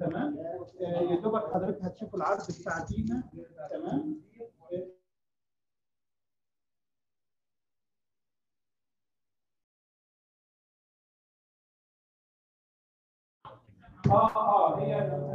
تمام؟ آه، يا دوبك حضرتك هتشوف العرض بتاع دينا. تمام؟ آه آه هي لو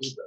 Buddha.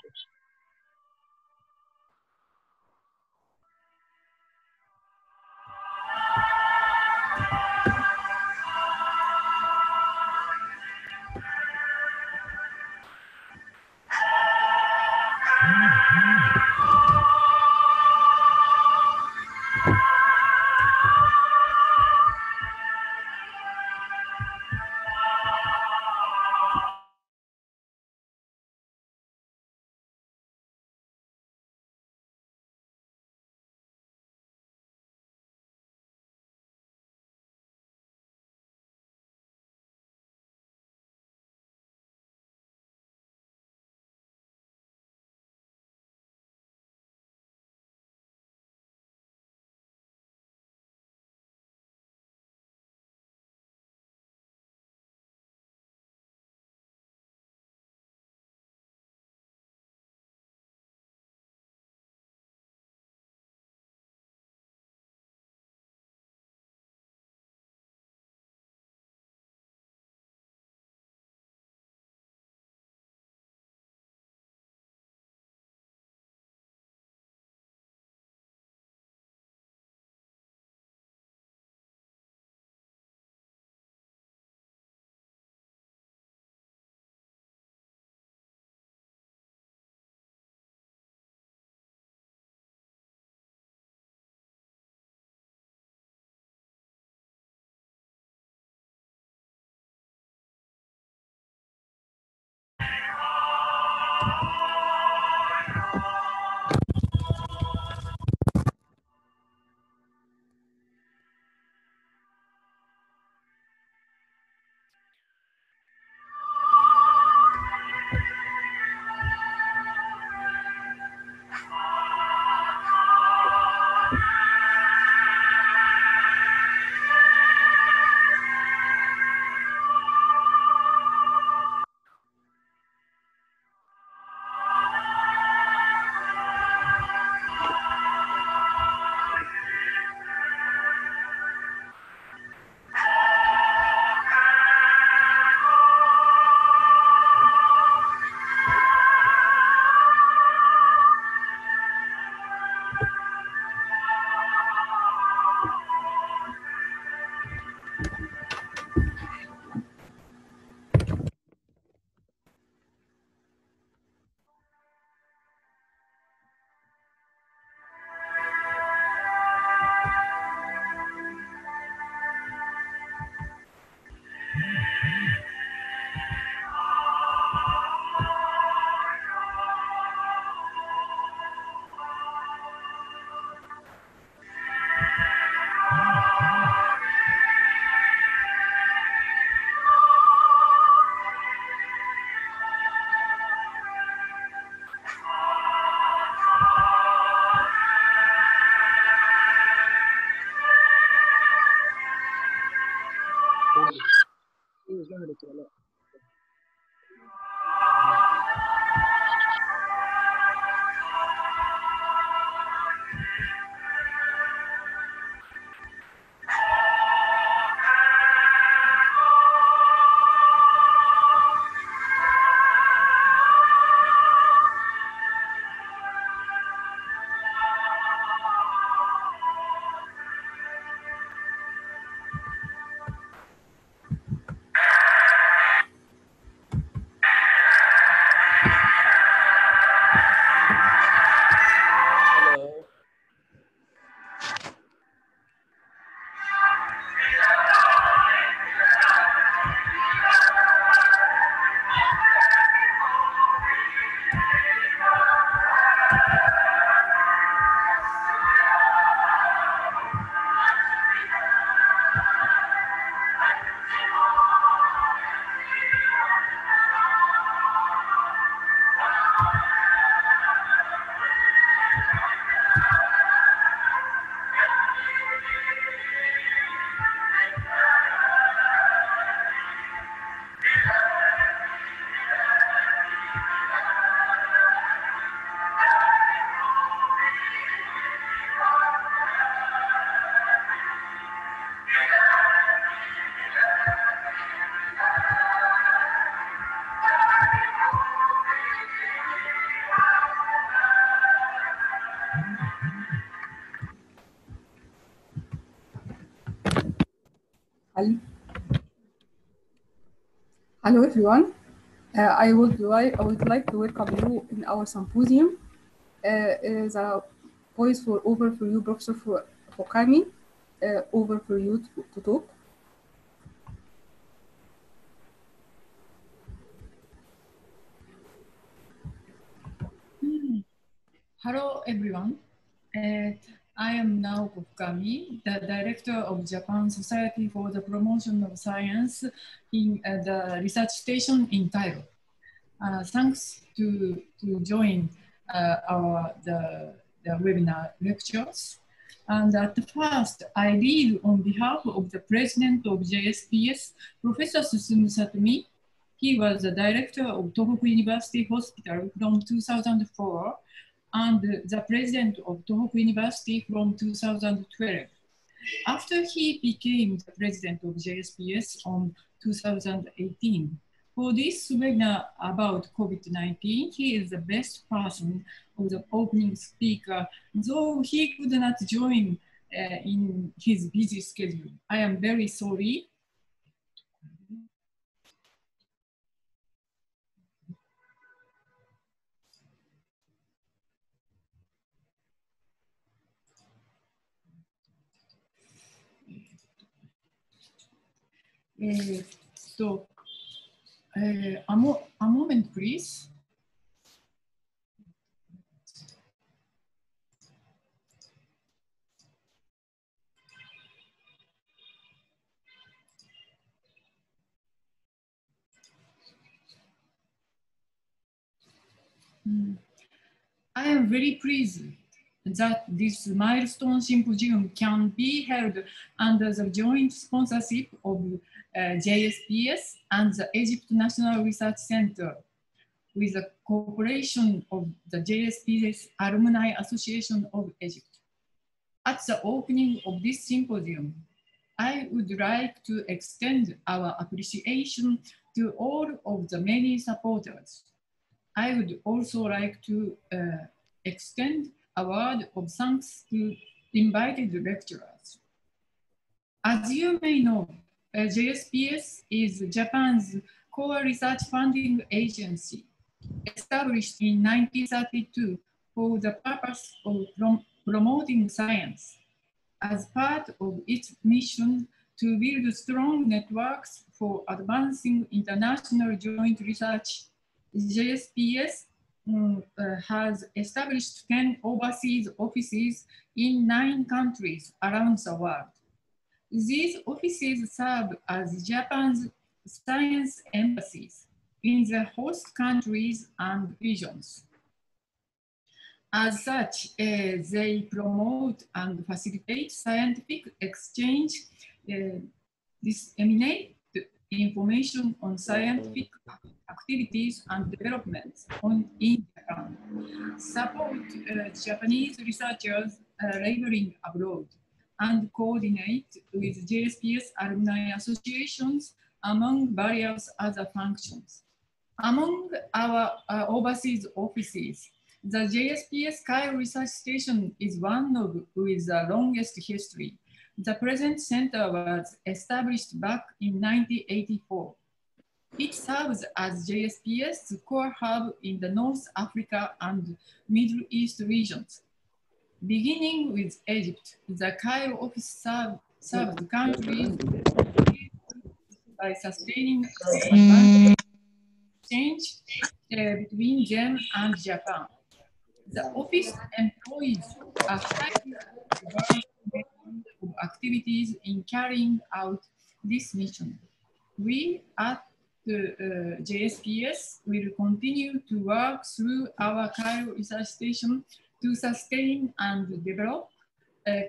Hello everyone. Uh, I would like I would like to welcome you in our symposium. Uh, is a voice for over for you, Professor Fukami. Uh, over for you to, to talk. Hello, everyone. Uh, I am Naoko Fukami, the director of Japan Society for the Promotion of Science in uh, the research station in Cairo. Uh, thanks to, to join uh, our the, the webinar lectures. And at first, I read on behalf of the president of JSPS, Professor Susumu Satomi. He was the director of Tohoku University Hospital from 2004 and the president of Tohoku University from 2012. After he became the president of JSPS on 2018, for this webinar about COVID-19, he is the best person of the opening speaker, though he could not join uh, in his busy schedule. I am very sorry. Eh, so, uh, a, mo a moment, please. Mm. I am very pleased that this milestone symposium can be held under the joint sponsorship of uh, JSPS and the Egypt National Research Center with the cooperation of the JSPS Alumni Association of Egypt. At the opening of this symposium, I would like to extend our appreciation to all of the many supporters. I would also like to uh, extend a word of thanks to invited lecturers. As you may know, uh, JSPS is Japan's core research funding agency, established in 1932 for the purpose of prom promoting science. As part of its mission to build strong networks for advancing international joint research, JSPS um, uh, has established 10 overseas offices in nine countries around the world. These offices serve as Japan's science embassies in the host countries and regions. As such, uh, they promote and facilitate scientific exchange, uh, disseminate information on scientific activities and developments on, in Japan, support uh, Japanese researchers laboring abroad, and coordinate with JSPS alumni associations among various other functions. Among our uh, overseas offices, the JSPS Cairo Research Station is one of with the longest history. The present center was established back in 1984. It serves as JSPS's core hub in the North Africa and Middle East regions. Beginning with Egypt, the Cairo office serve, serves the country by sustaining exchange uh, between them and Japan. The office employs a diverse of activities in carrying out this mission. We at the uh, JSPS will continue to work through our Cairo Research Station to sustain and develop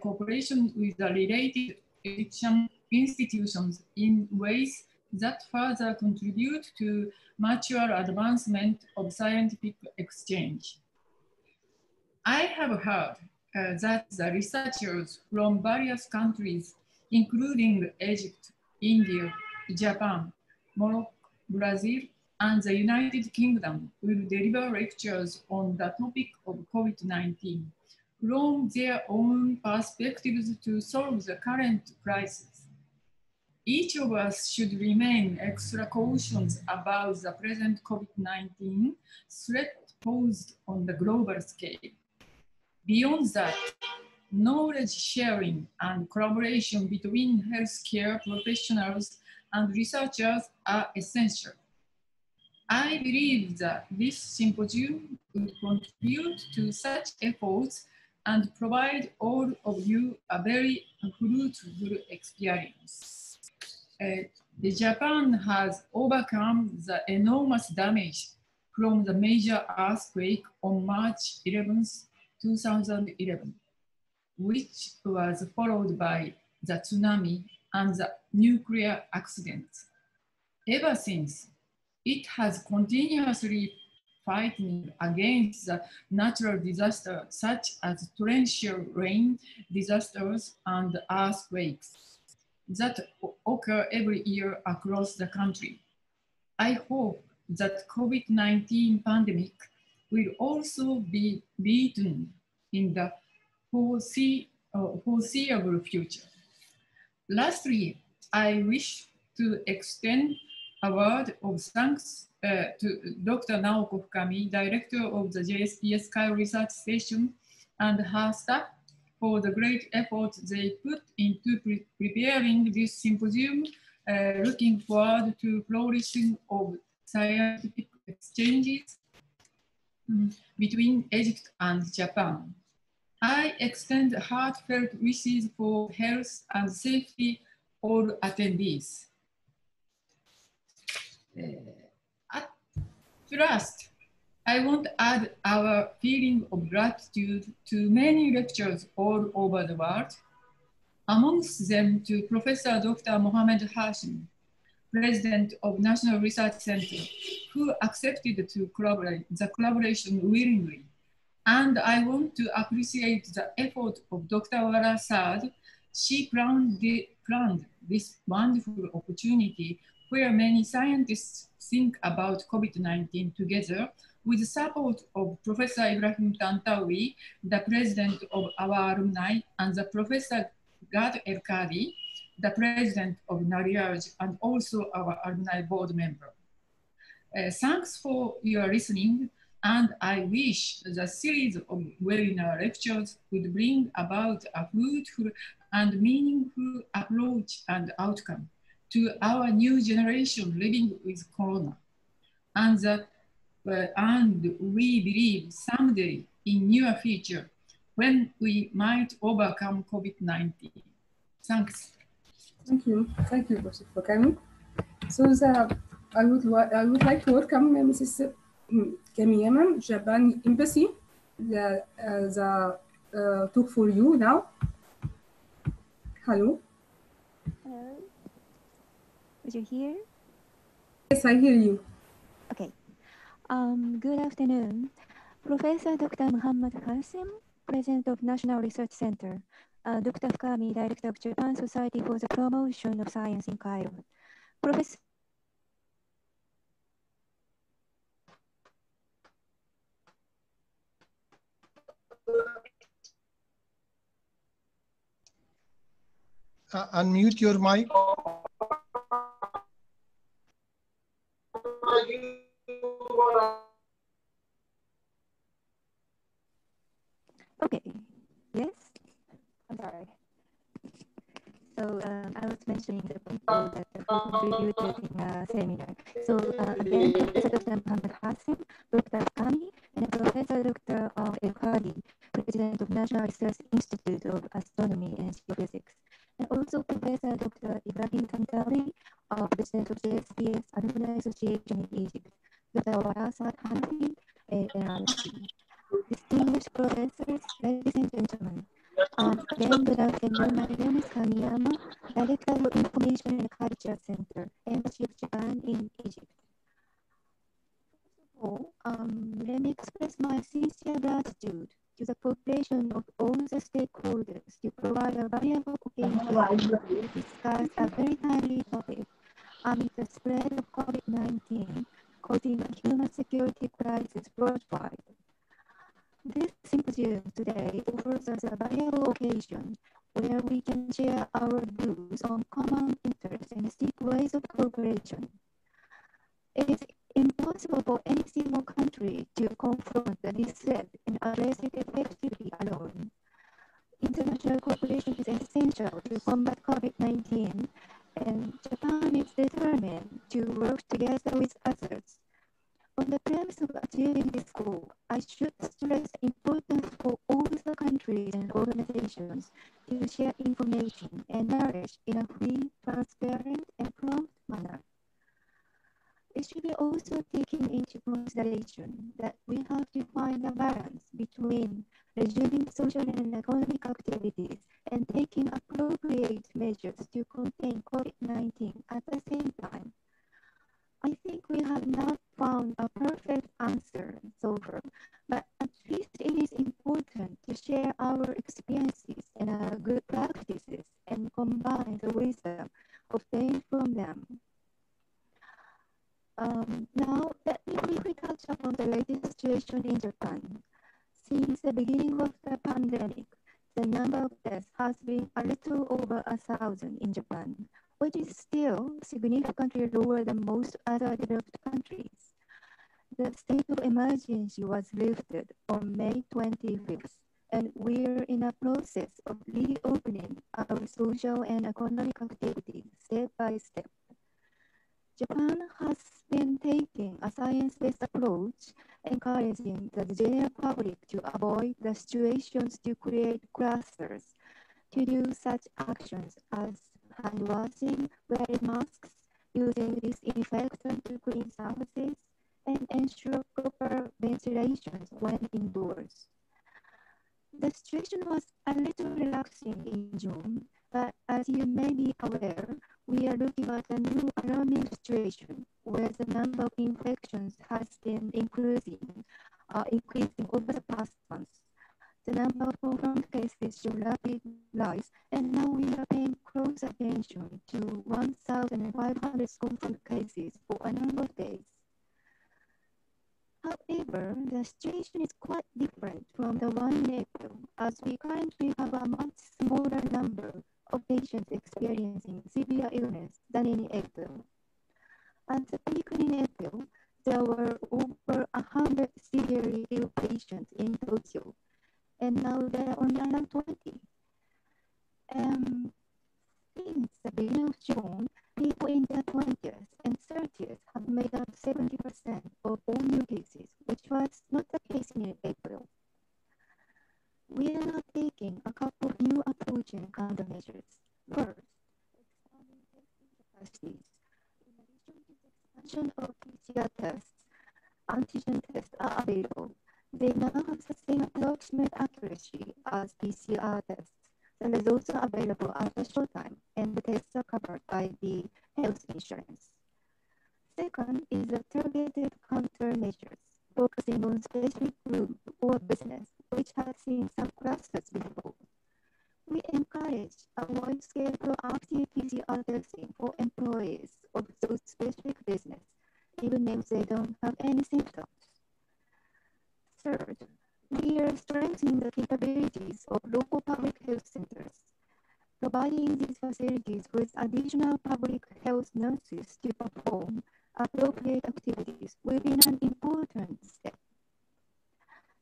cooperation with the related Egyptian institutions in ways that further contribute to mutual advancement of scientific exchange. I have heard uh, that the researchers from various countries, including Egypt, India, Japan, Morocco, Brazil, and the United Kingdom will deliver lectures on the topic of COVID-19 from their own perspectives to solve the current crisis. Each of us should remain extra cautious about the present COVID-19 threat posed on the global scale. Beyond that, knowledge sharing and collaboration between healthcare professionals and researchers are essential. I believe that this symposium will contribute to such efforts and provide all of you a very fruitful experience. Uh, Japan has overcome the enormous damage from the major earthquake on March 11, 2011, which was followed by the tsunami and the nuclear accident. Ever since, it has continuously fighting against the natural disasters such as torrential rain disasters and earthquakes that occur every year across the country. I hope that COVID-19 pandemic will also be beaten in the uh, foreseeable future. Lastly, I wish to extend a word of thanks uh, to Dr. Naoko Fukami, Director of the JSPS Cairo Research Station and her staff for the great effort they put into pre preparing this symposium, uh, looking forward to flourishing of scientific exchanges um, between Egypt and Japan. I extend heartfelt wishes for health and safety all attendees. Uh, at last, I want to add our feeling of gratitude to many lecturers all over the world, amongst them to Professor Dr. Mohamed Hashim, President of National Research Center, who accepted to collaborate the collaboration willingly. And I want to appreciate the effort of Dr. Wara Saad. She planned, the, planned this wonderful opportunity where many scientists think about COVID-19 together with the support of Professor Ibrahim Tantawi, the president of our alumni, and the Professor Gad Elkadi, the president of NARIAGE, and also our alumni board member. Uh, thanks for your listening, and I wish the series of webinar lectures would bring about a fruitful and meaningful approach and outcome to our new generation living with Corona, and that uh, and we believe someday in near future when we might overcome COVID-19. Thanks. Thank you. Thank you, Professor Fukami. So the, I, would, I would like to welcome Mrs. Kamiyama, Japan Embassy, the, uh, the uh, talk for you now. Hello. Hello. Would you hear? Yes, I hear you. Okay. Um, good afternoon. Professor Dr. Muhammad Hashim, President of National Research Center. Uh, Dr. Fukami, Director of Japan Society for the Promotion of Science in Cairo. Professor Uh, unmute your mic. Okay. Yes? I'm sorry. So um, I was mentioning the people that contributed in a seminar. So uh, again, Professor Dr. Muhammad Hashim, Dr. Kami, and Professor Dr. of Elkhadi, President of National Research Institute of Astronomy and Geophysics, and also Professor Dr. Ibrahim Tantawi, uh, President of JSPS Alumni Association in Egypt, Dr. Warasat Hanafi, others. Distinguished professors, ladies and gentlemen, again, good afternoon. My name is Kamiyama, Director of Information and Culture Center, Embassy of Japan in Egypt. First of all, um, let me express my sincere gratitude to the cooperation of all the stakeholders to provide a valuable occasion to discuss a very timely topic amid the spread of COVID-19, causing a human security crisis worldwide. This symposium today offers us a valuable occasion where we can share our views on common interests and seek ways of cooperation. It is impossible for any single country to confront this threat and address it effectively alone. International cooperation is essential to combat COVID-19, and Japan is determined to work together with others on the premise of achieving this goal, I should stress the importance for all the countries and organizations to share information and knowledge in a free, transparent, and prompt manner. It should be also taken into consideration that we have to find a balance between resuming social and economic activities and taking appropriate measures to contain COVID-19 at the same time. I think we have not found a perfect answer so far, but at least it is important to share our experiences and our good practices and combine the wisdom obtained from them. Um, now, let me briefly touch upon the latest situation in Japan. Since the beginning of the pandemic, the number of deaths has been a little over a thousand in Japan, which is still significantly lower than most other developed countries. The state of emergency was lifted on May 25th, and we're in a process of reopening our social and economic activities step by step. Japan has been taking a science-based approach, encouraging the general public to avoid the situations to create clusters, to do such actions as hand washing, wearing masks, using disinfectant to clean surfaces, and ensure proper ventilation when indoors. The situation was a little relaxing in June, but as you may be aware, we are looking at a new alarming situation where the number of infections has been increasing, uh, increasing over the past months. The number of confirmed cases show rapid rise, and now we are paying close attention to 1,500 confirmed cases for a number of days. However, the situation is quite different from the one in April, as we currently have a much smaller number of patients experiencing severe illness than in April. The peak in April, there were over 100 severely ill patients in Tokyo, and now there are only around 20. Um, since the beginning of June, people in their 20s and 30s have made up 70% of all new cases, which was not the case in April. We are now taking a couple of new approach and countermeasures. First, expanding testing capacities. In addition to the expansion of PCR tests, antigen tests are available. They now have the same approximate accuracy as PCR tests. The results are available after short time, and the tests are covered by the health insurance. Second is the targeted countermeasures, focusing on specific group or business which has seen some clusters before. We encourage a wide-scale proactive PCR testing for employees of those specific business, even if they don't have any symptoms. Third, we are strengthening the capabilities of local public health centers, providing these facilities with additional public health nurses to perform appropriate activities will be an important step.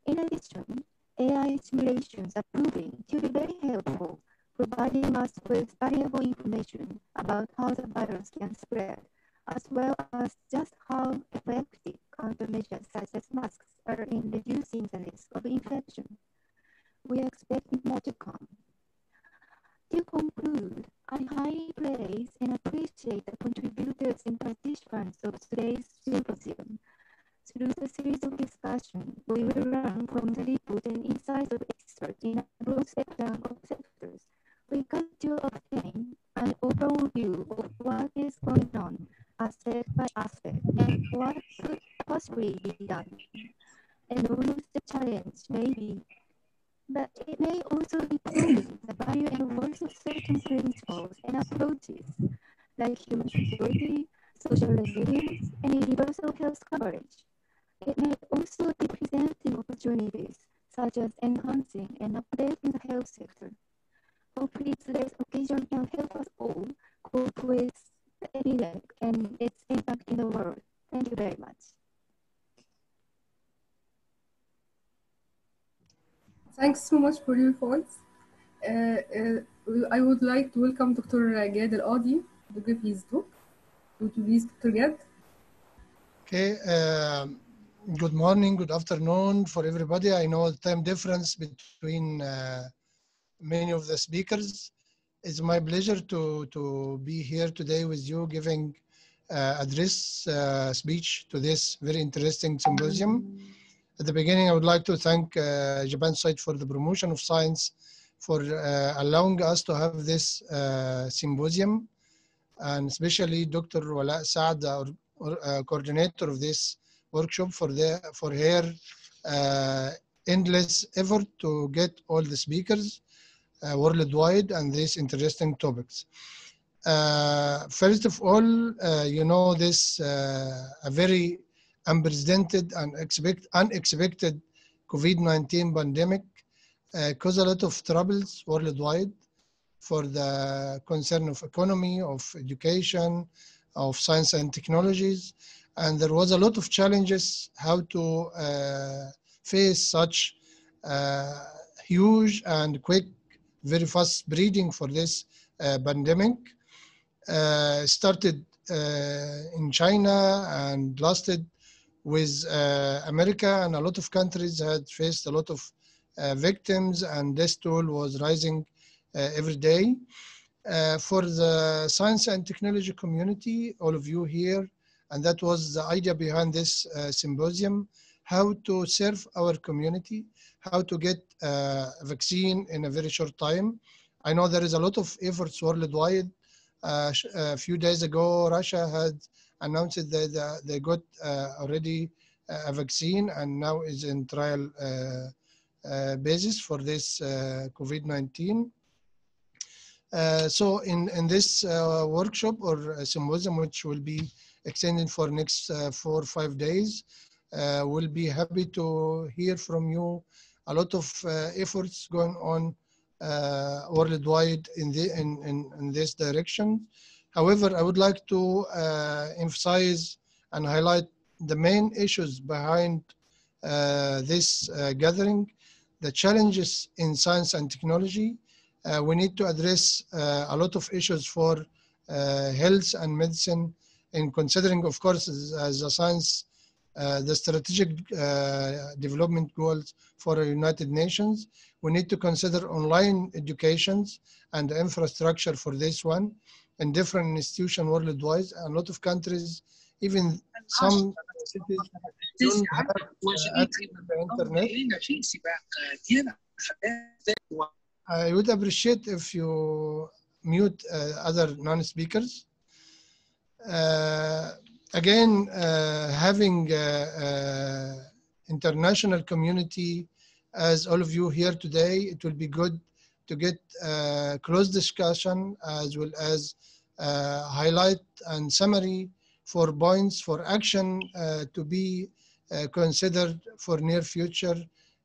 In addition, AI simulations are proving to be very helpful providing us with valuable information about how the virus can spread, as well as just how effective countermeasures such as masks are in reducing the risk of infection. We expect more to come. To conclude, I highly praise and appreciate the contributors and participants of today's symposium. Through the series of discussion, we will learn from the report and insights of experts in a broad spectrum of sectors. We got to obtain an overall view of what is going on aspect by aspect and what could possibly be done. And although the challenge may be but it may also be the value and worth of certain principles and approaches, like human security, social resilience, and universal health coverage. It may also be presenting opportunities, such as enhancing and updating the health sector. Hopefully today's occasion can help us all cope with the epidemic and its impact in the world. Thank you very much. Thanks so much for your thoughts. Uh, I would like to welcome Dr. Gad Al-Adi to give his talk. Would you please, Dr. Gad? Okay, um, good morning, good afternoon for everybody. I know the time difference between uh, many of the speakers. It's my pleasure to, to be here today with you giving uh, address uh, speech to this very interesting symposium. At the beginning, I would like to thank uh, Japan Site for the promotion of science for uh, allowing us to have this uh, symposium and especially Dr. Wala Saad, our, uh, coordinator of this workshop for, the, for her uh, endless effort to get all the speakers uh, worldwide and these interesting topics. First of all, you know this a very unprecedented and expect, unexpected COVID-19 pandemic uh, caused a lot of troubles worldwide for the concern of economy, of education, of science and technologies. And there was a lot of challenges how to uh, face such uh, huge and quick, very fast breeding for this uh, pandemic. Uh, started uh, in China and lasted with uh, America and a lot of countries had faced a lot of uh, victims and this toll was rising uh, every day. Uh, for the science and technology community, all of you here, and that was the idea behind this uh, symposium, how to serve our community, how to get uh, a vaccine in a very short time. I know there is a lot of efforts worldwide. Uh, a few days ago, Russia had announced that uh, they got uh, already a vaccine and now is in trial uh, basis for this COVID-19. so in, in this workshop or symposium, which will be extended for next four or five days, we'll be happy to hear from you a lot of efforts going on uh, worldwide in, the, in, in, in, this direction. However, I would like to uh, emphasize and highlight the main issues behind uh, this gathering, the challenges in science and technology. we need to address a lot of issues for health and medicine in considering, of course, as, as a science uh, the strategic uh, development goals for the United Nations. We need to consider online educations and the infrastructure for this one in different institutions worldwide. A lot of countries, even some cities, don't have uh, the internet. I would appreciate if you mute other non-speakers. Uh, again, uh, having uh, uh, international community, as all of you here today, it will be good to get close discussion as well as highlight and summary for points for action to be considered for near future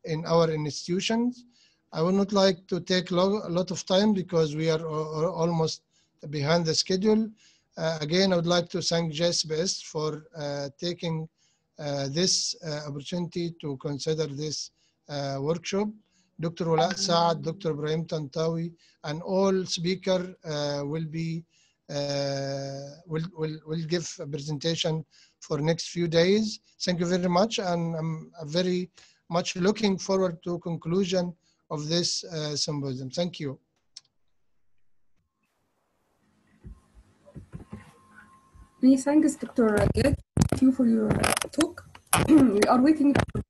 in our institutions. I would not like to take a lot of time because we are almost behind the schedule. Uh, again, I would like to thank JSPS for uh, taking uh, this opportunity to consider this workshop. Dr. Wala Saad, Dr. Ibrahim Tantawi, and all speaker uh, will be uh, will, will will give a presentation for next few days. Thank you very much, and I'm very much looking forward to conclusion of this uh, symposium. Thank you. Many thanks, Dr. Ged. Thank you for your talk. we are waiting for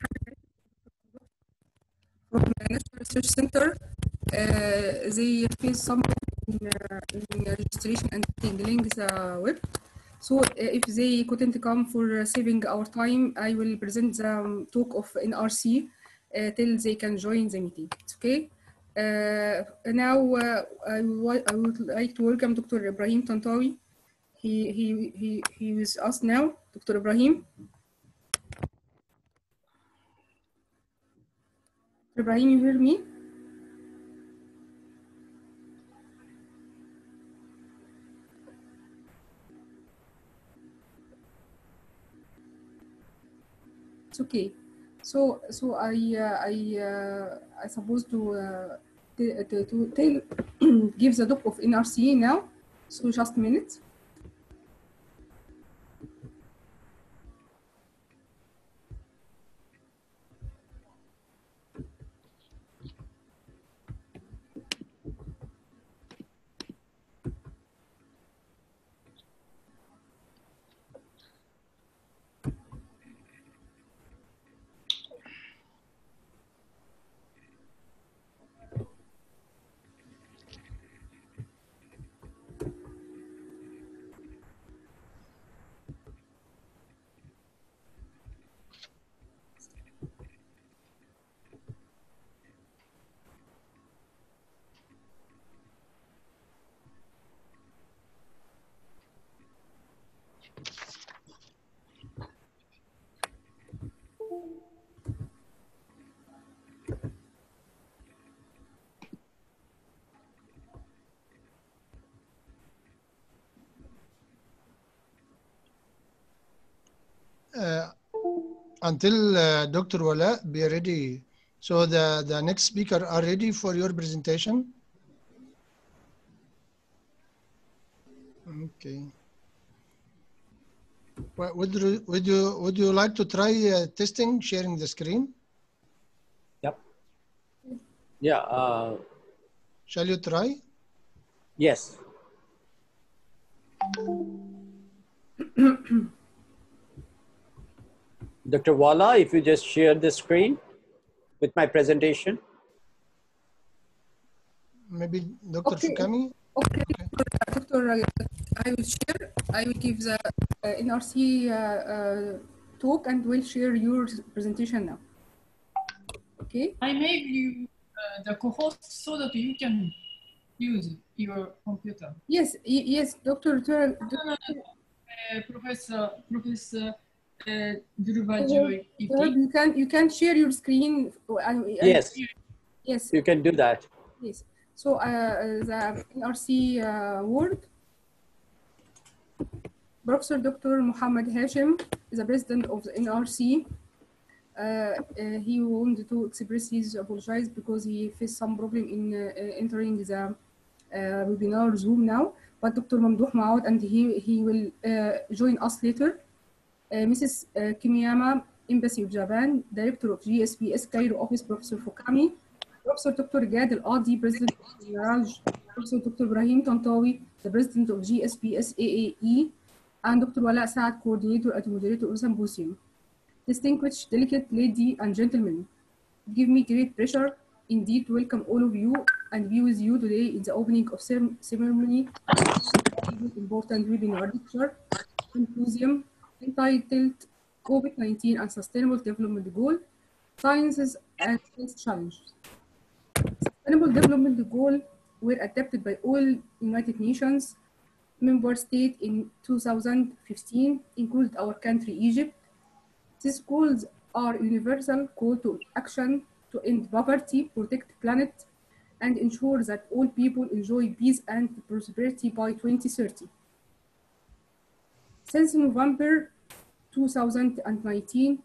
from the National Research Center. Uh, they face some in, uh, in registration and tingling the web. So uh, if they couldn't come for saving our time, I will present the um, talk of NRC uh, till they can join the meeting. It's okay. Uh, now uh, I, I would like to welcome Dr. Ibrahim Tantawi. He he he he is us now, Dr. Ibrahim. Ibrahim, you hear me? It's okay. So so I uh, I uh, I supposed to uh, to, to, tell give the doc of NRC now. So just a minute. Until uh, Dr. Wala be ready. So the, the next speaker are ready for your presentation? Okay. Well, would, you- would you would you like to try uh, testing sharing the screen? Yep. Yeah. Uh, Shall you try? yes. Dr. Walla, if you just share the screen with my presentation. Maybe Dr. Okay. Fukami? Okay, Doctor, uh, I will share. I will give the uh, NRC uh, uh, talk and will share your presentation now. Okay. I made you uh, the co-host so that you can use your computer. Yes. Yes, Doctor. Tur- No, no, no. Uh, Professor Professor uh, Durbajoy. Tur- You can you can share your screen. uh, and- and- Yes, Yes. you can do that. Yes. So uh, the NRC uh, word. Professor Dr. Muhammad Hashim, the president of the NRC. Uh, uh, he wanted to express his apologize because he faced some problem in entering the uh, webinar Zoom now. But Dr. Mamdouh Maoud and he, he will uh, join us later. Uh, Mrs. Uh, Kamiyama, Embassy of Japan, Director of JSPS Cairo Office, Professor Fukami, Professor Dr. Gad Al-Adi, President of Miraj, Professor Dr. Ibrahim Tantawi, the President of JSPS AAE, and Dr. Wala Saad, Coordinator and Moderator of Symposium. Distinguished delicate lady and gentlemen, it gives me great pleasure indeed to welcome all of you and be with you today in the opening of cerem- ceremony important webinar lecture symposium entitled COVID-19 and Sustainable Development Goal, Sciences and Health Challenges. Sustainable Development Goal were adopted by all United Nations member states in 2015, included our country, Egypt. These goals are universal call to action to end poverty, protect planet, and ensure that all people enjoy peace and prosperity by 2030. Since November 2019,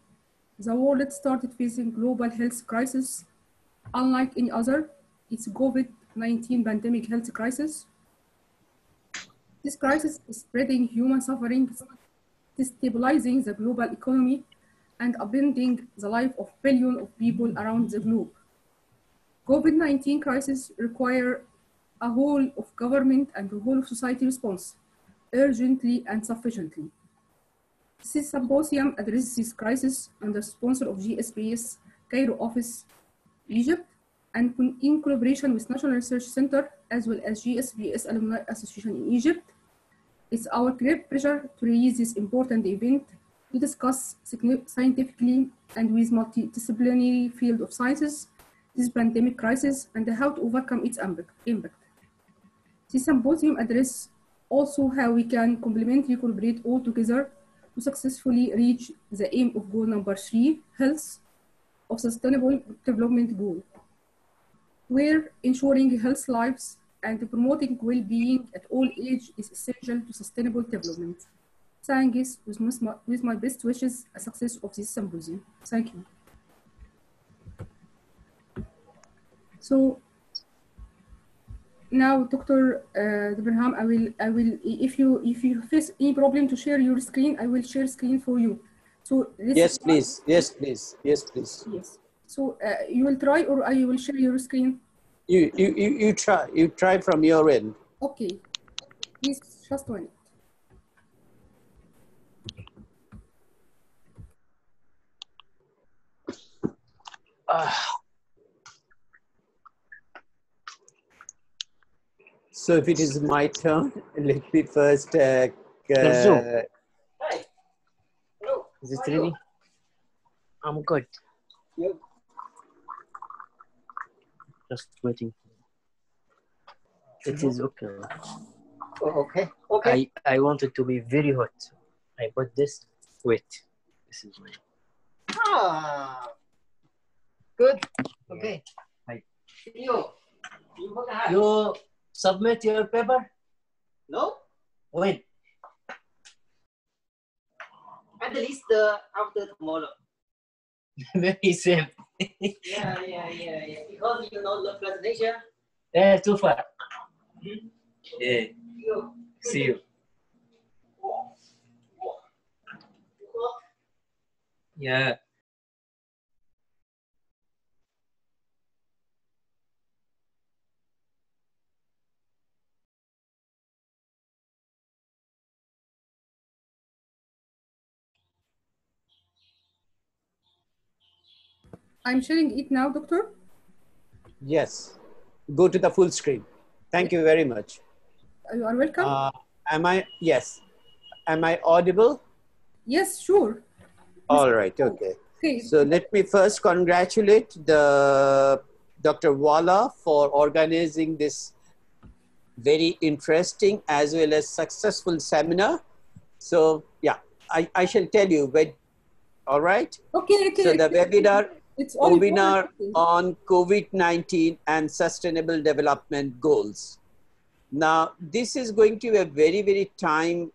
the world started facing global health crisis Unlike any other, it's COVID-19 pandemic health crisis. This crisis is spreading human suffering, destabilizing the global economy, and upending the life of billions of people around the globe. COVID-19 crisis require a whole of government and the whole of society response urgently and sufficiently. This symposium addresses this crisis under the sponsor of JSPS Cairo office, Egypt, and in collaboration with National Research Center as well as JSPS Alumni Association in Egypt. It's our great pleasure to release this important event to discuss scientifically and with multidisciplinary field of sciences this pandemic crisis and how to overcome its impact. This symposium address also how we can complementary collaborate all together to successfully reach the aim of goal number three, health of sustainable development goal, where ensuring health lives and promoting well-being at all age is essential to sustainable development. Thanks with with my best wishes a success of this symposium. Thank you. So now, Dr. Uh, Abraham, I will, I will, if you, if you face any problem to share your screen, I will share screen for you. So this Yes, please. Yes, please. Yes, please. Yes. So uh, you will try, or I will share your screen. You, you, you, you try. You try from your end. Okay. Please, just one. minute. So if it is my turn, let me first. Uh, Terzo. uh, Is it ready? I'm good. Yep. Just waiting. It is okay. Oh, okay. Okay. I, I want it to be very hot. I put this. Wait. This is my. Ah. Good. Okay. Hi. You. You. You submit your paper? No? When? At least uh, after tomorrow. Very soon. Yeah, yeah, yeah, yeah. Because you know the presentation. Eh, too far. Yeah. You. See you. Yeah. I'm sharing it now, Doctor. yes. Go to the full screen. Thank you very much. You are welcome. Uh, am I? Yes. Am I audible? yes, sure. All right. Okay. Okay. So let me first congratulate the Dr. Walla for organizing this very interesting as well as successful seminar. So yeah, I, I shall tell you when. All right. Okay. Okay. So the okay. webinar webinar on COVID-19 and sustainable development goals. Now, this is going to be a very, very time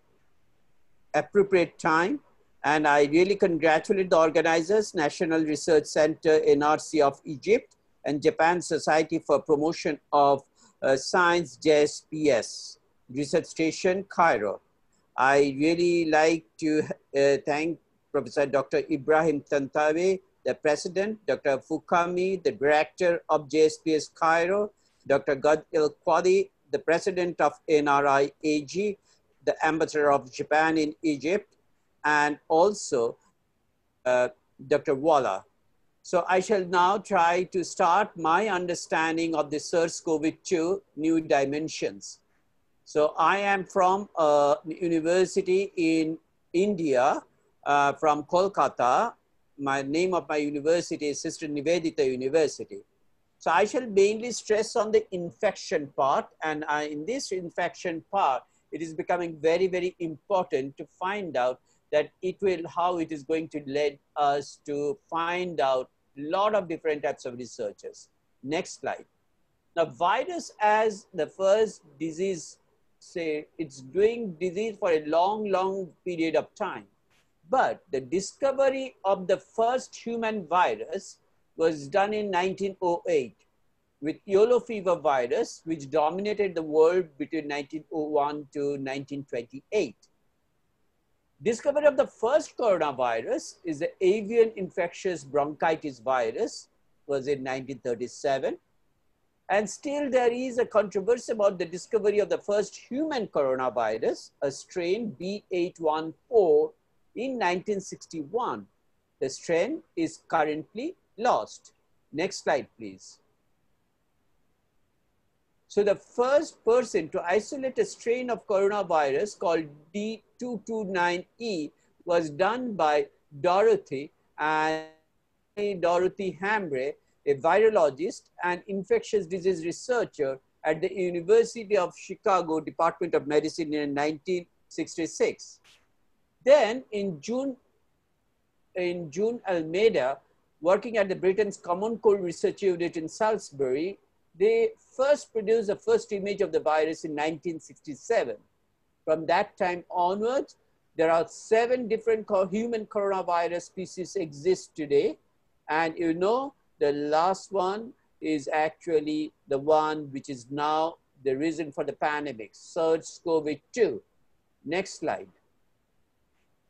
appropriate time. And I really congratulate the organizers, National Research Center, NRC of Egypt, and Japan Society for Promotion of uh, Science, JSPS, Research Station, Cairo. I really like to uh, thank Professor Dr. Ibrahim Tantawi, the president, Dr. Fukami, the director of JSPS Cairo, Dr. Gad El the president of NRI AG, the ambassador of Japan in Egypt, and also uh, Dr. Walla. So I shall now try to start my understanding of the SARS-CoV-2 new dimensions. So I am from a university in India, uh, from Kolkata. My name of my university is Sister Nivedita University. So I shall mainly stress on the infection part. And I, in this infection part, it is becoming very, very important to find out that it will, how it is going to lead us to find out a lot of different types of researchers. Next slide. Now, virus as the first disease, say it's doing disease for a long, long period of time. But the discovery of the first human virus was done in 1908 with yellow fever virus, which dominated the world between 1901 to 1928. Discovery of the first coronavirus is the avian infectious bronchitis virus was in 1937. And still there is a controversy about the discovery of the first human coronavirus, a strain B814 in 1961. The strain is currently lost. Next slide, please. So the first person to isolate a strain of coronavirus called D229E was done by Dorothy and Dorothy Hamre, a virologist and infectious disease researcher at the University of Chicago Department of Medicine in 1966. Then in June, in June Almeida, working at the Britain's Common Cold Research Unit in Salisbury, they first produced the first image of the virus in 1967. From that time onwards, there are seven different human coronavirus species exist today. And you know, the last one is actually the one which is now the reason for the pandemic, SARS-CoV-2. Next slide.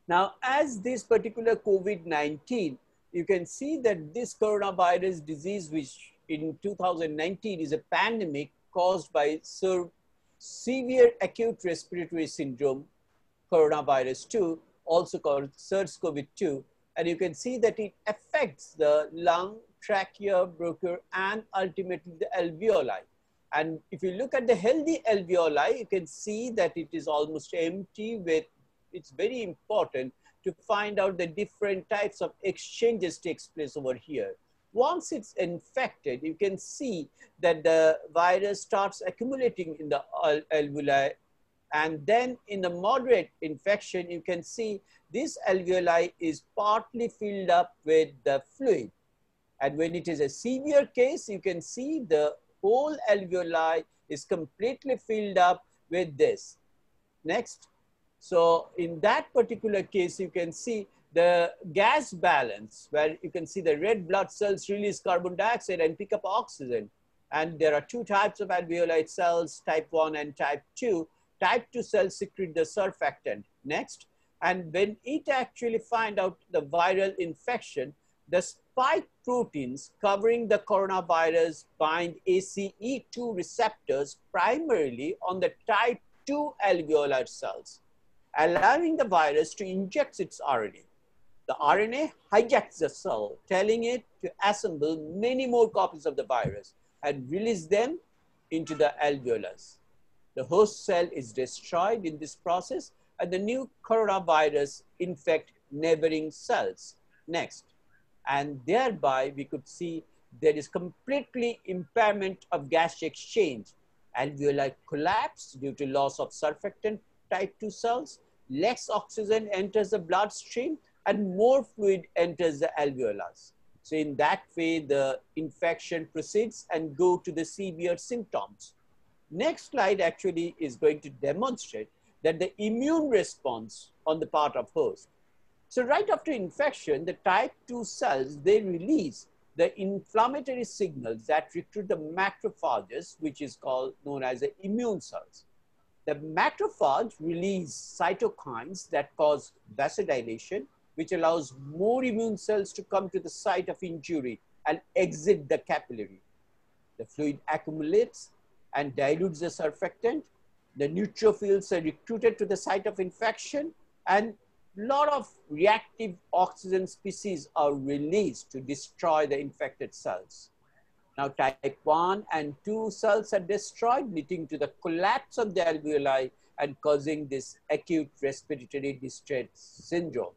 Now, as this particular COVID-19, you can see that this coronavirus disease, which in 2019 is a pandemic caused by severe acute respiratory syndrome, coronavirus 2, also called SARS-CoV-2. And you can see that it affects the lung, trachea, bronchial, and ultimately the alveoli. And if you look at the healthy alveoli, you can see that it is almost empty with, it's very important to find out the different types of exchanges takes place over here. Once it's infected, you can see that the virus starts accumulating in the alveoli. And then in the moderate infection, you can see this alveoli is partly filled up with the fluid. And when it is a severe case, you can see the whole alveoli is completely filled up with this. Next. So in that particular case, you can see the gas balance where you can see the red blood cells release carbon dioxide and pick up oxygen. And there are two types of alveoli cells, type 1 and type 2. Type 2 cells secrete the surfactant. Next. And when it actually find out the viral infection, the spike proteins covering the coronavirus bind ACE2 receptors primarily on the type 2 alveolar cells, allowing the virus to inject its RNA. The RNA hijacks the cell, telling it to assemble many more copies of the virus and release them into the alveolus. The host cell is destroyed in this process and the new coronavirus infect neighboring cells. Next. And thereby we could see there is completely impairment of gas exchange. Alveoli collapse due to loss of surfactant type 2 cells. Less oxygen enters the bloodstream and more fluid enters the alveolus. So in that way, the infection proceeds and go to the severe symptoms. Next slide actually is going to demonstrate that the immune response on the part of host. So right after infection, the type 2 cells, they release the inflammatory signals that recruit the macrophages, which is called known as the immune cells. The macrophage release cytokines that cause vasodilation which allows more immune cells to come to the site of injury and exit the capillary. The fluid accumulates and dilutes the surfactant. The neutrophils are recruited to the site of infection and a lot of reactive oxygen species are released to destroy the infected cells. Now type 1 and 2 cells are destroyed, leading to the collapse of the alveoli and causing this acute respiratory distress syndrome.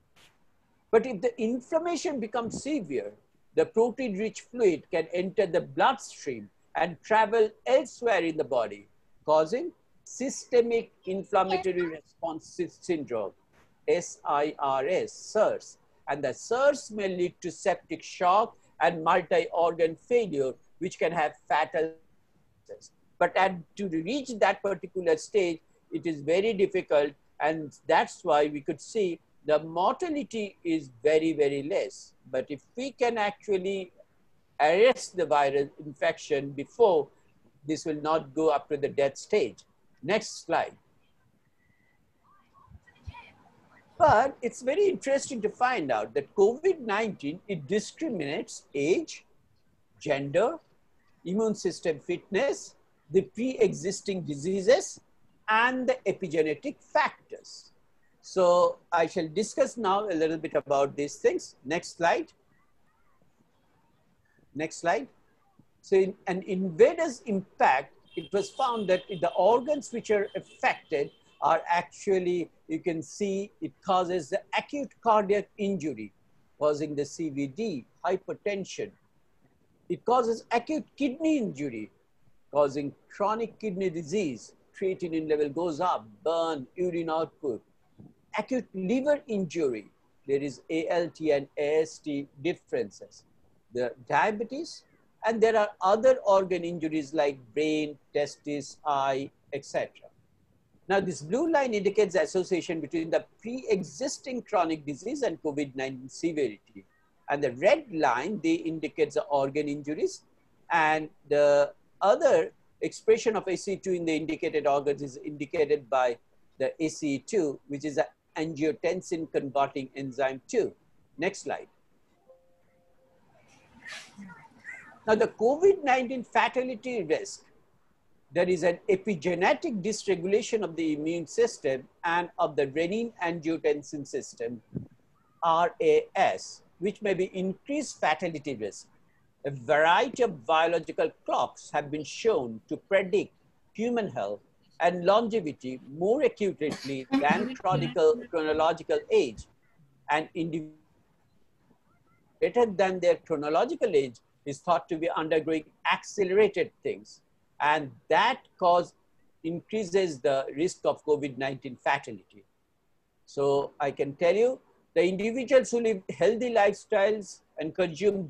But if the inflammation becomes severe, the protein-rich fluid can enter the bloodstream and travel elsewhere in the body, causing systemic inflammatory response syndrome, SIRS, SIRS. And the SIRS may lead to septic shock and multi-organ failure, which can have fatal but at, to reach that particular stage, it is very difficult. And that's why we could see the mortality is very, very less. But if we can actually arrest the viral infection before this will not go up to the death stage. Next slide. But it's very interesting to find out that COVID-19, it discriminates age, gender, immune system fitness, the pre-existing diseases, and the epigenetic factors. So I shall discuss now a little bit about these things. Next slide. Next slide. So in an invader's impact, it was found that the organs which are affected are actually, you can see it causes the acute cardiac injury, causing the CVD, hypertension. It causes acute kidney injury, causing chronic kidney disease, creatinine level goes up, burn, urine output. Acute liver injury, there is ALT and AST differences. The diabetes, and there are other organ injuries like brain, testis, eye, etc. Now, this blue line indicates the association between the pre-existing chronic disease and COVID-19 severity. And the red line, they indicate the organ injuries. And the other expression of ACE2 in the indicated organs is indicated by the ACE2, which is an angiotensin converting enzyme 2. Next slide. Now, the COVID-19 fatality risk there is an epigenetic dysregulation of the immune system and of the renin-angiotensin system, RAS, which may be increased fatality risk. A variety of biological clocks have been shown to predict human health and longevity more accurately than chronological, chronological age. And individuals better than their chronological age is thought to be undergoing accelerated things and that cause increases the risk of COVID-19 fatality. So I can tell you, the individuals who live healthy lifestyles and consume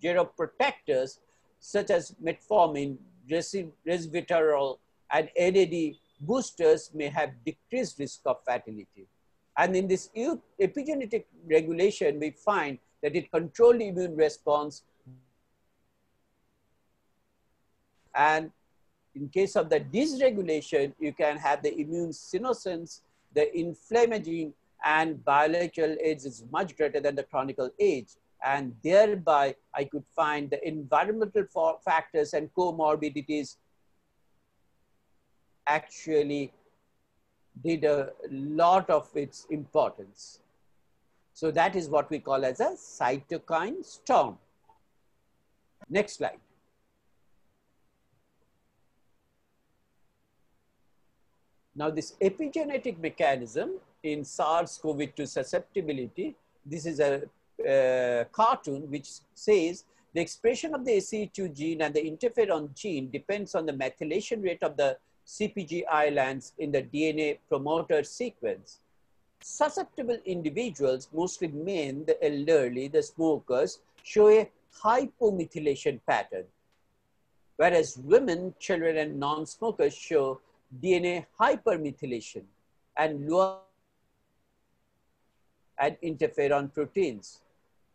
geroprotectors such as metformin, resveratrol, and NAD boosters may have decreased risk of fatality. And in this epigenetic regulation, we find that it controls the immune response And in case of the dysregulation, you can have the immune senescence, the inflammaging and biological age is much greater than the chronic age. And thereby, I could find the environmental factors and comorbidities actually did a lot of its importance. So that is what we call as a cytokine storm. Next slide. Now this epigenetic mechanism in SARS-CoV-2 susceptibility, this is a uh, cartoon which says the expression of the ACE2 gene and the interferon gene depends on the methylation rate of the CPG islands in the DNA promoter sequence. Susceptible individuals, mostly men, the elderly, the smokers, show a hypomethylation pattern, whereas women, children, and non-smokers show DNA hypermethylation and lower and interferon proteins.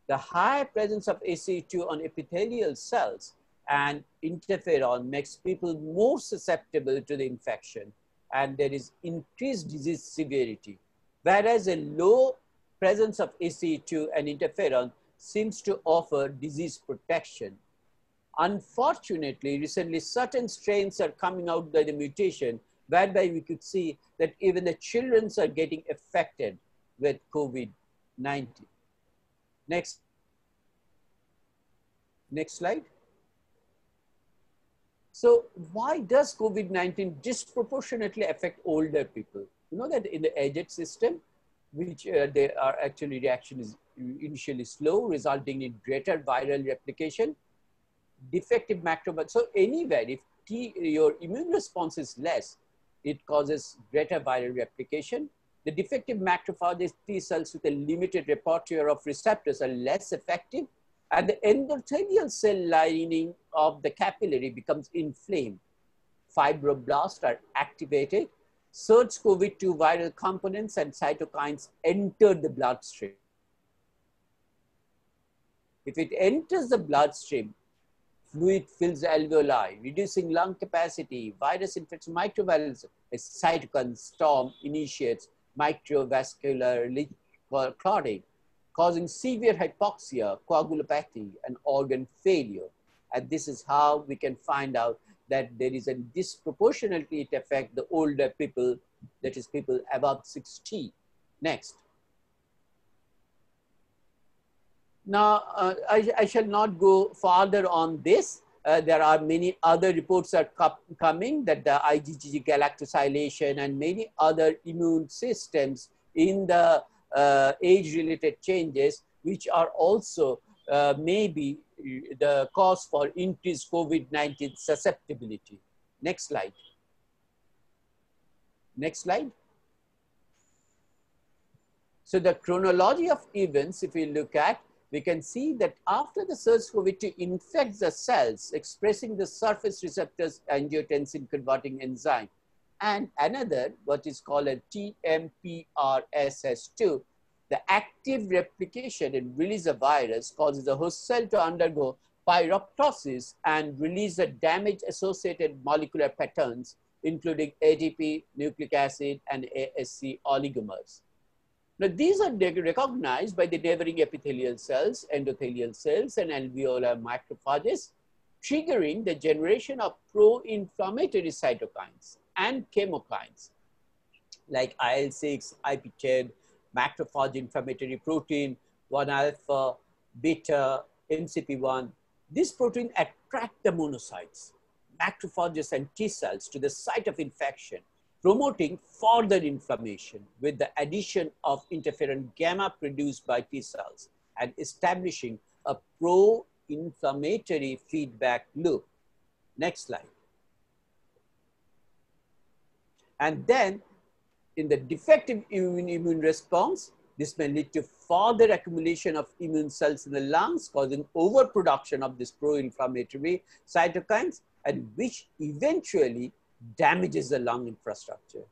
The high presence of ACE2 on epithelial cells and interferon makes people more susceptible to the infection and there is increased disease severity. Whereas a low presence of ACE2 and interferon seems to offer disease protection Unfortunately, recently certain strains are coming out by the mutation, whereby we could see that even the children are getting affected with COVID-19. Next. Next slide. So why does COVID-19 disproportionately affect older people? You know that in the aged system, which uh, they are actually reaction is initially slow, resulting in greater viral replication defective macrophage. So anywhere, if T, your immune response is less, it causes greater viral replication. The defective macrophages T cells with a limited repertoire of receptors are less effective, and the endothelial cell lining of the capillary becomes inflamed. Fibroblasts are activated. SARS-CoV-2 viral components and cytokines enter the bloodstream. If it enters the bloodstream, fluid fills the alveoli, reducing lung capacity, virus infects microvirus, a cytokine storm initiates microvascular le- clotting, causing severe hypoxia, coagulopathy, and organ failure. And this is how we can find out that there is a disproportionately affect the older people, that is people above 60. Next. Now, uh, I, I shall not go farther on this. Uh, there are many other reports are coming that the IgG galactosylation and many other immune systems in the uh, age-related changes, which are also uh, maybe the cause for increased COVID-19 susceptibility. Next slide. Next slide. So the chronology of events, if we look at, we can see that after the SARS-CoV-2 infects the cells, expressing the surface receptors angiotensin converting enzyme, and another, what is called a TMPRSS2, the active replication and release of virus causes the host cell to undergo pyroptosis and release the damage-associated molecular patterns, including ATP, nucleic acid, and ASC oligomers. Now, these are recognized by the neighboring epithelial cells, endothelial cells, and alveolar macrophages, triggering the generation of pro-inflammatory cytokines and chemokines like IL-6, IP-10, macrophage inflammatory protein, 1-alpha, beta, MCP1. This protein attract the monocytes, macrophages and T cells to the site of infection, promoting further inflammation with the addition of interferon gamma produced by T cells and establishing a pro-inflammatory feedback loop. Next slide. And then in the defective immune, immune response, this may lead to further accumulation of immune cells in the lungs, causing overproduction of this pro-inflammatory cytokines, and which eventually damages the lung infrastructure.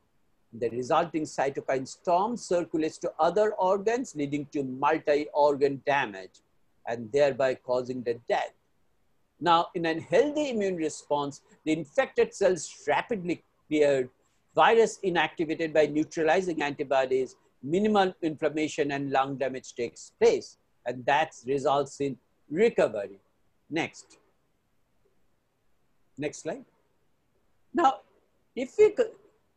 The resulting cytokine storm circulates to other organs, leading to multi-organ damage, and thereby causing the death. Now, in a healthy immune response, the infected cells rapidly cleared virus inactivated by neutralizing antibodies, minimal inflammation and lung damage takes place. And that results in recovery. Next. Next slide. Now, if we,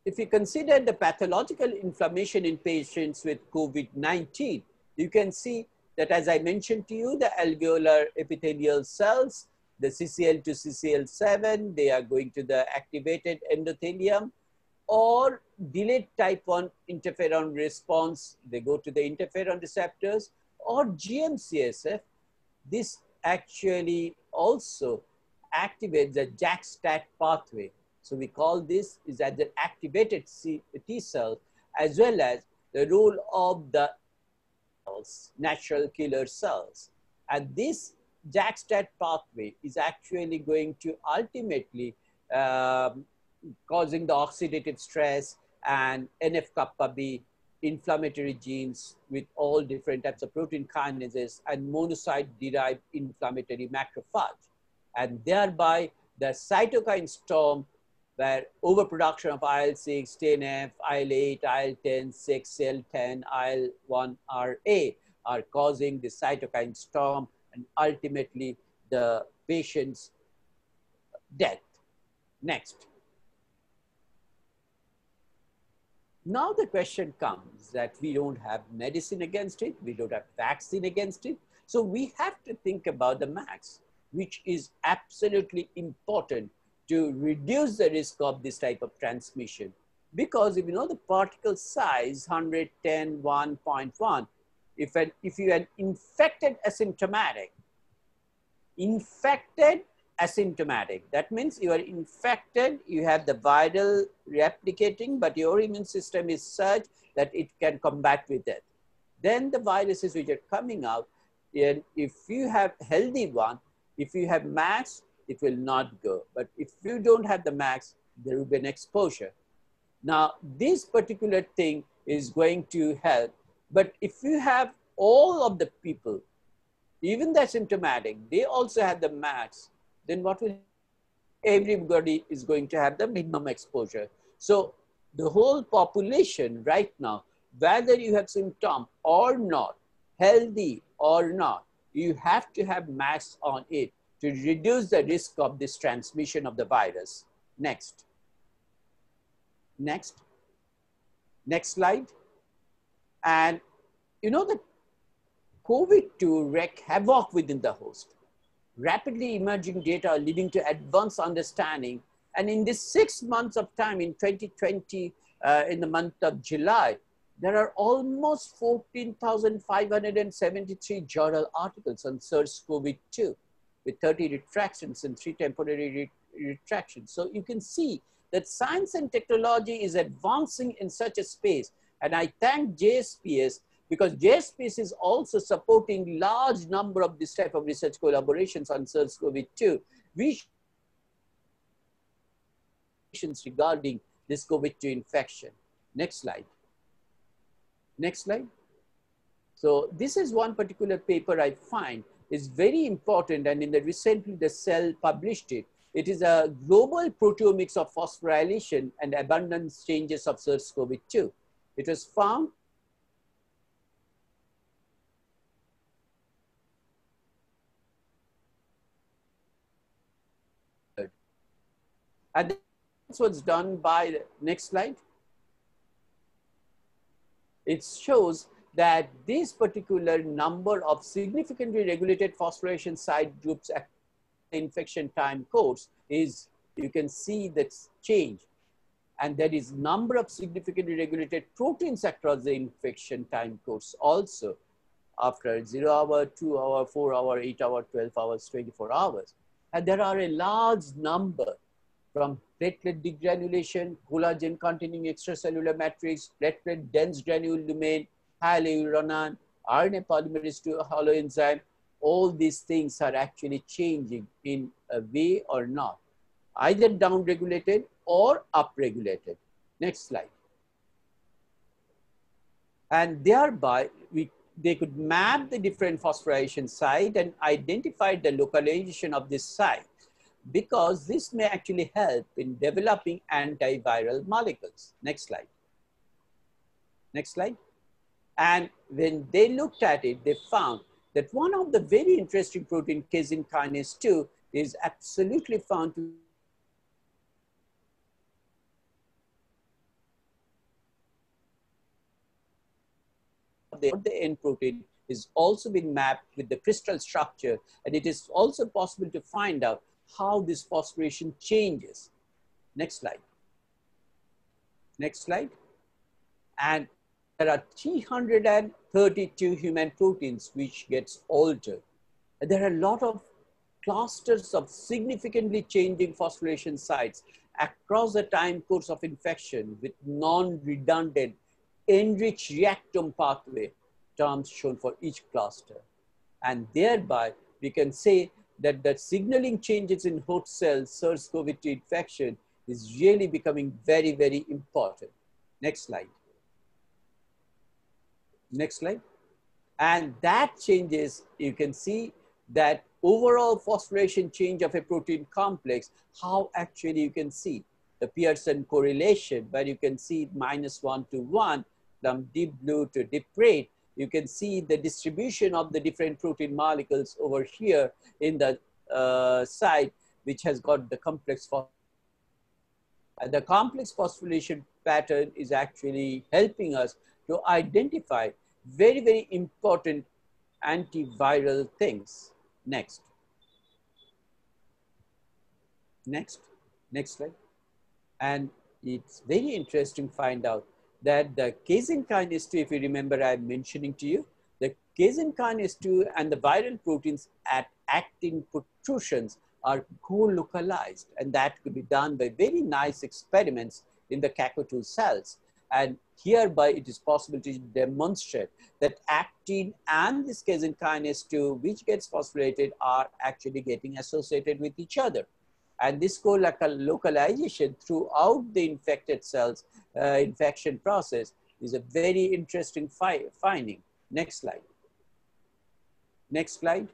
if we consider the pathological inflammation in patients with COVID-19, you can see that as I mentioned to you, the alveolar epithelial cells, the CCL to CCL7, they are going to the activated endothelium or delayed type 1 interferon response, they go to the interferon receptors, or GM-CSF, this actually also activates the JAK-STAT pathway. So we call this is as an activated C T cell as well as the role of the cells, natural killer cells. And this JAK-STAT pathway is actually going to ultimately um, causing the oxidative stress and NF-kappa B inflammatory genes with all different types of protein kinases and monocyte-derived inflammatory macrophage. And thereby the cytokine storm where overproduction of IL-6, TNF, IL-8, IL-10, 6, CL10, IL-1RA are causing the cytokine storm and ultimately the patient's death. Next. Now the question comes that we don't have medicine against it, we don't have vaccine against it. So we have to think about the max, which is absolutely important to reduce the risk of this type of transmission. Because if you know the particle size, 110, 1.1, if, an, if you are infected asymptomatic, infected asymptomatic. That means you are infected, you have the viral replicating, but your immune system is such that it can combat with it. Then the viruses which are coming out, and if you have healthy one, if you have max, it will not go. But if you don't have the max, there will be an exposure. Now, this particular thing is going to help. But if you have all of the people even the symptomatic, they also have the max, then what will everybody is going to have the minimum exposure. So the whole population right now, whether you have symptom or not, healthy or not, you have to have max on it to reduce the risk of this transmission of the virus. Next. Next. Next slide. And you know that COVID-2 wreak havoc within the host. Rapidly emerging data are leading to advanced understanding. And in this six months of time in 2020, uh, in the month of July, there are almost 14,573 journal articles on SARS-CoV-2 with 30 retractions and three temporary re retractions. So you can see that science and technology is advancing in such a space. And I thank JSPS because JSPS is also supporting large number of this type of research collaborations on SARS-CoV-2, which regarding this COVID-2 infection. Next slide. Next slide. So this is one particular paper I find is very important and in the recently the cell published it. It is a global proteomics of phosphorylation and abundance changes of SARS-CoV-2. It was found and this was done by, the next slide. It shows that this particular number of significantly regulated phosphorylation site groups at infection time course is, you can see that change. And there is number of significantly regulated proteins across the infection time course also after zero hour, two hour, four hour, eight hour, 12 hours, 24 hours. And there are a large number from platelet degranulation, collagen containing extracellular matrix, platelet dense granule domain, hyaluronan, RNA polymerase II holoenzyme, all these things are actually changing in a way or not, either down-regulated or up-regulated. Next slide. And thereby, we, they could map the different phosphorylation site and identify the localization of this site because this may actually help in developing antiviral molecules. Next slide. Next slide. And when they looked at it, they found that one of the very interesting protein, casein kinase 2, is absolutely found to the, the end protein is also been mapped with the crystal structure and it is also possible to find out how this phosphorylation changes. Next slide. Next slide. And there are 332 human proteins which gets altered. And there are a lot of clusters of significantly changing phosphorylation sites across the time course of infection with non-redundant enriched reactome pathway terms shown for each cluster. And thereby, we can say that the signaling changes in host cells SARS-CoV-2 infection is really becoming very, very important. Next slide. Next slide. And that changes, you can see that overall phosphorylation change of a protein complex, how actually you can see the Pearson correlation, where you can see minus one to one from deep blue to deep red, you can see the distribution of the different protein molecules over here in the uh, site, which has got the complex and the complex phosphorylation pattern is actually helping us to identify very, very important antiviral things. Next. Next, next slide. And it's very interesting to find out that the casein kinase 2, if you remember I'm mentioning to you, the casein kinase 2 and the viral proteins at actin protrusions are co-localized and that could be done by very nice experiments in the CACO2 cells. And hereby it is possible to demonstrate that actin and this casein kinase 2, which gets phosphorylated, are actually getting associated with each other. And this co-localization throughout the infected cells uh, infection process is a very interesting fi finding. Next slide. Next slide.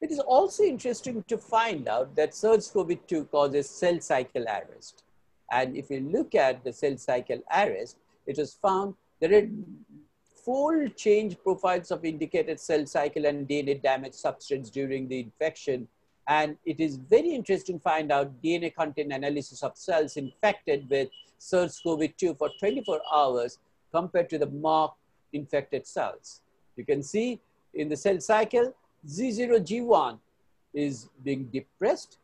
It is also interesting to find out that SARS-CoV-2 causes cell cycle arrest. And if you look at the cell cycle arrest, it was found there are fold change profiles of indicated cell cycle and DNA damage substrates during the infection. And it is very interesting to find out DNA content analysis of cells infected with SARS-CoV-2 for 24 hours compared to the mock infected cells. You can see in the cell cycle, Z0G1 is being depressed.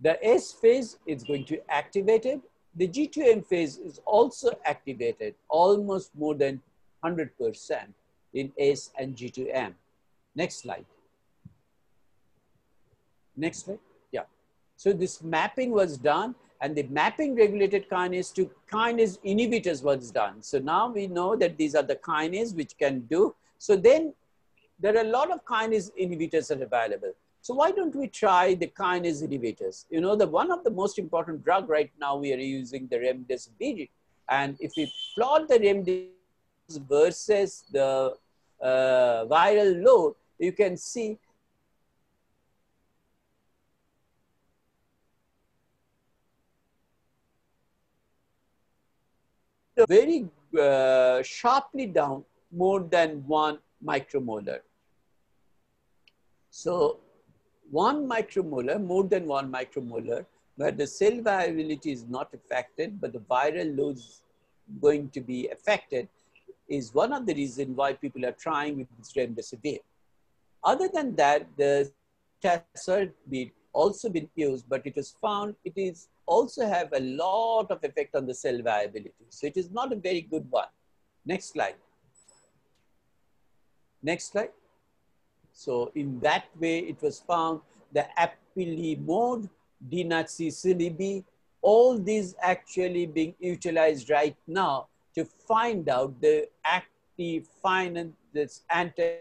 The S phase is going to activated. The G2M phase is also activated almost more than 100% in S and G2M. Next slide. Next slide. Yeah. So this mapping was done and the mapping regulated kinase to kinase inhibitors was done. So now we know that these are the kinase which can do. So then there are a lot of kinase inhibitors that are available. So why don't we try the kinase inhibitors? You know, the one of the most important drug right now, we are using the remdesivir. And if we plot the remdesivir versus the uh, viral load, you can see very uh, sharply down more than one micromolar. So one micromolar, more than one micromolar, where the cell viability is not affected, but the viral load is going to be affected, is one of the reasons why people are trying with remdesivir. Other than that, the been also been used, but it was found it is also have a lot of effect on the cell viability. So it is not a very good one. Next slide. Next slide. So in that way, it was found the apilimode, denaxicillib, all these actually being utilized right now to find out the active finance that's anti.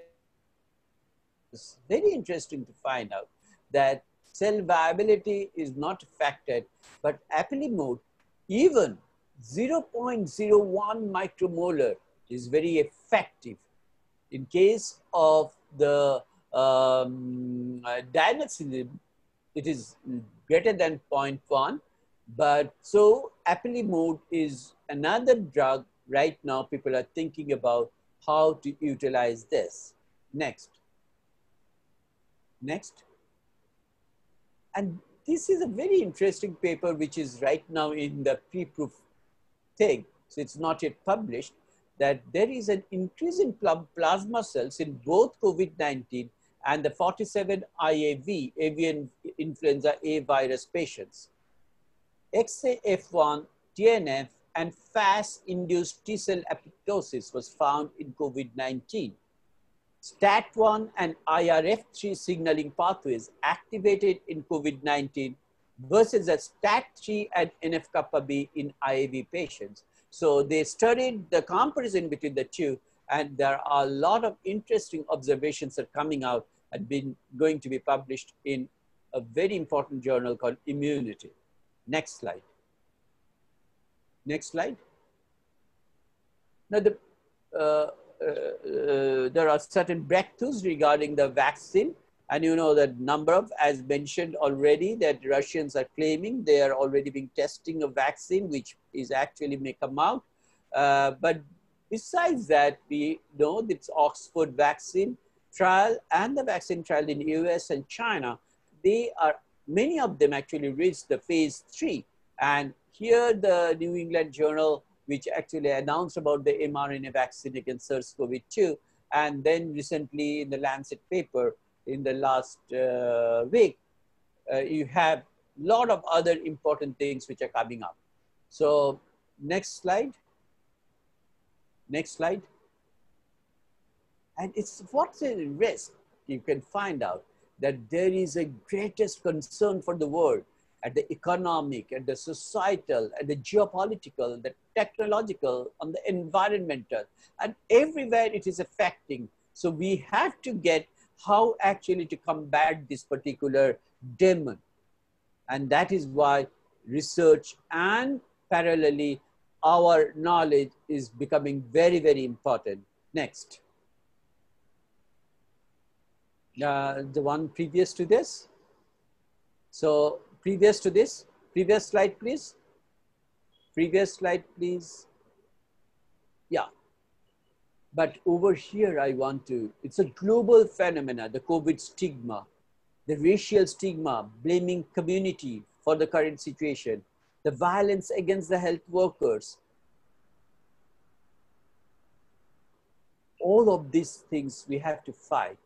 It's very interesting to find out that cell viability is not affected, but apilimode, even 0.01 micromolar is very effective. In case of the um, uh, it is greater than 0.1, but so apilimode is another drug right now people are thinking about how to utilize this. Next. Next. And this is a very interesting paper which is right now in the pre-proof thing. So it's not yet published that there is an increase in plasma cells in both COVID-19 and the 47 IAV, avian influenza A virus patients. XAF1, TNF, and FAS-induced T-cell apoptosis was found in COVID-19. STAT1 and IRF3 signaling pathways activated in COVID-19 versus a STAT3 and NF-kappa B in IAV patients. So they studied the comparison between the two and there are a lot of interesting observations that are coming out and been going to be published in a very important journal called Immunity. Next slide. Next slide. Now, the, uh, uh, uh, there are certain breakthroughs regarding the vaccine. And you know that number of, as mentioned already, that Russians are claiming they are already being testing a vaccine, which is actually may come out. Uh, but besides that, we know this Oxford vaccine trial and the vaccine trial in US and China, they are, many of them actually reached the phase three. And here the New England Journal, which actually announced about the mRNA vaccine against SARS-CoV-2, and then recently in the Lancet paper in the last uh, week, uh, you have a lot of other important things which are coming up. So next slide. Next slide. And it's what's a risk you can find out that there is a greatest concern for the world at the economic, at the societal, at the geopolitical, the technological, on the environmental, and everywhere it is affecting. So we have to get how actually to combat this particular demon. And that is why research and parallelly our knowledge is becoming very, very important. Next. Uh, the one previous to this. So previous to this, previous slide, please. Previous slide, please. But over here, I want to, it's a global phenomena, the COVID stigma, the racial stigma, blaming community for the current situation, the violence against the health workers. All of these things we have to fight.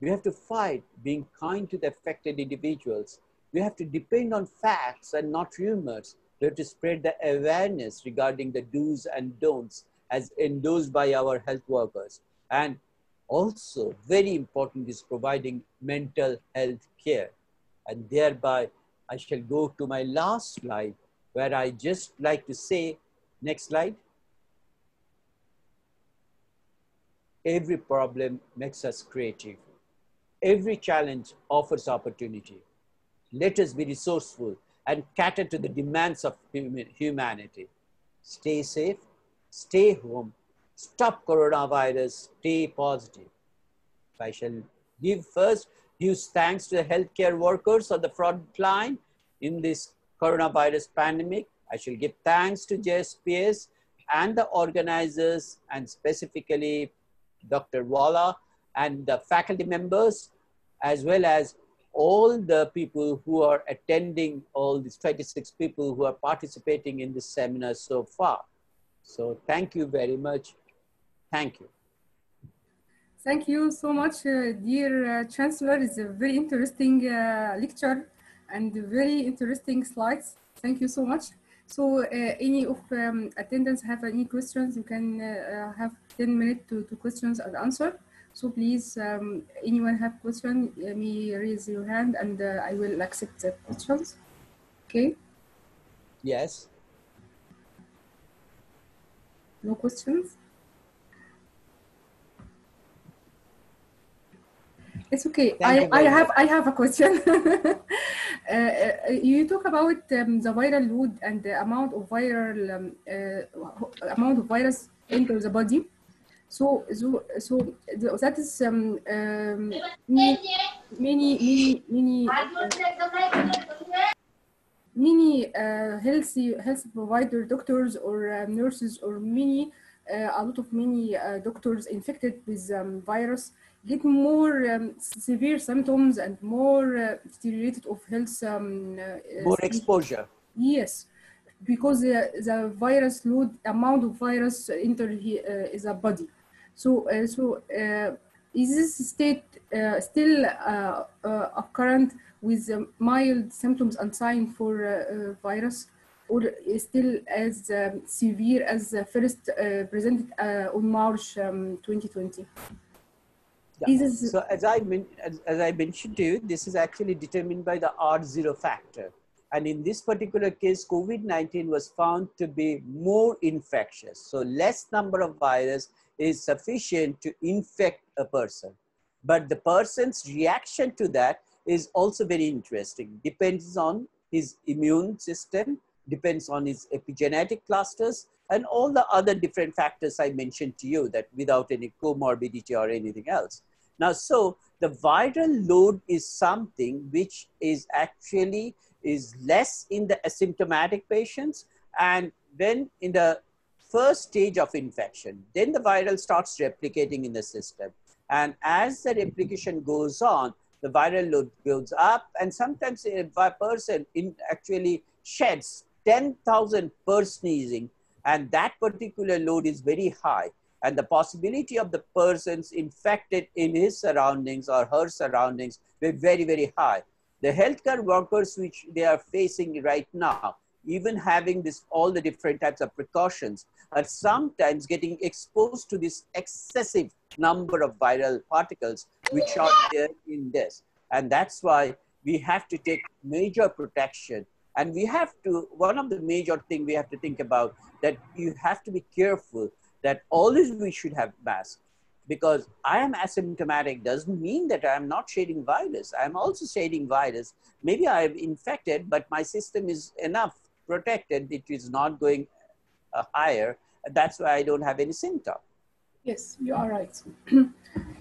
We have to fight being kind to the affected individuals. We have to depend on facts and not rumors. We have to spread the awareness regarding the do's and don'ts as endorsed by our health workers. And also, very important is providing mental health care. And thereby, I shall go to my last slide where I just like to say, next slide. Every problem makes us creative. Every challenge offers opportunity. Let us be resourceful and cater to the demands of humanity. Stay safe, stay home, stop coronavirus, stay positive. I shall give first use thanks to the healthcare workers on the front line in this coronavirus pandemic. I shall give thanks to JSPS and the organizers and specifically Dr. Walla and the faculty members, as well as all the people who are attending, all these 26 people who are participating in this seminar so far. So thank you very much. Thank you. Thank you so much, uh, dear uh, Chancellor. It's a very interesting uh, lecture and very interesting slides. Thank you so much. So uh, any of um, attendants have any questions, you can uh, have 10 minutes to, to questions and answer. So please, um, anyone have question, let me raise your hand and uh, I will accept the questions. Okay, Yes. No questions? It's okay. Thank I, I have I have a question. uh, uh, you talk about um, the viral load and the amount of viral um, uh, amount of virus enter the body. So so so that is um, um, many many many many uh, many uh, healthy health provider doctors or uh, nurses or many uh, a lot of many uh, doctors infected with um, virus get more um, severe symptoms and more uh, deteriorated of health um, uh, More exposure. Yes, because the, the virus load amount of virus enter uh, is a body. So uh, so uh, is this state uh, still uh, uh, occurrent with mild symptoms and sign for uh, uh, virus, or is still as um, severe as uh, first uh, presented uh, on March um, 2020? Yeah. So as I, as, as I mentioned to you, this is actually determined by the R0 factor. And in this particular case, COVID-19 was found to be more infectious. So less number of virus is sufficient to infect a person. But the person's reaction to that is also very interesting. Depends on his immune system, depends on his epigenetic clusters, and all the other different factors I mentioned to you that without any comorbidity or anything else. Now, so the viral load is something which is actually is less in the asymptomatic patients and then in the first stage of infection, then the viral starts replicating in the system. And as the replication goes on, the viral load goes up and sometimes a person in actually sheds 10,000 per sneezing and that particular load is very high. And the possibility of the persons infected in his surroundings or her surroundings were very very high. The healthcare workers which they are facing right now even having this all the different types of precautions are sometimes getting exposed to this excessive number of viral particles which are there in this and that's why we have to take major protection and we have to one of the major thing we have to think about that you have to be careful that always we should have masks because I am asymptomatic doesn't mean that I am not shedding virus. I am also shedding virus. Maybe I am infected, but my system is enough protected. It is not going higher. That's why I don't have any symptom. Yes, you are right.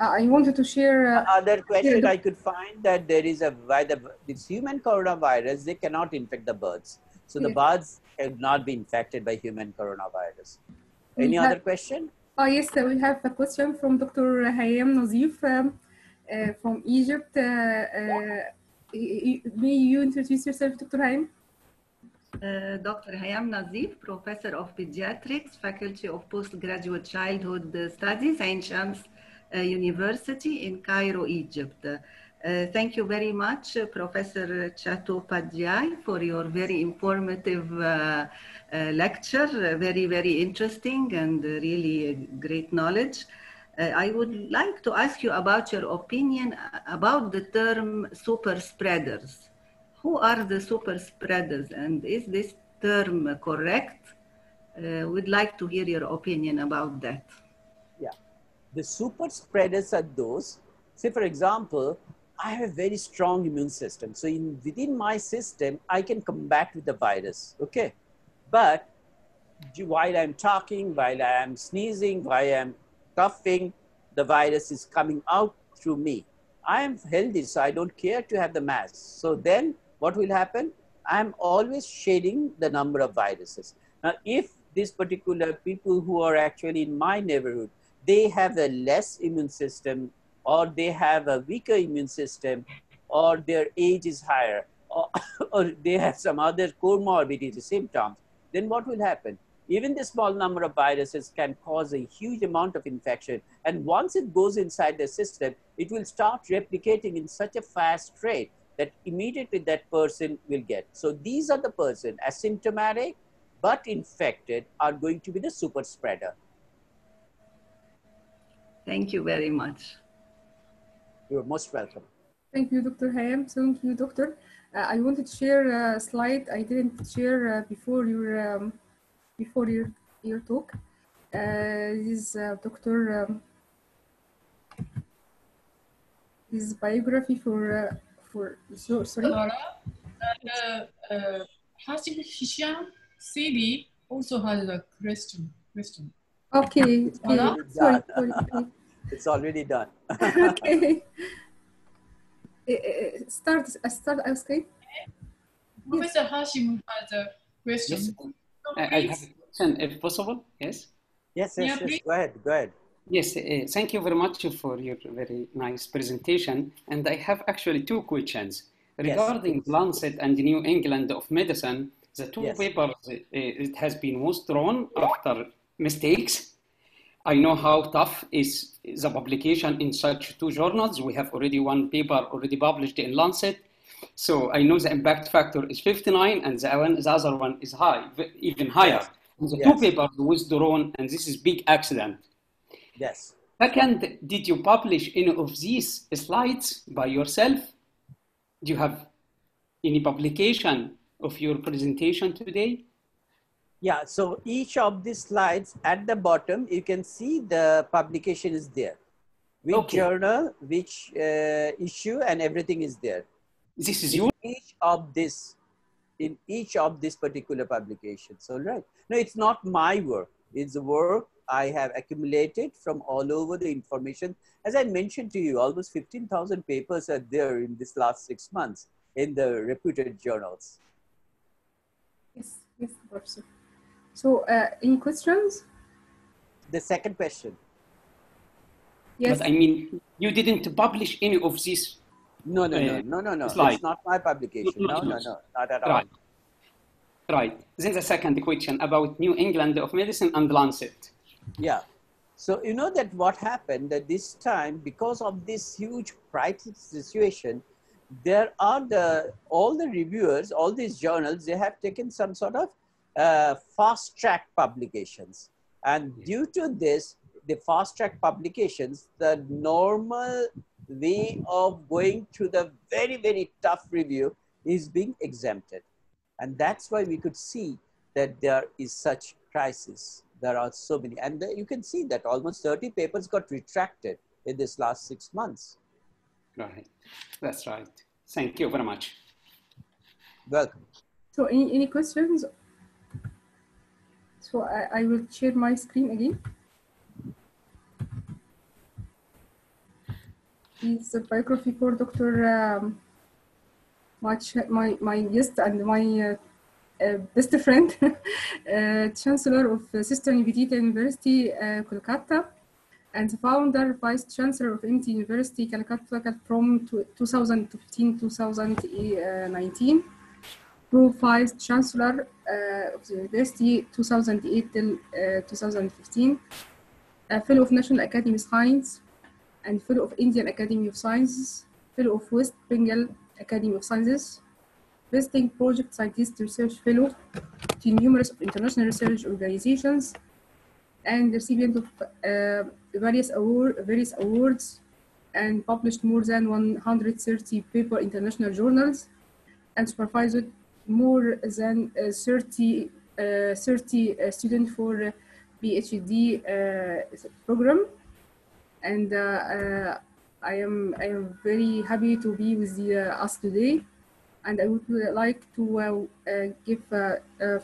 Uh, I wanted to share. Uh, Other question I could find that there is a why the this human coronavirus they cannot infect the birds, so the Yes. birds have not been infected by human coronavirus. Any have- other question? Oh, yes, uh, we have a question from Dr. Hayam Nazif um, uh, from Egypt. Uh, uh, y- y- may you introduce yourself, Dr. Hayam? Dr. Hayam Nazif, Professor of Pediatrics, Faculty of Postgraduate Childhood Studies, Ain Shams uh, University in Cairo, Egypt. Uh, thank you very much, uh, Professor Chattopadhyay, for your very informative uh, uh, lecture. Very, very interesting and really great knowledge. I would like to ask you about your opinion about the term super spreaders. Who are the super spreaders and is this term correct? Uh, we'd like to hear your opinion about that. Yeah. The super spreaders are those, say for example, I have a very strong immune system. So in within my system, I can combat with the virus. Okay. But while I'm talking, while I'm sneezing, while I'm coughing, the virus is coming out through me. I am healthy, so I don't care to have the mask. So then what will happen? I'm always shading the number of viruses. Now, if these particular people who are actually in my neighborhood, they have a less immune system or they have a weaker immune system or their age is higher or, or they have some other comorbidity symptoms, then what will happen? Even the small number of viruses can cause a huge amount of infection. And once it goes inside the system, it will start replicating in such a fast rate that immediately that person will get. So these are the person asymptomatic but infected are going to be the super spreader. Thank you very much. You're most welcome. Thank you, Dr. Hayam. Thank you, Doctor. Uh, I wanted to share a slide I didn't share uh, before your um, before your your talk. Uh, this is uh, Dr. Um, his biography for uh, for so, sorry. Laura, and uh, uh, Hashim Hisham CV also has a question. Question. Okay. okay. Laura? Sorry, sorry, sorry. It's already done. okay. Uh, uh, start. uh, Start asking. Professor Hashim has a question. Yes, So I, I have a question if possible. Yes. Yes, Yeah, yes, yes. please. Go ahead, go ahead. Yes, uh, thank you very much for your very nice presentation. And I have actually two questions regarding Lancet and New England of Medicine. The two Yes. papers, uh, it has been withdrawn after mistakes. I know how tough is the publication in such two journals. We have already one paper already published in Lancet. So I know the impact factor is 59 and the, one, the other one is high, even higher. And the Yes. two papers withdrawn and this is big accident. Yes. Second, did you publish any of these slides by yourself? Do you have any publication of your presentation today? Yeah, so each of these slides at the bottom, you can see the publication is there. Which Okay. journal, which uh, issue, and everything is there. This is in your each of this, in each of this particular publications. All right. No, it's not my work. It's the work I have accumulated from all over the information. As I mentioned to you, almost 15,000 papers are there in this last six months in the reputed journals. Yes, yes, Professor. So, uh, any questions? The second question. Yes. But I mean, you didn't publish any of these. No, no, no, uh, no, no, no. slides. It's not my publication. No, no, no, not at all. Right. Right. Then the second question about New England of Medicine and Lancet. Yeah. So you know that what happened that this time because of this huge crisis situation, there are the all the reviewers, all these journals, they have taken some sort of uh, fast track publications, and due to this, the fast track publications, the normal way of going through the very very tough review is being exempted, and that's why we could see that there is such crisis there are so many and the- you can see that almost 30 papers got retracted in this last six months Right. That's right. Thank you very much. welcome So, any, any questions? So I, I will share my screen again. It's a biography for Dr. Um, my, my, my guest and my uh, best friend, uh, Chancellor of uh, Sister Nivedita University, uh, Kolkata, and founder, Vice Chancellor of Amity University, Calcutta from 2015 2019. Pro Vice Chancellor uh, of the University 2008 till uh, 2015. A Fellow of National Academy of Science and Fellow of Indian Academy of Sciences, Fellow of West Bengal Academy of Sciences, Visiting Project Scientist Research Fellow to numerous international research organizations, and recipient of uh, various, award, various awards and published more than 130 paper international journals and supervised more than uh, 30, uh, 30 uh, students for uh, PhD uh, program. And I am I am very happy to be with the, us today. And I would uh, like to uh, uh, give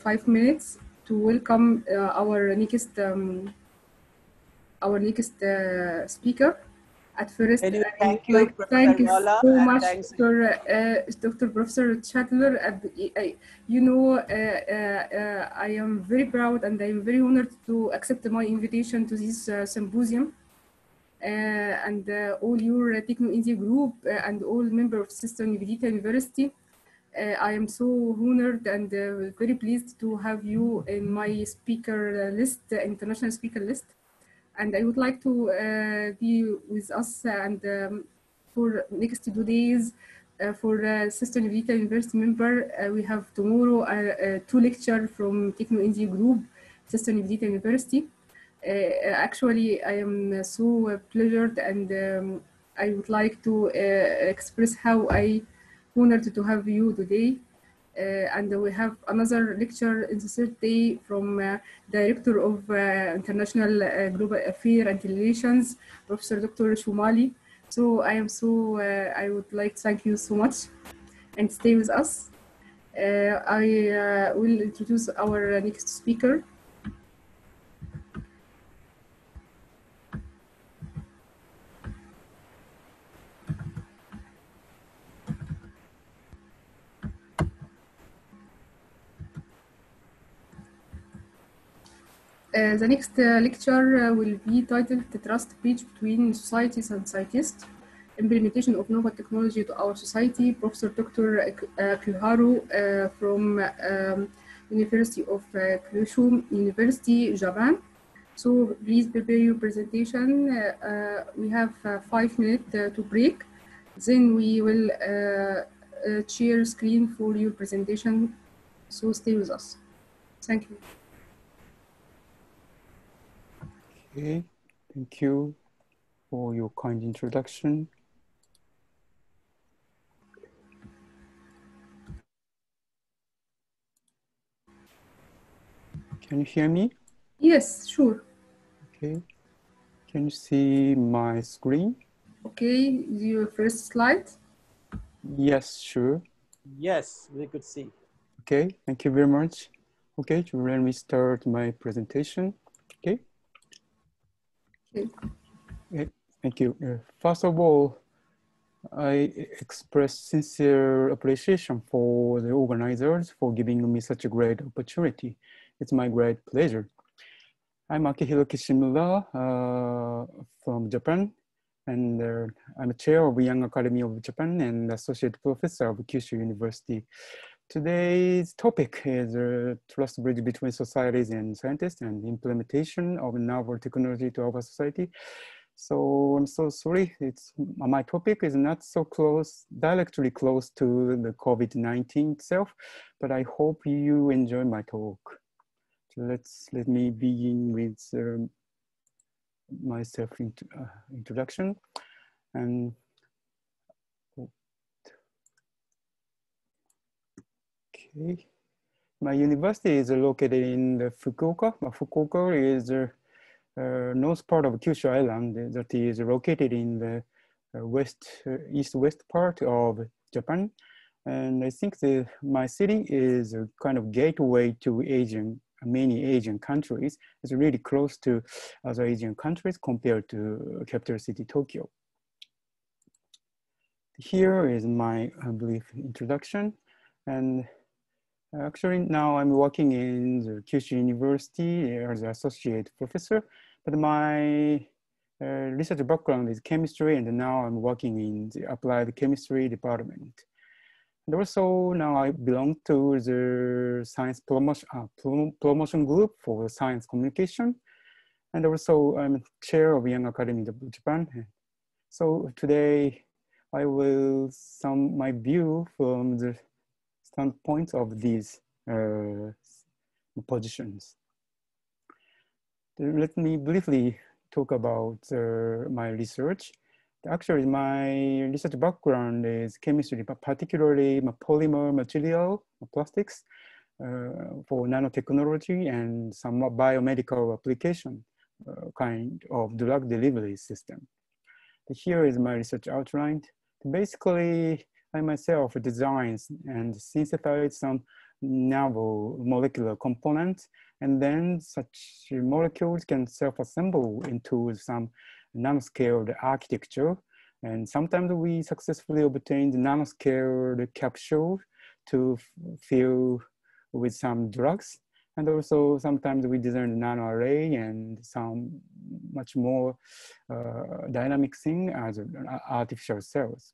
five minutes to welcome uh, our next um, our next uh, speaker. At first, Anyway, thank you, like thank you so much, Dr. Uh, Dr. Professor Chatler. Uh, you know, uh, I am very proud and I am very honored to accept my invitation to this uh, symposium. Uh, and uh, all your Techno India group and all members of Sister Nivedita University. Uh, I am so honored and uh, very pleased to have you in my speaker list, international speaker list. And I would like to uh, be with us and um, for next two days uh, for uh, Sister University member, uh, we have tomorrow uh, two lecture from Techno India group, Sister Nivedita University. Actually, I am so pleasured and um, I would like to express how I honored to have you today. Uh, and we have another lecture in the third day from uh, Director of uh, International Global Affairs and Relations, Professor Dr. Shumali. So I am so, I would like to thank you so much and stay with us. I will introduce our next speaker. Uh, the next uh, lecture uh, will be titled The Trust Bridge Between Societies and Scientists, Implementation of Novel Technology to Our Society, Professor Dr. K- uh, Kuharu uh, from um, University of uh, Kyushu University, Japan. So please prepare your presentation. We have five minutes to break. Then we will share screen for your presentation. So stay with us. Thank you. Okay, thank you for your kind introduction. Can you hear me? Yes, sure. Okay. Can you see my screen? Okay, your first slide. Yes, sure. Yes, we could see. Okay, thank you very much. Okay, to let me start my presentation. Okay. Thank you. Uh, first of all, I express sincere appreciation for the organizers for giving me such a great opportunity. It's my great pleasure. I'm Akihiro Kishimura uh, from Japan, and uh, I'm a chair of the Young Academy of Japan and associate professor of Kyushu University. Today's topic is uh, trust bridge between societies and scientists and implementation of novel technology to our society. So I'm so sorry. It's my topic is not so close, directly close to the COVID-19 itself, but I hope you enjoy my talk. So let's let me begin with um, my self int uh, introduction and okay. My university is located in Fukuoka. Uh, Fukuoka is the uh, north part of Kyushu Island that is located in the uh, west, uh, east-west part of Japan. And I think the, my city is a kind of gateway to Asian many Asian countries. It's really close to other Asian countries compared to capital city Tokyo. Here is my, believe, introduction. And actually now I'm working in the Kyushu University as an associate professor, but my uh, research background is chemistry and now I'm working in the applied chemistry department. And also now I belong to the science promotion, uh, promotion group for science communication. And also I'm chair of Young Academy of Japan. So today I will sum my view from the standpoint of these uh, positions. Let me briefly talk about uh, my research. Actually, my research background is chemistry, but particularly polymer material, plastics, uh, for nanotechnology and some biomedical application uh, kind of drug delivery system. Here is my research outline. Basically, I myself design and synthesized some novel molecular components, and then such molecules can self-assemble into some nanoscaled architecture. And sometimes we successfully obtain the nanoscaled capsule to fill with some drugs. And also sometimes we design nano array and some much more uh, dynamic thing as artificial cells.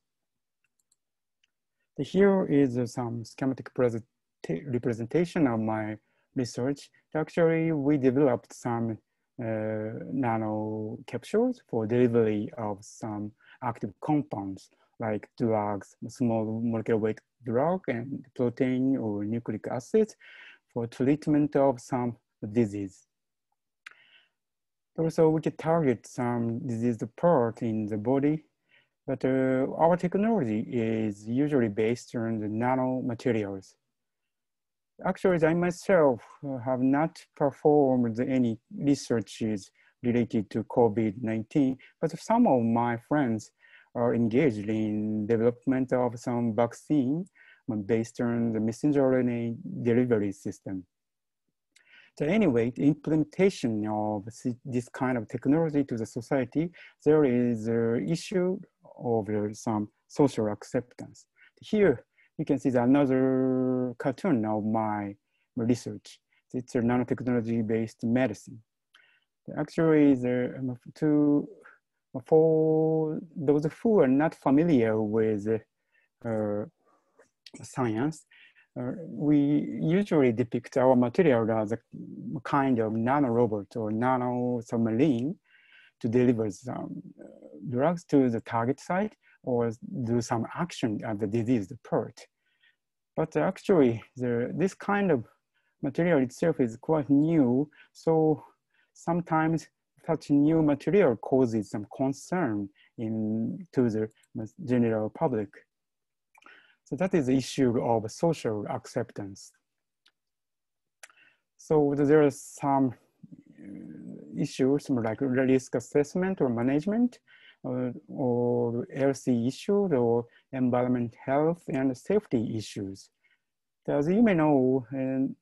Here is uh, some schematic representation of my research. Actually, we developed some uh, nano capsules for delivery of some active compounds like drugs, small molecular weight drug and protein or nucleic acids for treatment of some disease. Also, we can target some diseased part in the body but uh, our technology is usually based on the nano materials. Actually, I myself uh, have not performed any researches related to COVID-19, but some of my friends are engaged in development of some vaccine based on the messenger RNA delivery system. So anyway, the implementation of this kind of technology to the society, there is an issue of some social acceptance. Here, you can see another cartoon of my research. It's a nanotechnology-based medicine. Actually, the, um, to, for those who are not familiar with uh, science, uh, we usually depict our material as a kind of nanorobot or nano submarine to deliver some uh, drugs to the target site or do some action at the diseased part. But actually, the, this kind of material itself is quite new. So sometimes such new material causes some concern in, to the general public. So that is the issue of social acceptance. So there are some issues like risk assessment or management uh, or ELSI issues or environment health and safety issues. As you may know, in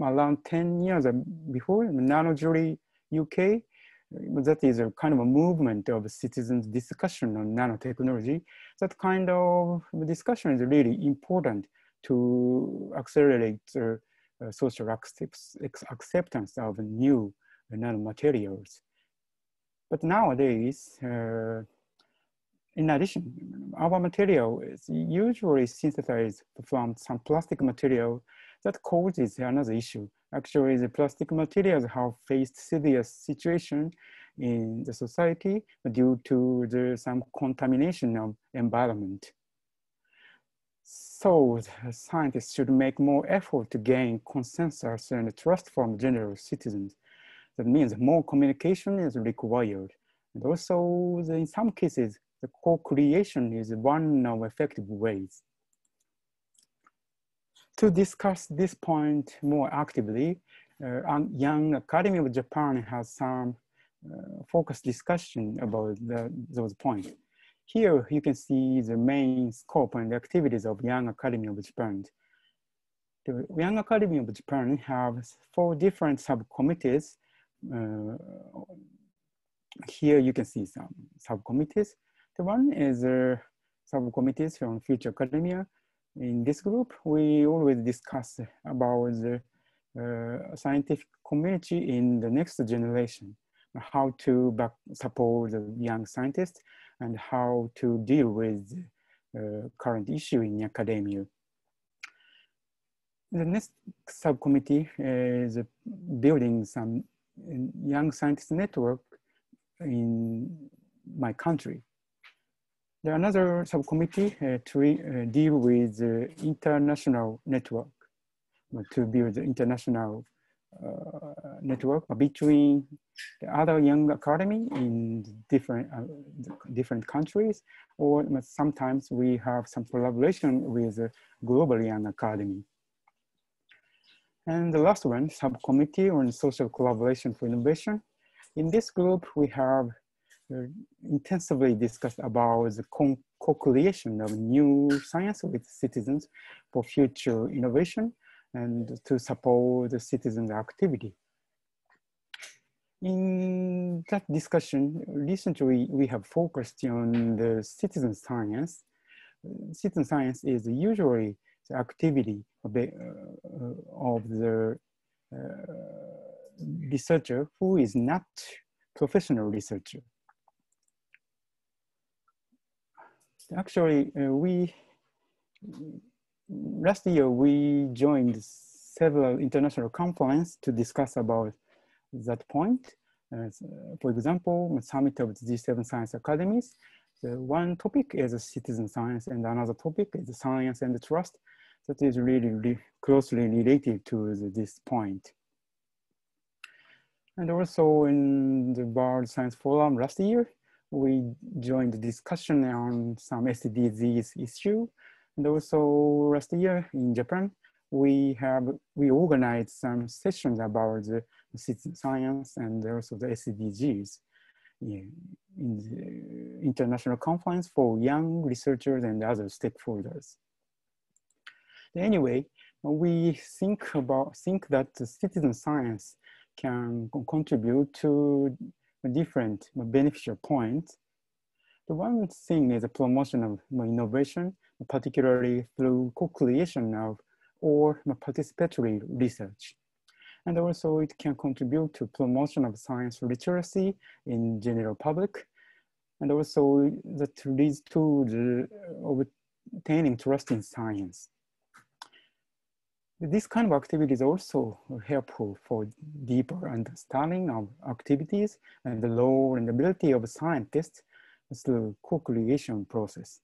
around 10 years before, NanoJury UK, that is a kind of a movement of citizens discussion on nanotechnology. That kind of discussion is really important to accelerate uh, uh, social acceptance of new nanomaterials. But nowadays, uh, in addition, our material is usually synthesized from some plastic material that causes another issue. Actually, the plastic materials have faced serious situation in the society due to the, some contamination of environment. So scientists should make more effort to gain consensus and trust from general citizens that means more communication is required. And also, in some cases, the co-creation is one of effective ways. To discuss this point more actively, uh, Young Academy of Japan has some uh, focused discussion about the, those points. Here you can see the main scope and activities of Young Academy of Japan. the Young Academy of Japan have four different subcommittees. Uh, here you can see some subcommittees. The one is uh, subcommittees from Future Academia. In this group, we always discuss about the uh, scientific community in the next generation, how to support the young scientists and how to deal with uh, current issue in academia. The next subcommittee is building some young scientist network in my country. There are another subcommittee uh, to uh, deal with the international network, uh, to build the international uh, network between the other young academy in different uh, different countries, or sometimes we have some collaboration with global young academy. And the last one, subcommittee on social collaboration for innovation. In this group, we have uh, intensively discussed about the co-creation of new science with citizens for future innovation and to support the citizens' activity. In that discussion, recently we have focused on the citizen science. Citizen science is usually the activity of the, uh, of the uh, researcher who is not professional researcher. Actually, uh, we last year we joined several international conferences to discuss about that point. Uh, for example, summit of the G7 science academies. The one topic is citizen science and another topic is science and trust. That is really, really closely related to the, this point. And also in the World Science Forum last year, we joined the discussion on some SDGs issue. And also last year in Japan, we have, we organized some sessions about the science and also the SDGs in the international conference for young researchers and other stakeholders. Anyway, we think about, think that citizen science can contribute to different beneficial points. The one thing is the promotion of innovation, particularly through co-creation of or participatory research. And also it can contribute to promotion of science literacy in general public. And also that leads to the uh, obtaining trust in science. This kind of activity is also helpful for deeper understanding of activities and the role and ability of scientists through co-creation process.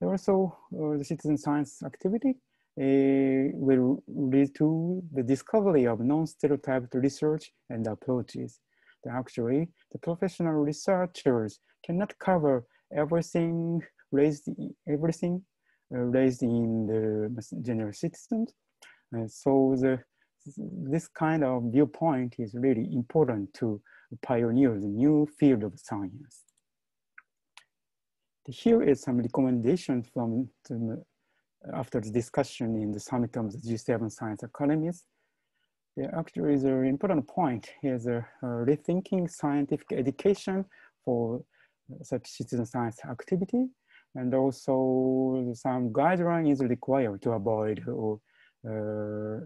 Also, uh, the citizen science activity uh, will lead to the discovery of non-stereotyped research and approaches. Actually, the professional researchers cannot cover everything raised, everything raised in the general citizens. And so the, this kind of viewpoint is really important to pioneer the new field of science. Here is some recommendations from the, after the discussion in the summit of the G7 science academies. There actually is an important point is uh, rethinking scientific education for such citizen science activity and also some guideline is required to avoid uh,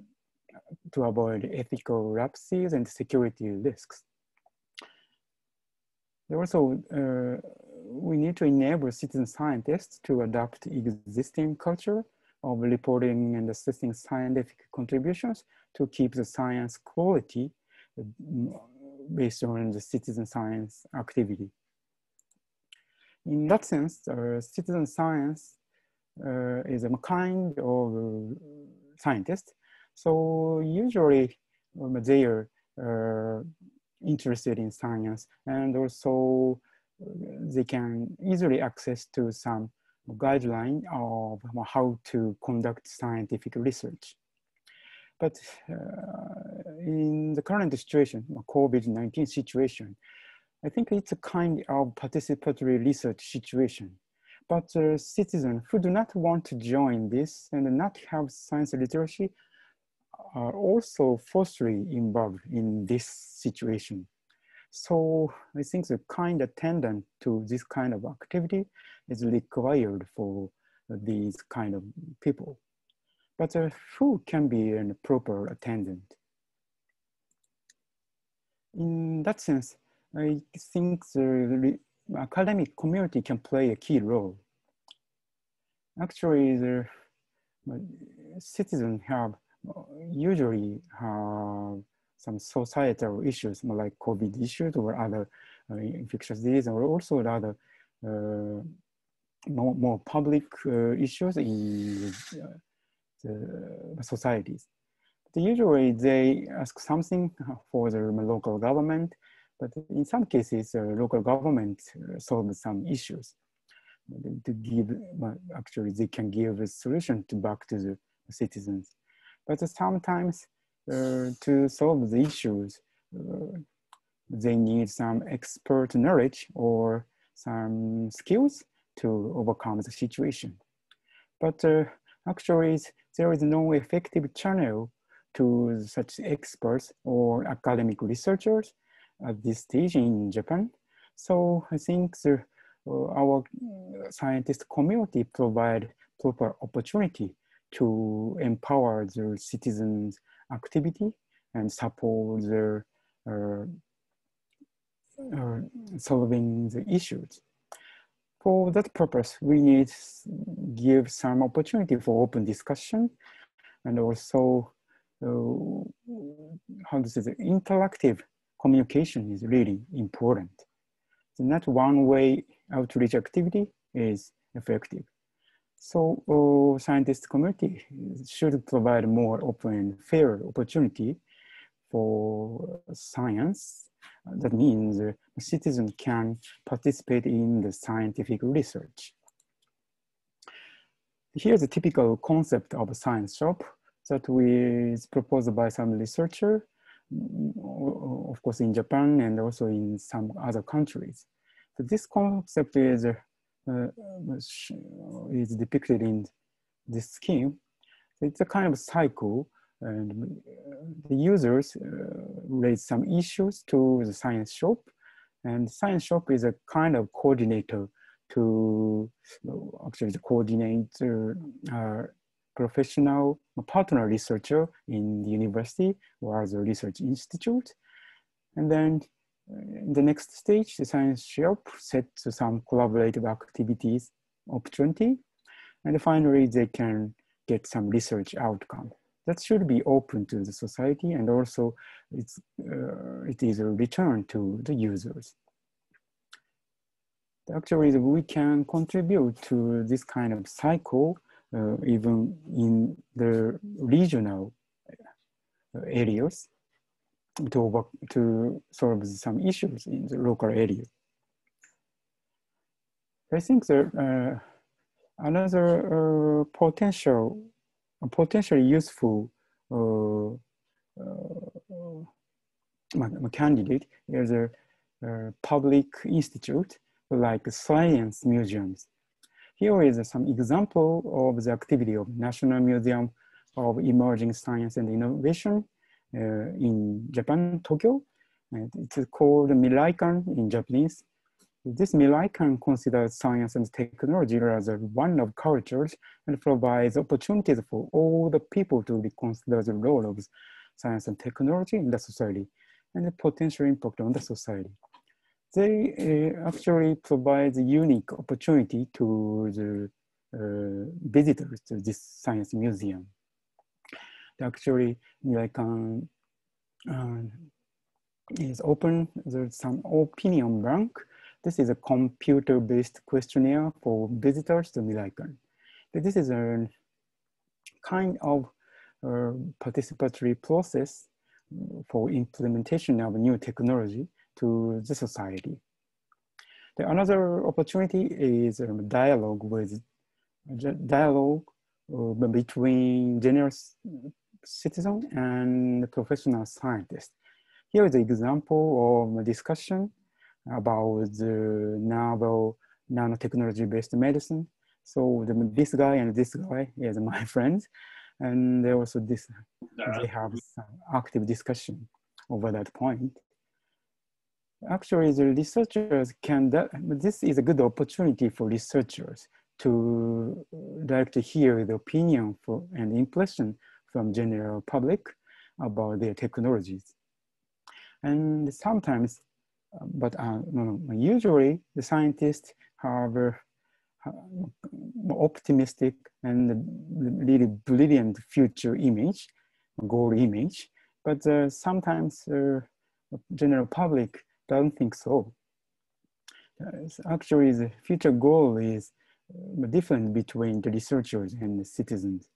to avoid ethical lapses and security risks. Also, uh, we need to enable citizen scientists to adopt existing culture of reporting and assessing scientific contributions to keep the science quality uh, based on the citizen science activity in that sense, uh, citizen science uh, is a kind of uh, scientist. So usually um, they are interested in science and also they can easily access to some guideline of how to conduct scientific research. But uh, in the current situation, COVID-19 situation, I think it's a kind of participatory research situation. But uh, citizens who do not want to join this and not have science literacy are also forcefully involved in this situation. So I think the kind attendant to this kind of activity is required for these kind of people. But uh, who can be a proper attendant? In that sense, I think the academic community can play a key role. Actually, the citizens have usually have some societal issues like COVID issues or other uh, infectious disease or also other uh, more, more public uh, issues in the societies. But usually they ask something for the local government, but in some cases, uh, local government uh, solve some issues to give, actually they can give a solution to back to the citizens. But sometimes uh, to solve the issues, uh, they need some expert knowledge or some skills to overcome the situation. But uh, actually, there is no effective channel to such experts or academic researchers at this stage in Japan. So I think the, uh, our scientist community provide proper opportunity to empower the citizens activity and support their uh, uh, solving the issues. For that purpose, we need give some opportunity for open discussion and also uh, how this is interactive communication is really important. So not one way outreach activity is effective. So uh, scientist community should provide more open and fair opportunity for science. That means uh, citizens can participate in the scientific research. Here's a typical concept of a science shop that was proposed by some researcher, of course in Japan and also in some other countries. So this concept is uh, uh, is depicted in this scheme. It's a kind of cycle and the users uh, raise some issues to the science shop and science shop is a kind of coordinator to actually the coordinator uh, professional partner researcher in the university or the research institute. And then in the next stage, the science shop sets some collaborative activities opportunity. And finally, they can get some research outcome. That should be open to the society and also it's, uh, it is a return to the users. Actually, we can contribute to this kind of cycle uh, even in the regional areas to, work, to solve some issues in the local area. I think that uh, another uh, potential, potentially useful uh, uh candidate is a uh, public institute like science museums. Here is some example of the activity of National Museum of Emerging Science and Innovation uh, in Japan, Tokyo. And it is called Miraikan in Japanese. This Miraikan considers science and technology as one of cultures and provides opportunities for all the people to reconsider the role of science and technology in the society and the potential impact on the society. They uh, actually provide a unique opportunity to the uh, visitors to this science museum actually like um, uh, is open. There's some opinion bank. This is a computer-based questionnaire for visitors to Miraikan. This is a kind of uh, participatory process for implementation of new technology to the society. The another opportunity is a dialogue with dialogue uh, between general citizen and professional scientist. Here is an example of a discussion about the novel nanotechnology-based medicine. So the, this guy and this guy is my friends, and they also this they have some active discussion over that point. Actually, the researchers can this is a good opportunity for researchers to directly hear the opinion for and impression from general public about their technologies. And sometimes, but uh, no, no, usually the scientists have uh, optimistic and really brilliant future image, goal image, but uh, sometimes uh, general public doesn't think so. actually, the future goal is different between the researchers and the citizens.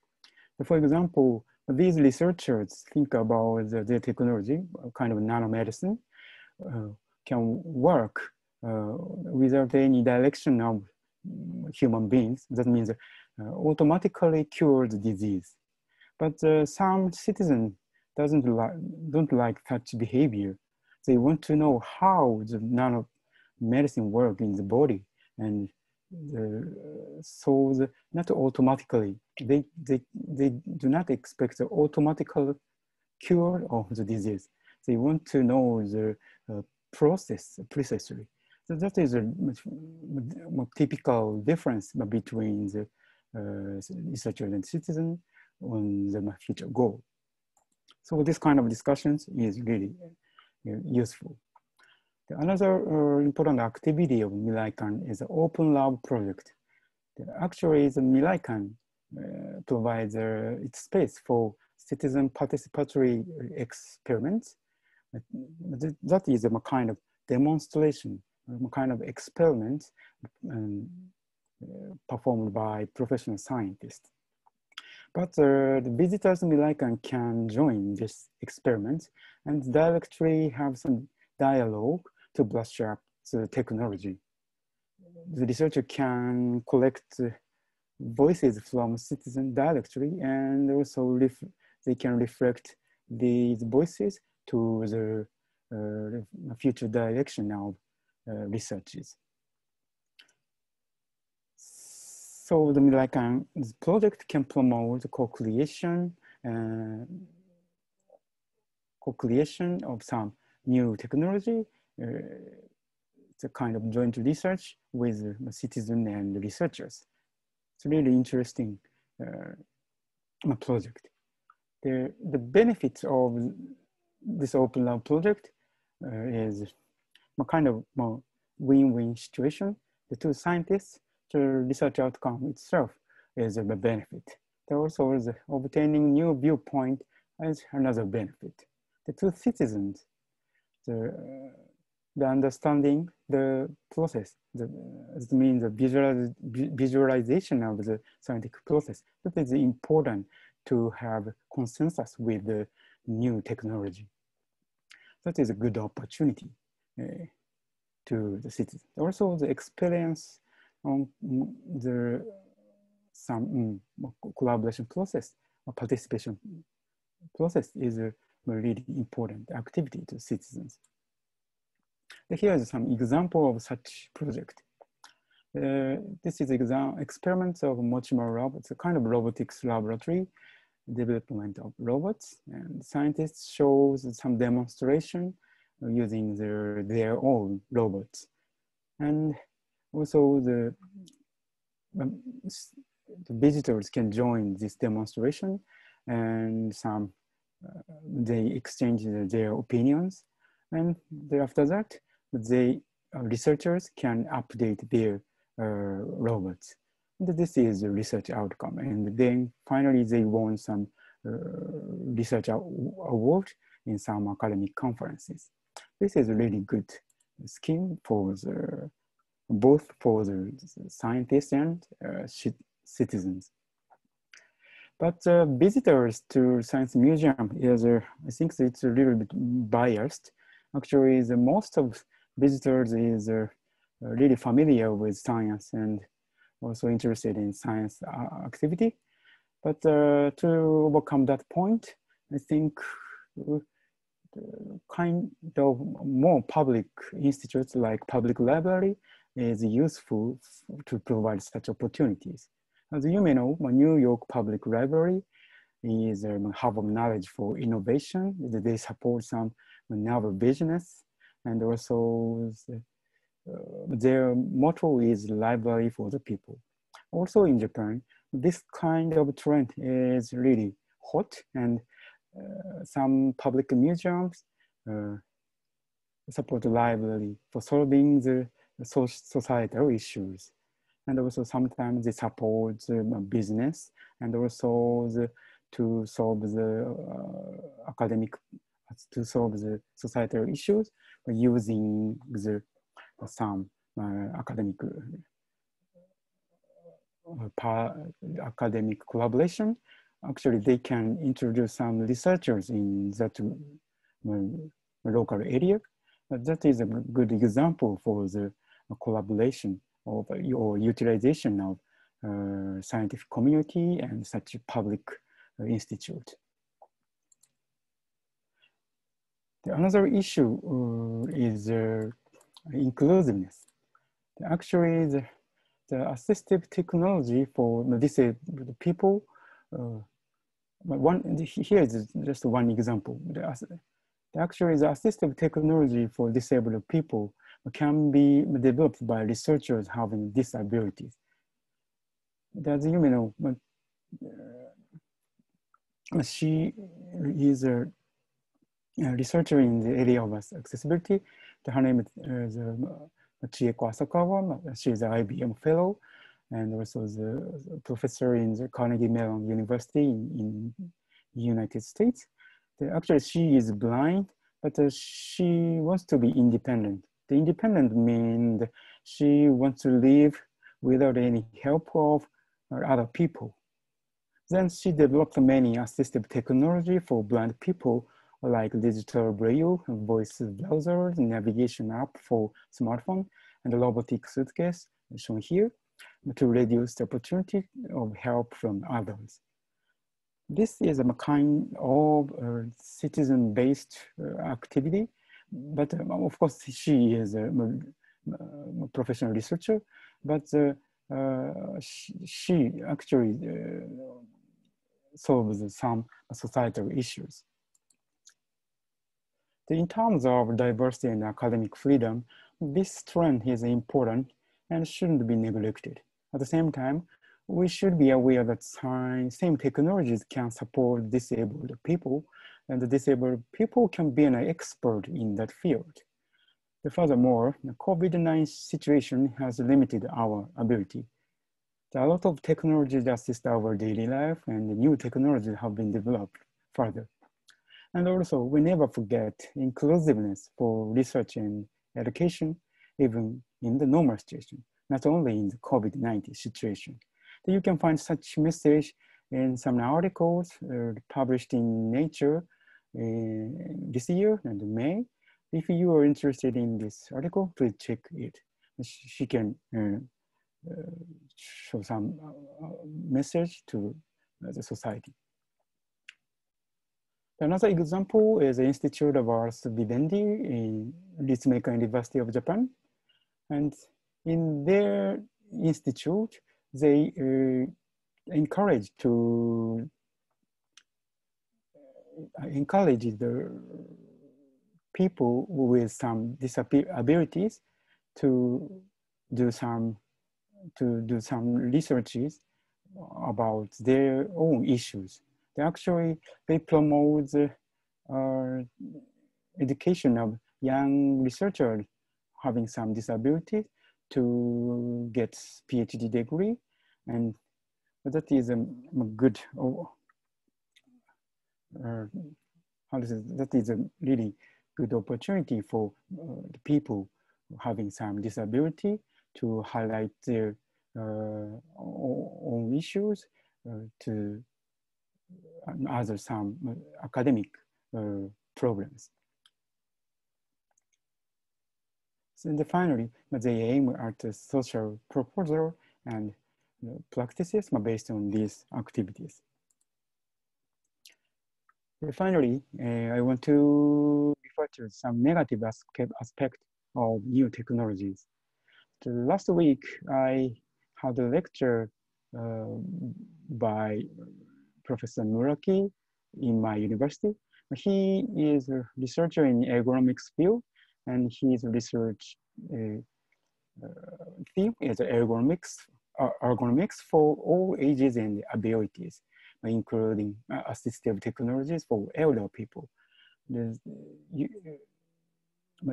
For example, these researchers think about the, the technology, kind of nanomedicine, uh, can work uh, without any direction of human beings. That means uh, automatically cure the disease. But uh, some citizens doesn't like don't like such behavior. They want to know how the nanomedicine work in the body and the, so the, not automatically they, they they do not expect the automatical cure of the disease. They want to know the uh, process precisely. So that is a typical difference between the uh, researcher and citizen on the future goal. So this kind of discussions is really useful Another uh, important activity of Miraikan is the Open Lab project. Actually, the Miraikan uh, provides uh, its space for citizen participatory experiments. That is a kind of demonstration, a kind of experiment um, performed by professional scientists. But uh, the visitors in Miraikan can join this experiment and directly have some dialogue to brush up the technology. The researcher can collect voices from citizen directly and also they can reflect these voices to the uh, future direction of uh, researches. So the Miraikan project can promote co-creation, uh, co-creation of some new technology it's a kind of joint research with citizen and researchers. It's really interesting uh, project. The, the benefits of this open lab project uh, is a kind of win-win situation. The two scientists, the research outcome itself is a benefit. There also is obtaining new viewpoint as another benefit. The two citizens, the the understanding the process, the, means the visual, visualization of the scientific process. That is important to have consensus with the new technology. That is a good opportunity uh, to the citizens. Also the experience on the some collaboration process or participation process is a really important activity to citizens. Here is some example of such project. Uh, this is exam experiments of Mochima Lab. A kind of robotics laboratory, development of robots. And scientists shows some demonstration using their, their own robots. And also the, um, the visitors can join this demonstration and some, uh, they exchange their opinions. And after that, the uh, researchers can update their uh, robots. And this is a research outcome. And then finally, they won some uh, research award in some academic conferences. This is a really good scheme for the, both for the scientists and uh, citizens. But uh, visitors to Science Museum is, uh, I think it's a little bit biased. Actually, the most of visitors is uh, really familiar with science and also interested in science uh, activity. But uh, to overcome that point, I think kind of more public institutes like public library is useful to provide such opportunities. As you may know, New York Public Library is a hub of knowledge for innovation. They support some novel business and also uh, their motto is library for the people. Also in Japan, this kind of trend is really hot and uh, some public museums uh, support library for solving the societal issues. And also sometimes they support the business and also the, to solve the uh, academic, to solve the societal issues using the some uh, academic uh, academic collaboration, actually they can introduce some researchers in that local area. But that is a good example for the collaboration of or utilization of uh, scientific community and such public uh, institute. The another issue uh, is inclusiveness. Actually, the, the assistive technology for disabled people, uh, one, here is just one example. The, actually, the assistive technology for disabled people can be developed by researchers having disabilities. As you may know, uh, she is a, a researcher in the area of accessibility her name is uh, Chieko Asakawa. She's an IBM fellow and also the professor in the Carnegie Mellon University in, in United States. Actually, she is blind, but uh, she wants to be independent. The independent means she wants to live without any help of other people. Then she developed many assistive technology for blind people like digital braille, voice browser, navigation app for smartphone, and robotic suitcase shown here to reduce the opportunity of help from others. This is a kind of uh, citizen-based uh, activity, but um, of course she is a, a professional researcher, but uh, she, she, actually uh, solves some societal issues. In terms of diversity and academic freedom, this trend is important and shouldn't be neglected. At the same time, we should be aware that same technologies can support disabled people, and the disabled people can be an expert in that field. Furthermore, the COVID-19 situation has limited our ability. There are a lot of technologies that assist our daily life, and new technologies have been developed further. And also, we never forget inclusiveness for research and education, even in the normal situation, not only in the COVID-19 situation. You can find such message in some articles uh, published in Nature this year and May. If you are interested in this article, please check it. She can uh, uh show some uh, message to the society. Another example is the Institute of Ars Vivendi in Ritsumeikan University of Japan. And in their institute, they uh, encourage to encourage the people with some disabilities to do some to do some researches about their own issues they actually they promote uh, education of young researchers having some disability to get PhD degree, and that is a, a good. Uh, how that is a really good opportunity for uh, the people having some disability to highlight their uh, own issues to other some academic problems. And finally, they aim at a social proposal and practices based on these activities. Finally, uh, I want to refer to some negative aspect of new technologies. the last week I had a lecture uh, by Professor Muraki in my university. He is a researcher in ergonomics field, and his research uh, uh, theme is ergonomics, uh, ergonomics for all ages and abilities, including uh, assistive technologies for elder people. Uh,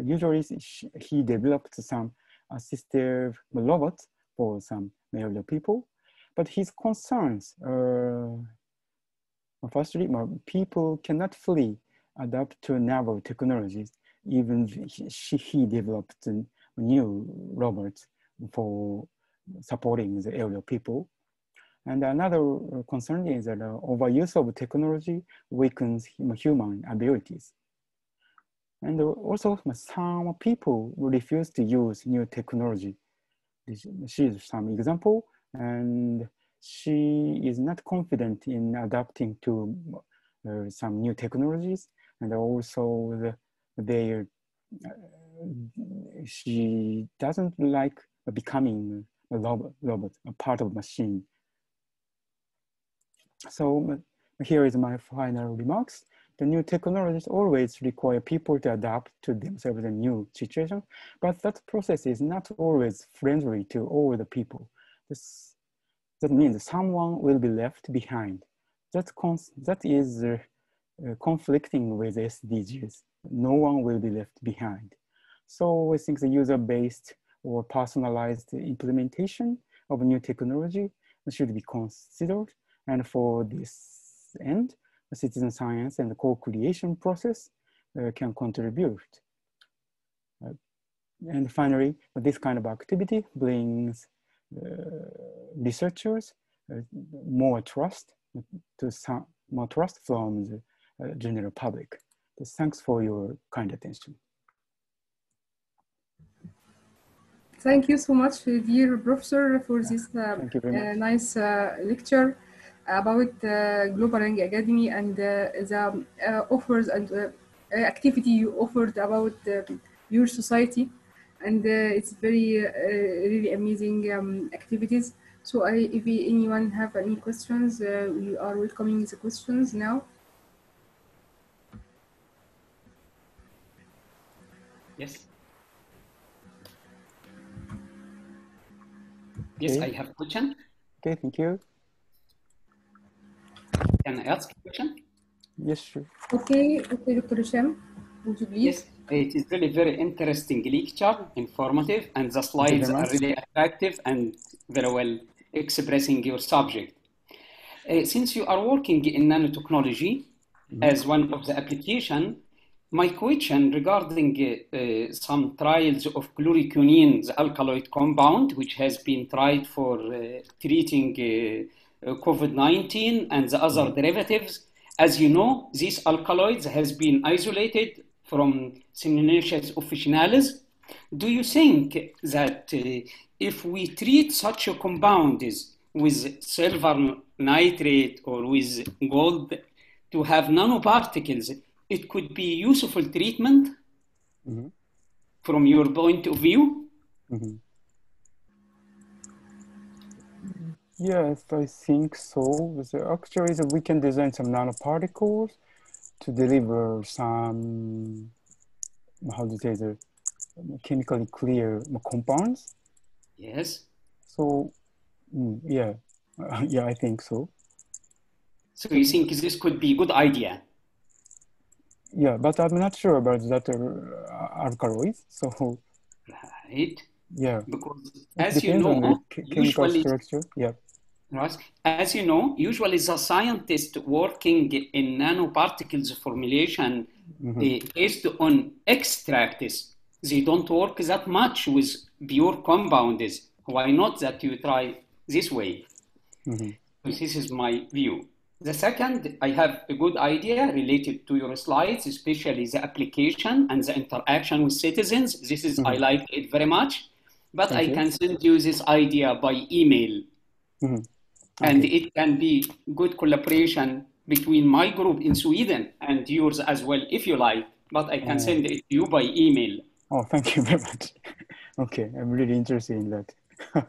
usually he developed some assistive robots for some elder people, but his concerns are firstly, people cannot fully adapt to novel technologies. Even he, he developed new robots for supporting the elder people. And another concern is that uh, overuse of technology weakens human abilities. And also some people refuse to use new technology. She is some example, and she is not confident in adapting to uh, some new technologies, and also the, they, uh, she doesn't like becoming a robot, robot, a part of machine. So here is my final remarks. The new technologies always require people to adapt to themselves in new situations, but that process is not always friendly to all the people. This, that means someone will be left behind. That, that is uh, uh, conflicting with SDGs. No one will be left behind. So I think the user-based or personalized implementation of new technology should be considered. And for this end, the citizen science and the co-creation process uh, can contribute. Uh, and finally, this kind of activity brings uh, researchers uh, more trust to some more trust from the uh, general public. Thanks for your kind attention. Thank you so much, dear professor, for this uh, uh, nice uh, lecture about Global Young Academy and the uh, offers and uh, uh, activity you offered about your society. And it's very, really amazing um, activities. So I, if anyone have any questions, we are welcoming the questions now. Yes. Yes, I have a question. Okay, thank you. Can I ask a question? Yes, sure. Okay, okay, Dr. Hisham, would you please? Yes, it is really very interesting lecture, informative, and the slides are really attractive and very well expressing your subject. Uh, since you are working in nanotechnology mm -hmm. as one of the application, my question regarding uh, uh, some trials of chloroquine, the alkaloid compound, which has been tried for uh, treating COVID-19 and the other derivatives. As you know, these alkaloids has been isolated from Cinchona officinalis. Do you think that if we treat such a compound with silver nitrate or with gold to have nanoparticles, it could be useful treatment mm -hmm. from your point of view? Mm Yes, I think so. So actually, we can design some nanoparticles to deliver some, how to say, the chemically clear compounds. Yes. So, mm, yeah, yeah, I think so. So you think this could be a good idea? Yeah, but I'm not sure about that uh, alkaloids. So, right. Yeah. Because as you know, chemical usually, structure. Yeah. Right. As you know, usually the scientist working in nanoparticles formulation Mhm. uh, based on extracts, they don't work that much with pure compounds. Why not that you try this way? Mhm. This is my view. The second, I have a good idea related to your slides, especially the application and the interaction with citizens. This is, I Mhm. like it very much, but Thank I you. can send you this idea by email. And it can be good collaboration between my group in Sweden and yours as well, if you like. But I can Oh. send it to you by email. Oh, thank you very much. Okay, I'm really interested in that.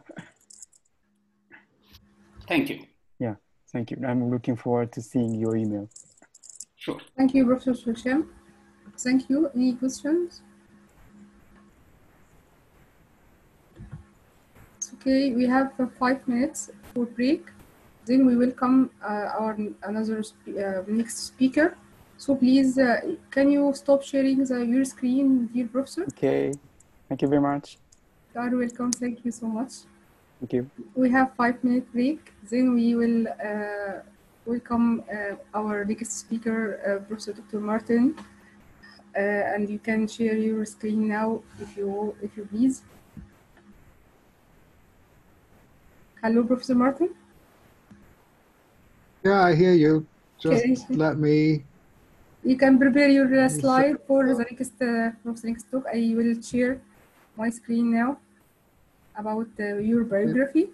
Thank you. Yeah, thank you. I'm looking forward to seeing your email. Sure. Thank you, Professor Hisham. Thank you. Any questions? It's okay. We have uh, five minutes for break. Then we welcome uh, our another uh, next speaker. So please, uh, can you stop sharing the, your screen, dear professor? Okay, thank you very much. You are welcome. Thank you so much. Thank you. We have five minute break. Then we will uh, welcome uh, our next speaker, uh, Professor Dr. Martin. Uh, and you can share your screen now if you if you please. Hello, Professor Martin. Yeah, I hear you. Just Okay. let me. You can prepare your uh, slide for the next uh, for the next talk. I will share my screen now about uh, your biography.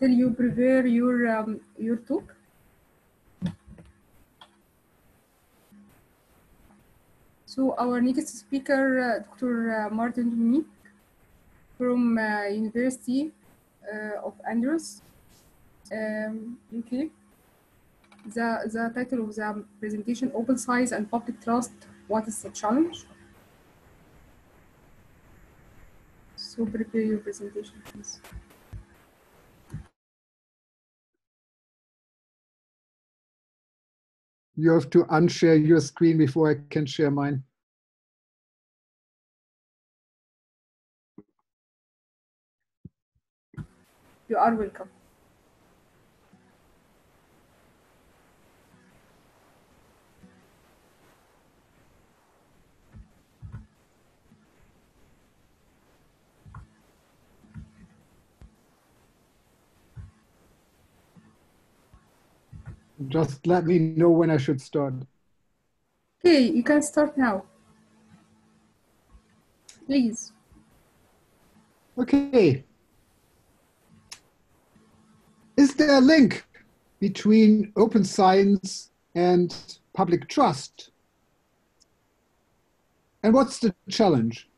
Till you prepare your um, your talk. So our next speaker, uh, Dr. Uh, Martin Dominik from uh, University uh, of Andrews, um, UK. The, the title of the presentation, Open Science and Public Trust, What is the Challenge? So prepare your presentation, please. You have to unshare your screen before I can share mine. You are welcome. Just let me know when I should start. Okay, you can start now. Please. Okay. Is there a link between open science and public trust? And what's the challenge?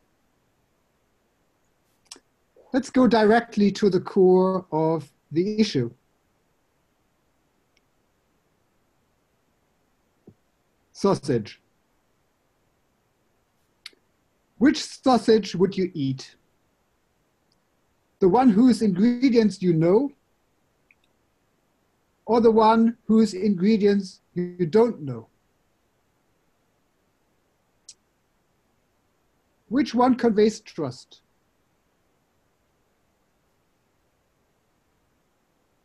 Let's go directly to the core of the issue. Sausage. Which sausage would you eat? The one whose ingredients you know, or the one whose ingredients you don't know? Which one conveys trust?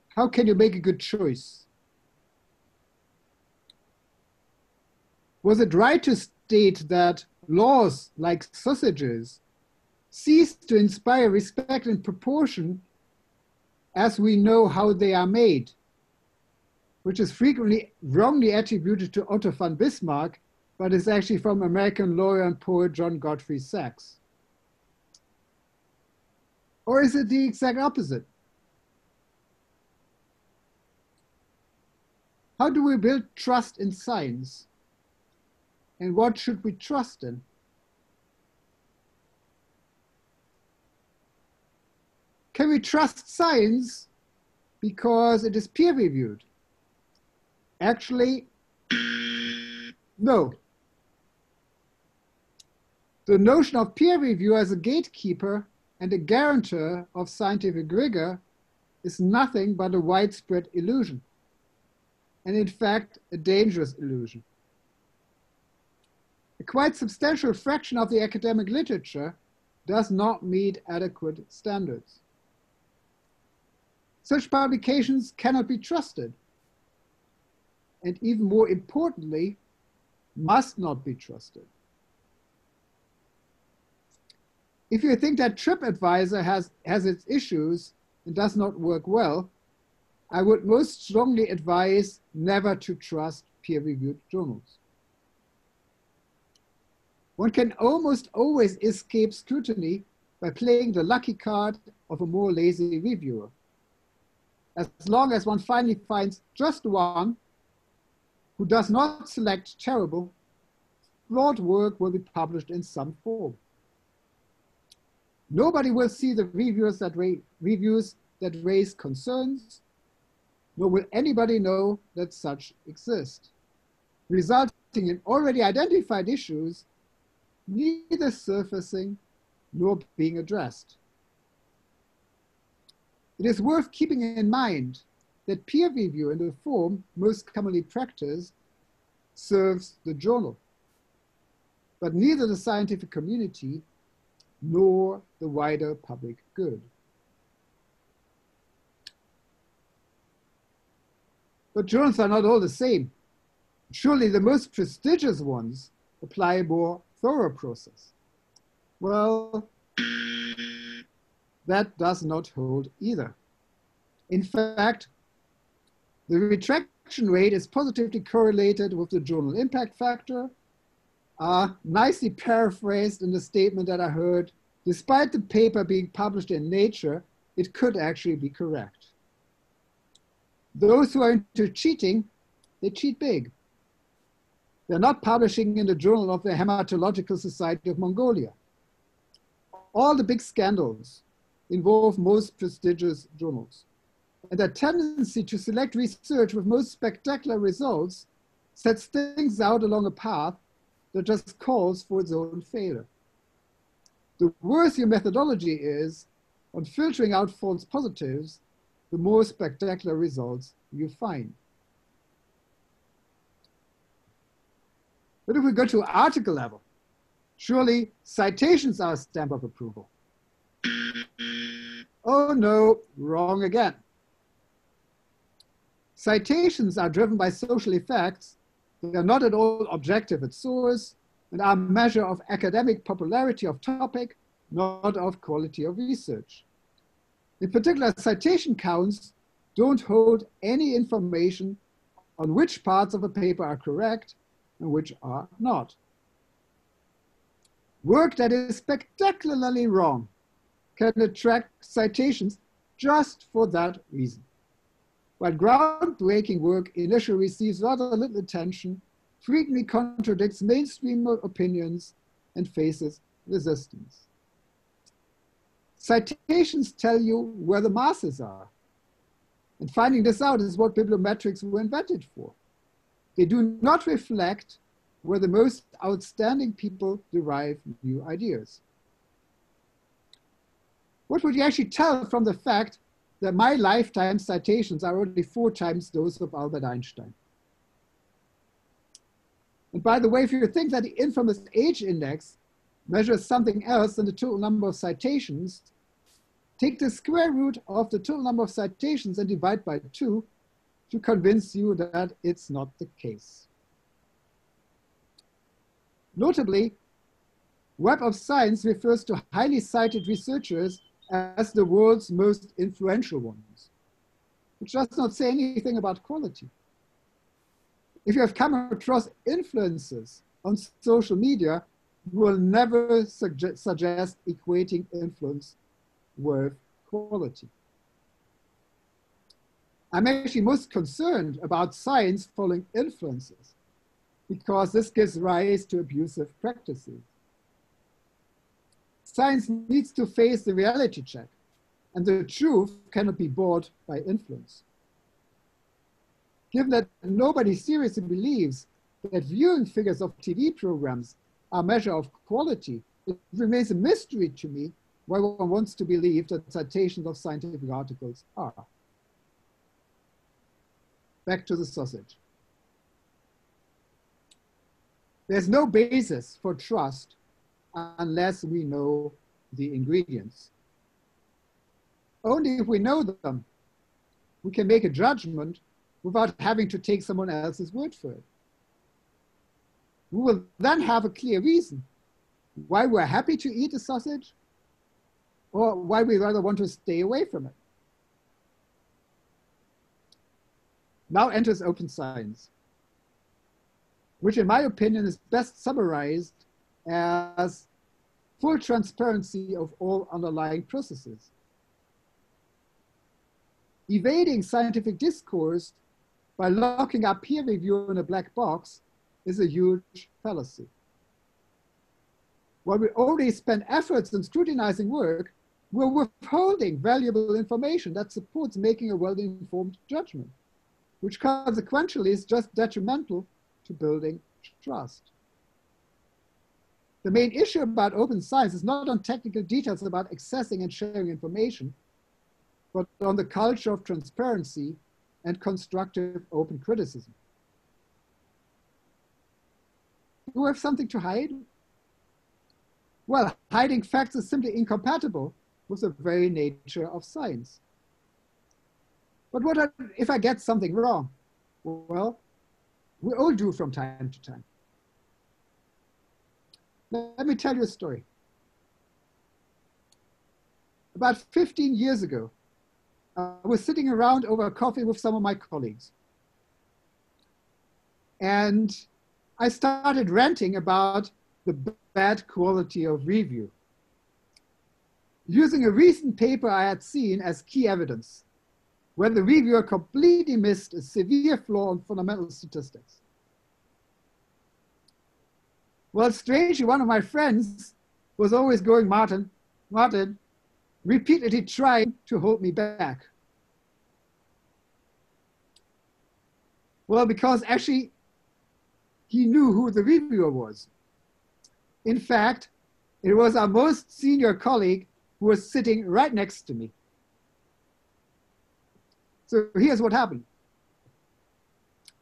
How can you make a good choice? Was it right to state that laws like sausages cease to inspire respect in proportion as we know how they are made, which is frequently wrongly attributed to Otto von Bismarck, but is actually from American lawyer and poet John Godfrey Saxe? Or is it the exact opposite? How do we build trust in science? And what should we trust in? Can we trust science because it is peer reviewed? Actually, no. The notion of peer review as a gatekeeper and a guarantor of scientific rigor is nothing but a widespread illusion, and in fact, a dangerous illusion. A quite substantial fraction of the academic literature does not meet adequate standards. Such publications cannot be trusted, and even more importantly, must not be trusted. If you think that TripAdvisor has, has its issues and does not work well, I would most strongly advise never to trust peer-reviewed journals. One can almost always escape scrutiny by playing the lucky card of a more lazy reviewer. As long as one finally finds just one who does not select terrible, flawed work will be published in some form. Nobody will see the reviews that, ra reviews that raise concerns, nor will anybody know that such exist, resulting in already identified issues neither surfacing nor being addressed. It is worth keeping in mind that peer review in the form most commonly practiced serves the journal, but neither the scientific community nor the wider public good. But journals are not all the same. Surely the most prestigious ones apply more thorough process. Well, that does not hold either. In fact, the retraction rate is positively correlated with the journal impact factor, uh, nicely paraphrased in the statement that I heard, despite the paper being published in Nature, it could actually be correct. Those who are into cheating, they cheat big. They're not publishing in the Journal of the Hematological Society of Mongolia. All the big scandals involve most prestigious journals. And their tendency to select research with most spectacular results sets things out along a path that just calls for its own failure. The worse your methodology is on filtering out false positives, the more spectacular results you find. But if we go to article level, surely citations are a stamp of approval. Oh no, wrong again. Citations are driven by social effects. They are not at all objective at source and are a measure of academic popularity of topic, not of quality of research. In particular, citation counts don't hold any information on which parts of a paper are correct and which are not. Work that is spectacularly wrong can attract citations just for that reason. While groundbreaking work initially receives rather little attention, frequently contradicts mainstream opinions and faces resistance. Citations tell you where the masses are. And finding this out is what bibliometrics were invented for. They do not reflect where the most outstanding people derive new ideas. What would you actually tell from the fact that my lifetime citations are only four times those of Albert Einstein? And by the way, if you think that the infamous h-index measures something else than the total number of citations, take the square root of the total number of citations and divide by two to convince you that it's not the case. Notably, Web of Science refers to highly cited researchers as the world's most influential ones, which does not say anything about quality. If you have come across influences on social media, you will never suggest, suggest equating influence with quality. I'm actually most concerned about science following influences because this gives rise to abusive practices. Science needs to face the reality check, and the truth cannot be bought by influence. Given that nobody seriously believes that viewing figures of TV programs are a measure of quality, it remains a mystery to me why one wants to believe that citations of scientific articles are. Back to the sausage. There's no basis for trust unless we know the ingredients. Only if we know them, we can make a judgment without having to take someone else's word for it. We will then have a clear reason why we're happy to eat a sausage or why we rather want to stay away from it. Now enters open science which in my opinion is best summarized as full transparency of all underlying processes. Evading scientific discourse by locking up peer review in a black box is a huge fallacy. while we already spend efforts in scrutinizing work, we're withholding valuable information that supports making a well-informed judgment, which consequentially is just detrimental to building trust. The main issue about open science is not on technical details about accessing and sharing information, but on the culture of transparency and constructive open criticism. We have something to hide? Well, hiding facts is simply incompatible with the very nature of science. But what if I get something wrong? Well, we all do from time to time. Let me tell you a story. About 15 years ago, I was sitting around over coffee with some of my colleagues. And I started ranting about the bad quality of review, using a recent paper I had seen as key evidence, where the reviewer completely missed a severe flaw in fundamental statistics. Well, strangely, one of my friends was always going, Martin, Martin, repeatedly trying to hold me back. Well, because actually he knew who the reviewer was. In fact, it was our most senior colleague who was sitting right next to me. So here's what happened.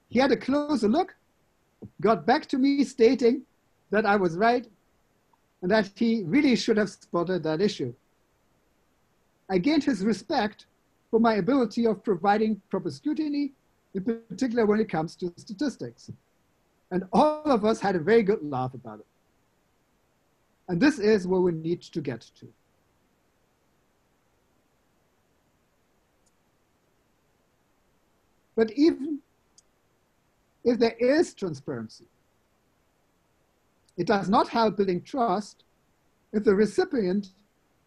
He had a closer look, got back to me stating that I was right and that he really should have spotted that issue. I gained his respect for my ability of providing proper scrutiny, in particular when it comes to statistics. And all of us had a very good laugh about it. And this is where we need to get to. But even if there is transparency, it does not help building trust if the recipient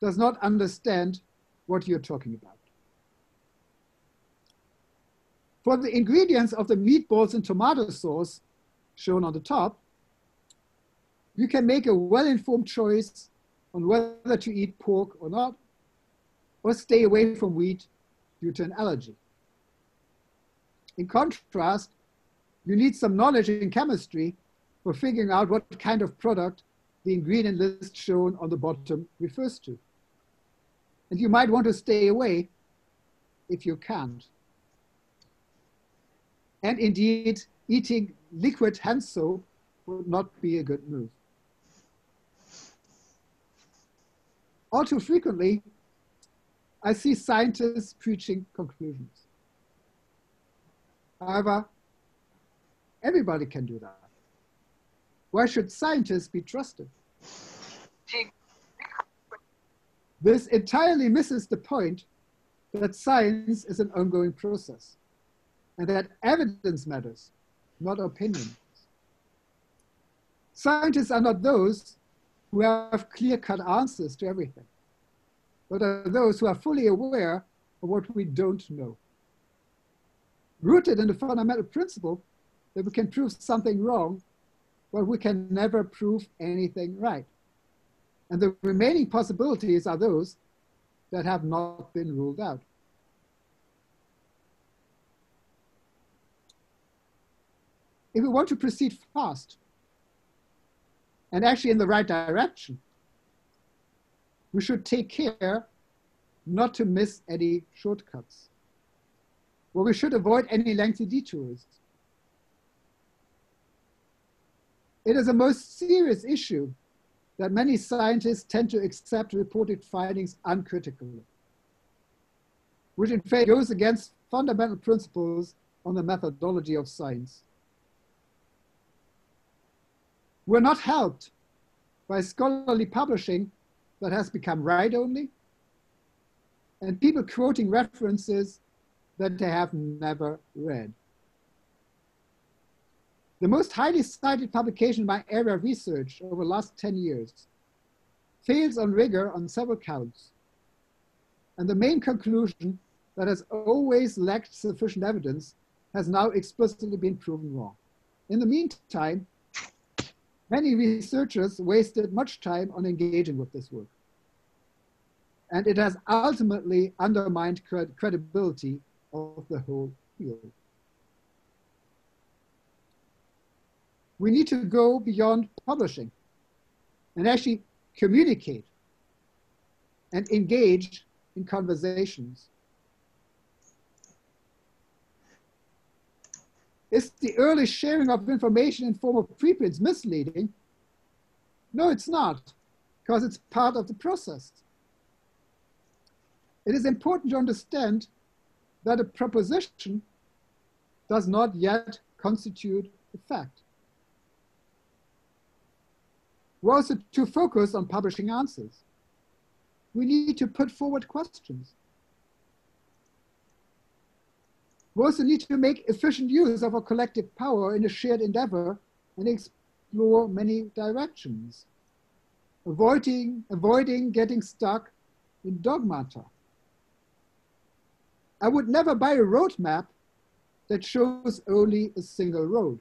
does not understand what you're talking about. For the ingredients of the meatballs and tomato sauce shown on the top, you can make a well-informed choice on whether to eat pork or not, or stay away from wheat due to an allergy. In contrast, you need some knowledge in chemistry for figuring out what kind of product the ingredient list shown on the bottom refers to. And you might want to stay away if you can't. And indeed, eating liquid hand soap would not be a good move. All too frequently, I see scientists preaching conclusions. However, everybody can do that. Why should scientists be trusted? This entirely misses the point that science is an ongoing process and that evidence matters, not opinion. Scientists are not those who have clear-cut answers to everything, but are those who are fully aware of what we don't know rooted in the fundamental principle that we can prove something wrong, but we can never prove anything right. And the remaining possibilities are those that have not been ruled out. If we want to proceed fast and actually in the right direction, we should take care not to miss any shortcuts where we should avoid any lengthy detours. It is a most serious issue that many scientists tend to accept reported findings uncritically, which in fact goes against fundamental principles on the methodology of science. We're not helped by scholarly publishing that has become write only, and people quoting references that they have never read. The most highly cited publication in my area of research over the last 10 years fails on rigor on several counts. And the main conclusion that has always lacked sufficient evidence has now explicitly been proven wrong. In the meantime, Many researchers wasted much time on engaging with this work. And it has ultimately undermined cred credibility of the whole field. We need to go beyond publishing and actually communicate and engage in conversations. Is the early sharing of information in form of preprints misleading? No, it's not, because it's part of the process. It is important to understand that a proposition does not yet constitute a fact. We're also to focus on publishing answers. We need to put forward questions. We also need to make efficient use of our collective power in a shared endeavor and explore many directions, avoiding, avoiding getting stuck in dogmata. I would never buy a roadmap that shows only a single road.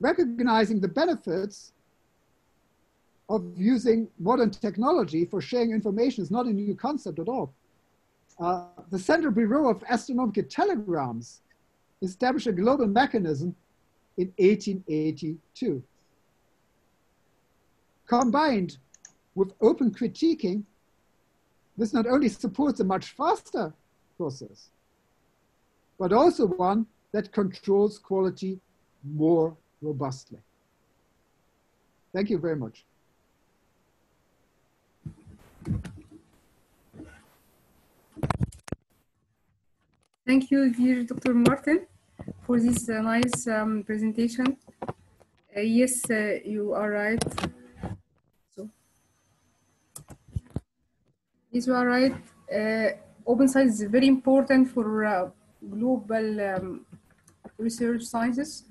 Recognizing the benefits of using modern technology for sharing information is not a new concept at all. Uh, the Central Bureau of Astronomical Telegrams established a global mechanism in 1882. Combined with open critiquing, this not only supports a much faster process, but also one that controls quality more robustly. Thank you very much. Thank you, dear Dr. Martin, for this uh, nice um, presentation. Uh, yes, uh, you are right. Yes, you are right. Uh, open science is very important for uh, global um, research sciences,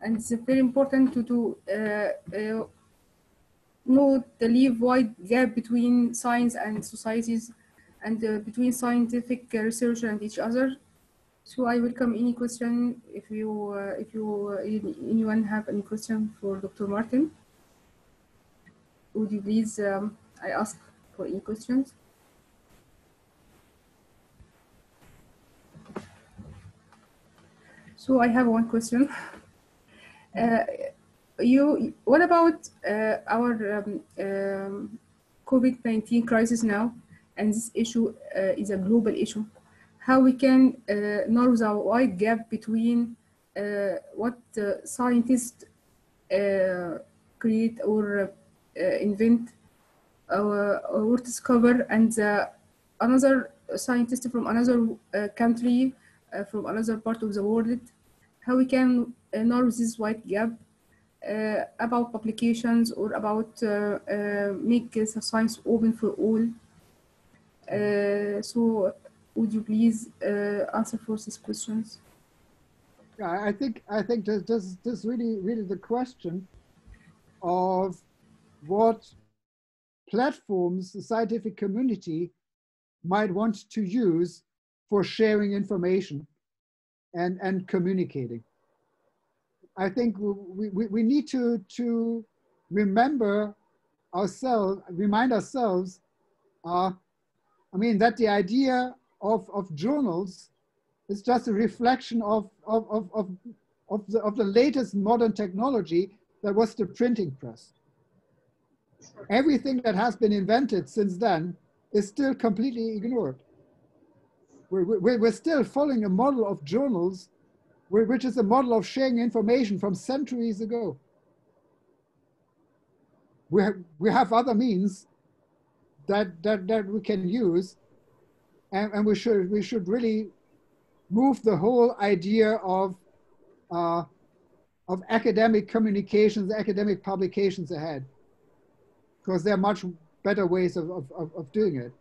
and it's very important to do uh, know the leave wide gap between science and societies and uh, between scientific uh, research and each other. So I welcome any question if you uh, if you anyone have any question for Dr. Martin. Would you please um, I ask for any questions? So I have one question. Uh, you, what about uh, our um, um, COVID-19 crisis now? and this issue uh, is a global issue. How we can uh, narrow the wide gap between uh, what scientists create or invent or, or discover and another scientist from another country, from another part of the world, how we can narrow this wide gap uh, about publications or about uh, uh, make science open for all. so would you please answer for these questions? Yeah, I think I think this this, this really really the question of what platforms the scientific community might want to use for sharing information and, and communicating. I think we, we, we need to, to remember ourselves, remind ourselves, uh, I mean, that the idea of, of journals is just a reflection of, of, of, of, of, the, of the latest modern technology that was the printing press. Everything that has been invented since then is still completely ignored. We're, we're, still following a model of journals which is a model of sharing information from centuries ago. We have, we have other means that, that, that we can use, and, and we, should, we should really move the whole idea of, uh, of academic communications, academic publications ahead, because there are much better ways of, of, of doing it.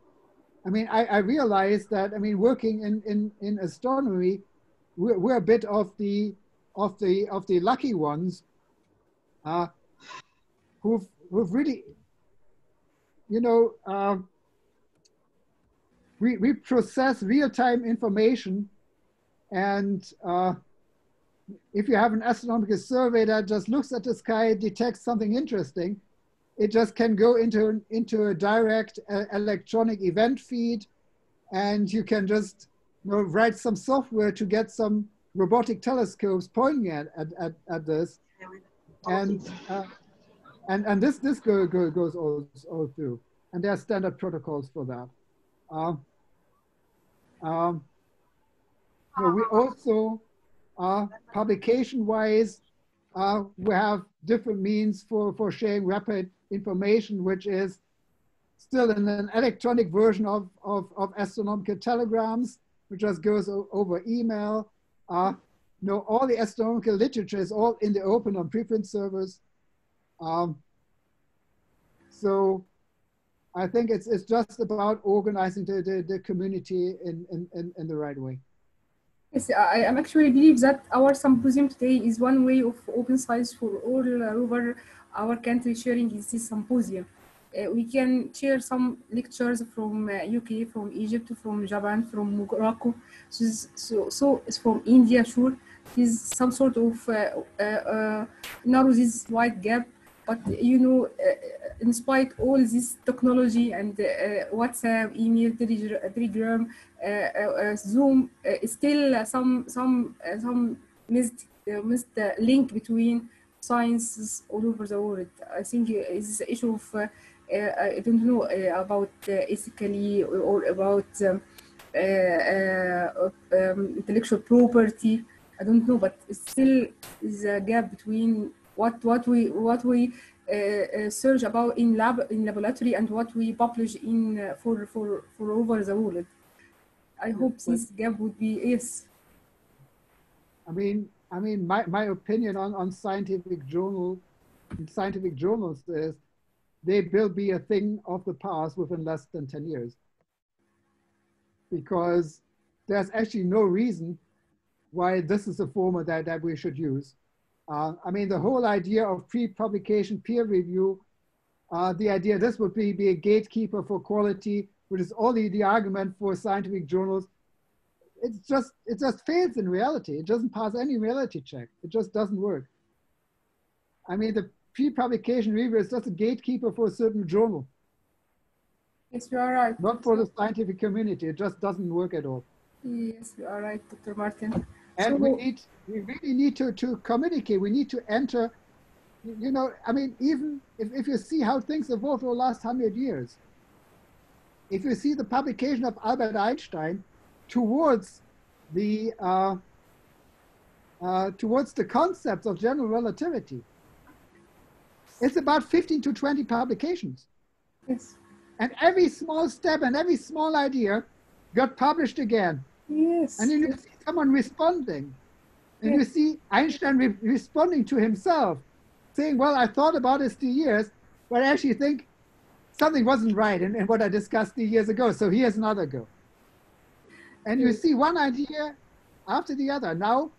I mean, I, I realize that, I mean, working in, in, in astronomy, we're, we're a bit of the of the of the lucky ones uh, who've who've really you know uh, we, we process real-time information and uh, if you have an astronomical survey that just looks at the sky, detects something interesting, it just can go into, into a direct uh, electronic event feed and you can just you know, write some software to get some robotic telescopes pointing at, at, at, at this. And, uh, and, and this, this go, go, goes all, all through. And there are standard protocols for that. Um, um, no, we also, uh, publication-wise, uh, we have different means for, for sharing rapid information, which is still in an electronic version of, of, of astronomical telegrams, which just goes over email. Uh, you know, all the astronomical literature is all in the open on preprint servers. Um, so I think it's, it's just about organizing the, the, the community in, in, in, in the right way. Yes, I am actually believe that our symposium today is one way of open science for all over our country sharing this symposium. Uh, we can share some lectures from uh, UK, from Egypt, from Japan, from Morocco, so, so, so it's from India, sure. Is some sort of uh, uh, narrow this wide gap, but you know, uh, in spite all this technology and uh, WhatsApp, email, Telegram, Zoom, still some some some missed missed link between sciences all over the world. I think it's issue of uh, I don't know uh, about uh, ethically or about um, um, intellectual property. I don't know, but still is a gap between what what we what we uh, uh, search about in lab in laboratory and what we publish in uh, for for for over the world. I hope this gap would be yes. I mean, I mean, my, my opinion on, on scientific journal, scientific journals is they will be a thing of the past within less than 10 years. Because there's actually no reason why this is a format that, that we should use. Uh, I mean, the whole idea of pre-publication peer review, uh, the idea this would be, be a gatekeeper for quality, which is only the argument for scientific journals it's just it just fails in reality. It doesn't pass any reality check. It just doesn't work. I mean, the pre-publication review is just a gatekeeper for a certain journal. Yes, you are right. Not for the scientific community. It just doesn't work at all. Yes, you are right, Dr. Martin. And So- we need we really need to, to communicate. We need to enter, you know, I mean, even if, if you see how things evolved over the last hundred years, if you see the publication of Albert Einstein towards the uh, uh, towards the concepts of general relativity, it's about 15 to 20 publications. Yes. And every small step and every small idea got published again. Yes. And you see someone responding. And you see Einstein re- responding to himself, saying, Well, I thought about this two years, but I actually think something wasn't right in, in what I discussed two years ago. So here's another go. And you see one idea after the other. Now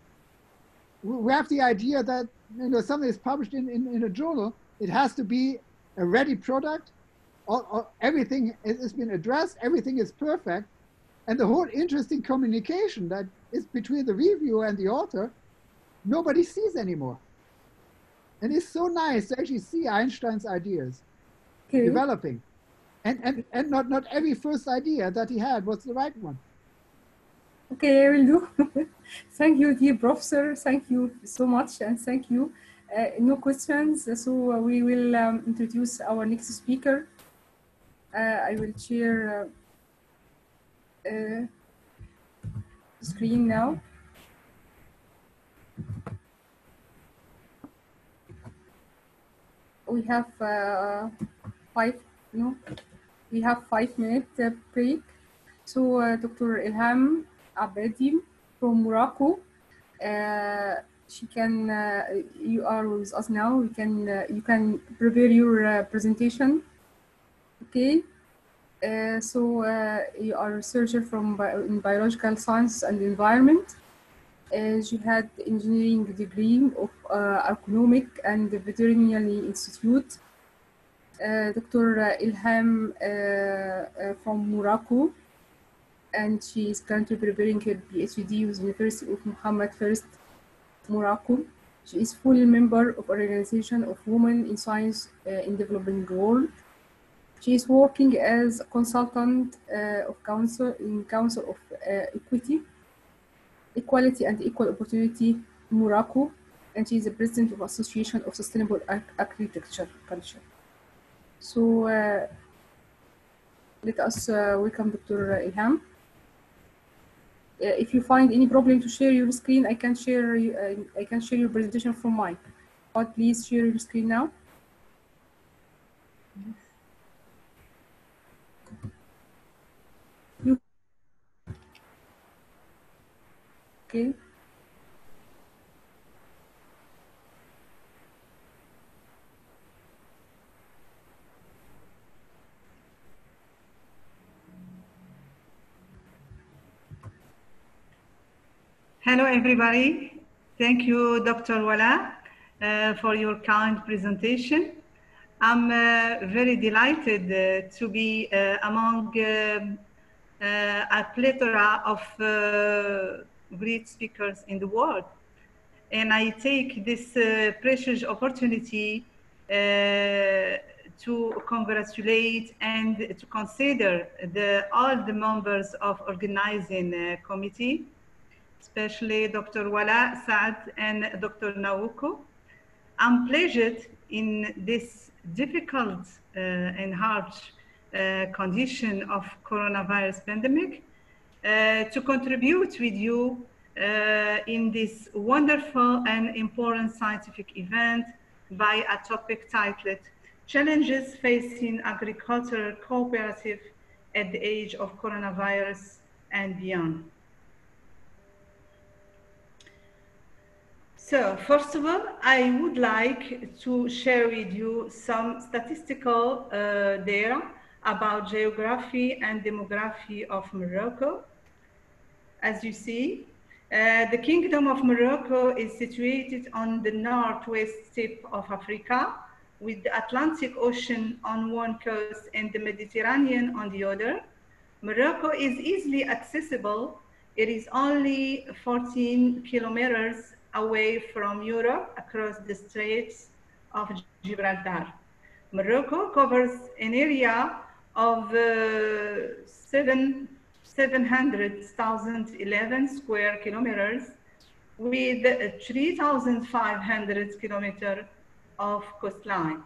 we have the idea that you know something is published in, in, in a journal, it has to be a ready product. All, all, everything has been addressed, everything is perfect. And the whole interesting communication that is between the reviewer and the author, nobody sees anymore. And it's so nice to actually see Einstein's ideas Okay. developing. And, and, and not, not every first idea that he had was the right one. Okay, I will do. thank you, dear professor. Thank you so much, and thank you. Uh, no questions, so uh, we will um, introduce our next speaker. Uh, I will share uh, uh, screen now. We have uh, five, no, we have five minute uh, break. So uh, Dr. Ilham Abedi from Morocco, uh, she can, uh, you are with us now. We can, uh, you can prepare your presentation. Okay. Uh, so uh, you are a researcher from bio in biological science and environment. Uh, she had engineering degree of uh, economic and veterinary institute. Uh, Dr. Ilham uh, uh, from Morocco, and she is currently preparing her PhD with University of Muhammad First Morocco. She is fully member of Organization of Women in Science uh, in Developing World. She is working as a consultant uh, of council in Council of uh, Equity, Equality and Equal Opportunity Morocco, and she is the president of Association of Sustainable Arch- Architecture Culture. So uh, let us uh, welcome Dr. Ilham. Uh, if you find any problem to share your screen, I can share uh, I can share your presentation from mine. But please share your screen now. Okay. Hello, everybody. Thank you, Dr. Wala, uh, for your kind presentation. I'm uh, very delighted uh, to be uh, among um, uh, a plethora of uh, great speakers in the world. And I take this uh, precious opportunity uh, to congratulate and to consider the, all the members of organizing uh, committee especially Dr. Wala Saad and Dr. Naoko. I'm pleasured in this difficult uh, and harsh uh, condition of coronavirus pandemic to contribute with you uh, in this wonderful and important scientific event by a topic titled Challenges Facing Agricultural Cooperative at the Age of Coronavirus and Beyond. So first of all, I would like to share with you some statistical uh, data about geography and demography of Morocco. As you see, uh, the Kingdom of Morocco is situated on the northwest tip of Africa with the Atlantic Ocean on one coast and the Mediterranean on the other. Morocco is easily accessible. It is only 14 kilometers away from Europe across the Straits of Gibraltar. Morocco covers an area of uh, seven, 700,011 square kilometers with 3,500 kilometers of coastline.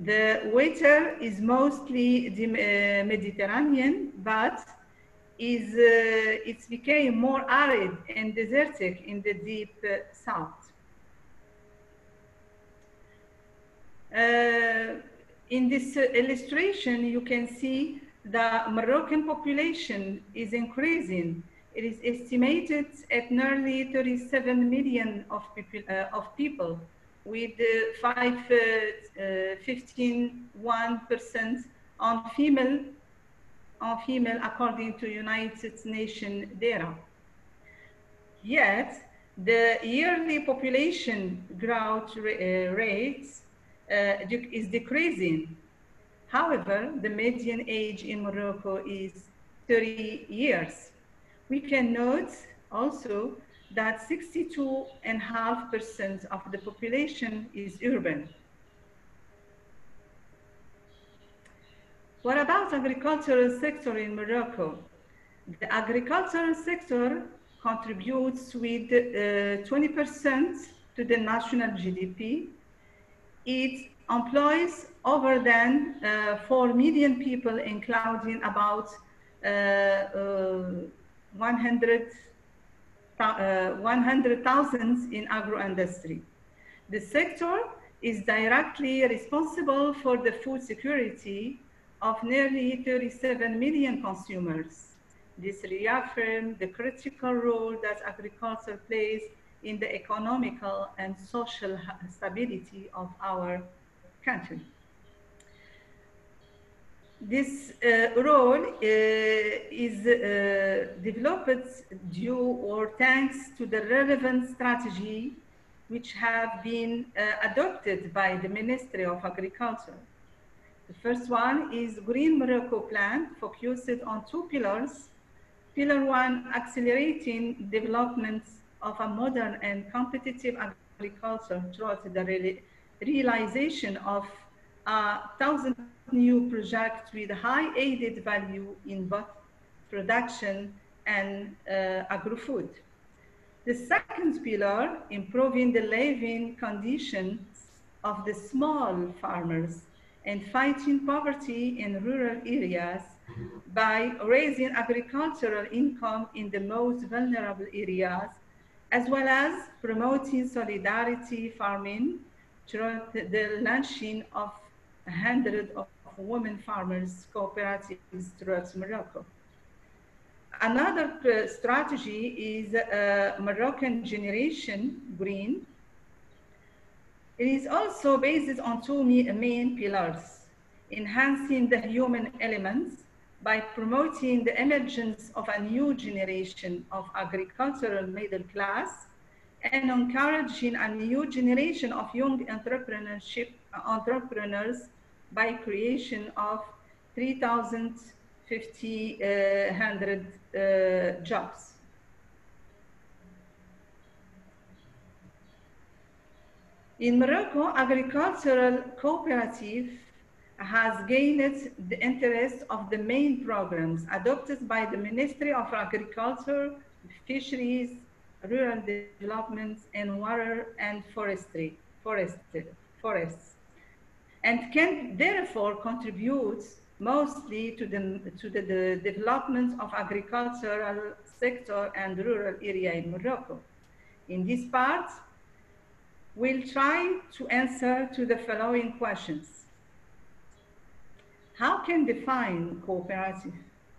The weather is mostly the, uh, Mediterranean, but is uh, it's became more arid and desertic in the deep uh, south. Uh, in this illustration, you can see the Moroccan population is increasing. It is estimated at nearly 37 million of people, uh, of people with uh, five, uh, 15.1% on female on female according to United Nations data. Yet, the yearly population growth rate uh, is decreasing. However, the median age in Morocco is 30 years. We can note also that 62.5% of the population is urban. What about agricultural sector in Morocco? The agricultural sector contributes with 20% uh, to the national GDP. It employs over than uh, 4 million people, including about uh, 100 100,000 in agro-industry. The sector is directly responsible for the food security of nearly 37 million consumers. This reaffirms the critical role that agriculture plays in the economical and social stability of our country. This uh, role uh, is uh, developed due or thanks to the relevant strategy which have been adopted by the Ministry of Agriculture. The first one is Green Morocco Plan, focused on two pillars. Pillar one, accelerating development of a modern and competitive agriculture throughout the realization of a thousand new projects with high added value in both production and uh, agri-food. The second pillar, improving the living conditions of the small farmers and fighting poverty in rural areas by raising agricultural income in the most vulnerable areas, as well as promoting solidarity farming through the launching of a hundred of women farmers cooperatives throughout Morocco. Another uh, strategy is uh, Moroccan Generation Green. It is also based on two main pillars, enhancing the human elements by promoting the emergence of a new generation of agricultural middle class and encouraging a new generation of young entrepreneurship entrepreneurs by creation of 3,500 uh, jobs. In Morocco, agricultural cooperative has gained the interest of the main programs adopted by the Ministry of Agriculture, Fisheries, Rural Development, and Water and Forestry, forest, forests, and can therefore contribute mostly to the, to the, the development of agricultural sector and rural area in Morocco. In this part, we'll try to answer to the following questions. How can define cooperative,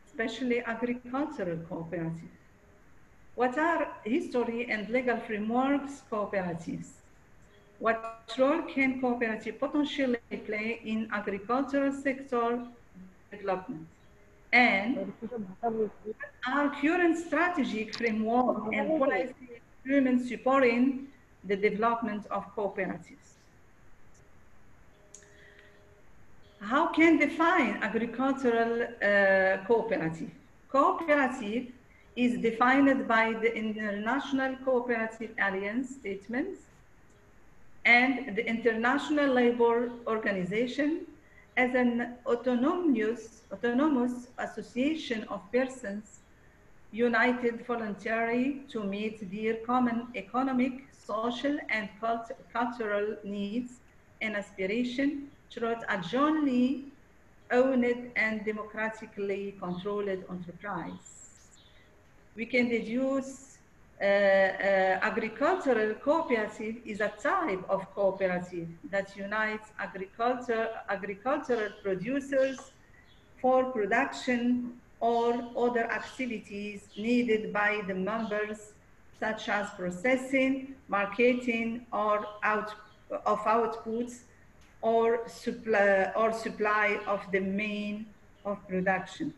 especially agricultural cooperative? What are history and legal frameworks cooperatives? What role can cooperative potentially play in agricultural sector development? And what are current strategic framework and policy instruments supporting the development of cooperatives? How can define agricultural uh, cooperative? Cooperative is defined by the International Cooperative Alliance statements and the International Labour Organization as an autonomous, autonomous association of persons united voluntarily to meet their common economic, social, and cult cultural needs and aspiration throughout a jointly owned and democratically controlled enterprise. We can deduce uh, uh, agricultural cooperative is a type of cooperative that unites agriculture, agricultural producers for production or other activities needed by the members, such as processing, marketing, or out, of outputs, or supply, or supply of the main of production.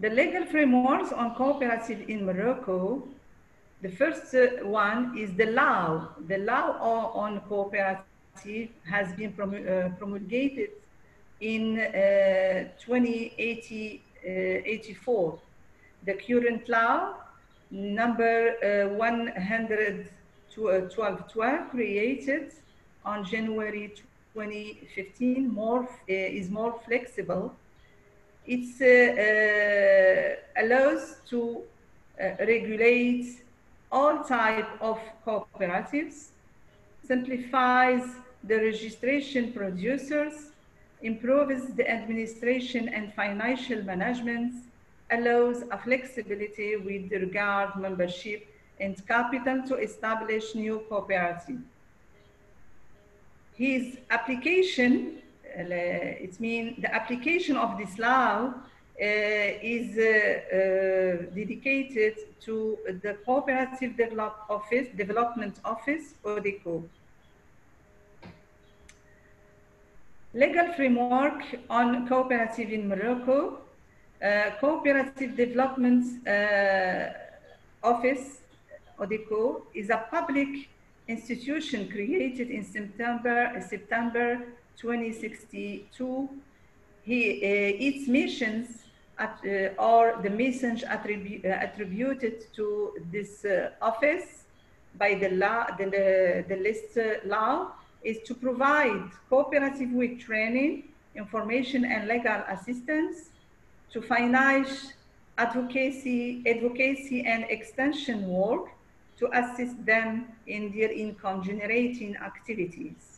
The legal frameworks on cooperative in Morocco, the first uh, one is the law. The law on cooperative has been uh, promulgated in uh, 2084. The current law, number uh, 112, created on January 2015, more, uh, is more flexible it uh, uh, allows to uh, regulate all type of cooperatives, simplifies the registration producers, improves the administration and financial management, allows a flexibility with regard membership and capital to establish new cooperative. His application it means the application of this law uh, is uh, uh, dedicated to the Cooperative Develop Office, Development Office, ODECO. Legal framework on cooperative in Morocco. Uh, Cooperative Development uh, Office, ODECO, is a public institution created in September, September 2062. He, uh, its missions at, uh, or the message attribu- uh, attributed to this uh, office by the law, the, the, the list uh, law is to provide cooperative with training, information and legal assistance to finance advocacy, advocacy and extension work to assist them in their income generating activities.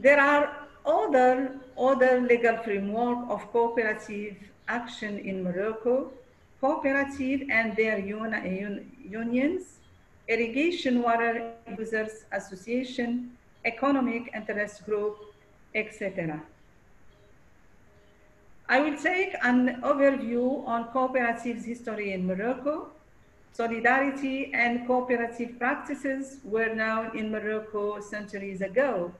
There are other, other legal framework of cooperative action in Morocco, cooperative and their un, un, unions, irrigation water users association, economic interest group, etc. I will take an overview on cooperatives history in Morocco. Solidarity and cooperative practices were known in Morocco centuries ago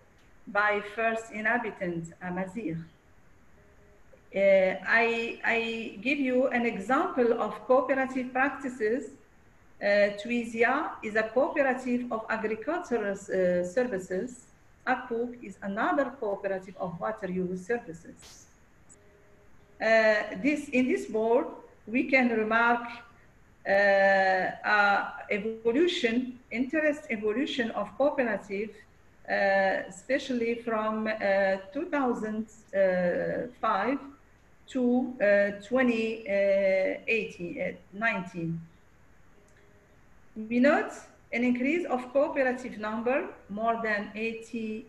by first inhabitant Amazigh. Uh, I, I give you an example of cooperative practices. Uh, Tuizia is a cooperative of agricultural uh, services. Akuk is another cooperative of water use services. Uh, this, in this board, we can remark uh, evolution, interest evolution of cooperative especially from uh, 2005 to uh, 2019. We note an increase of cooperative number more than 80%,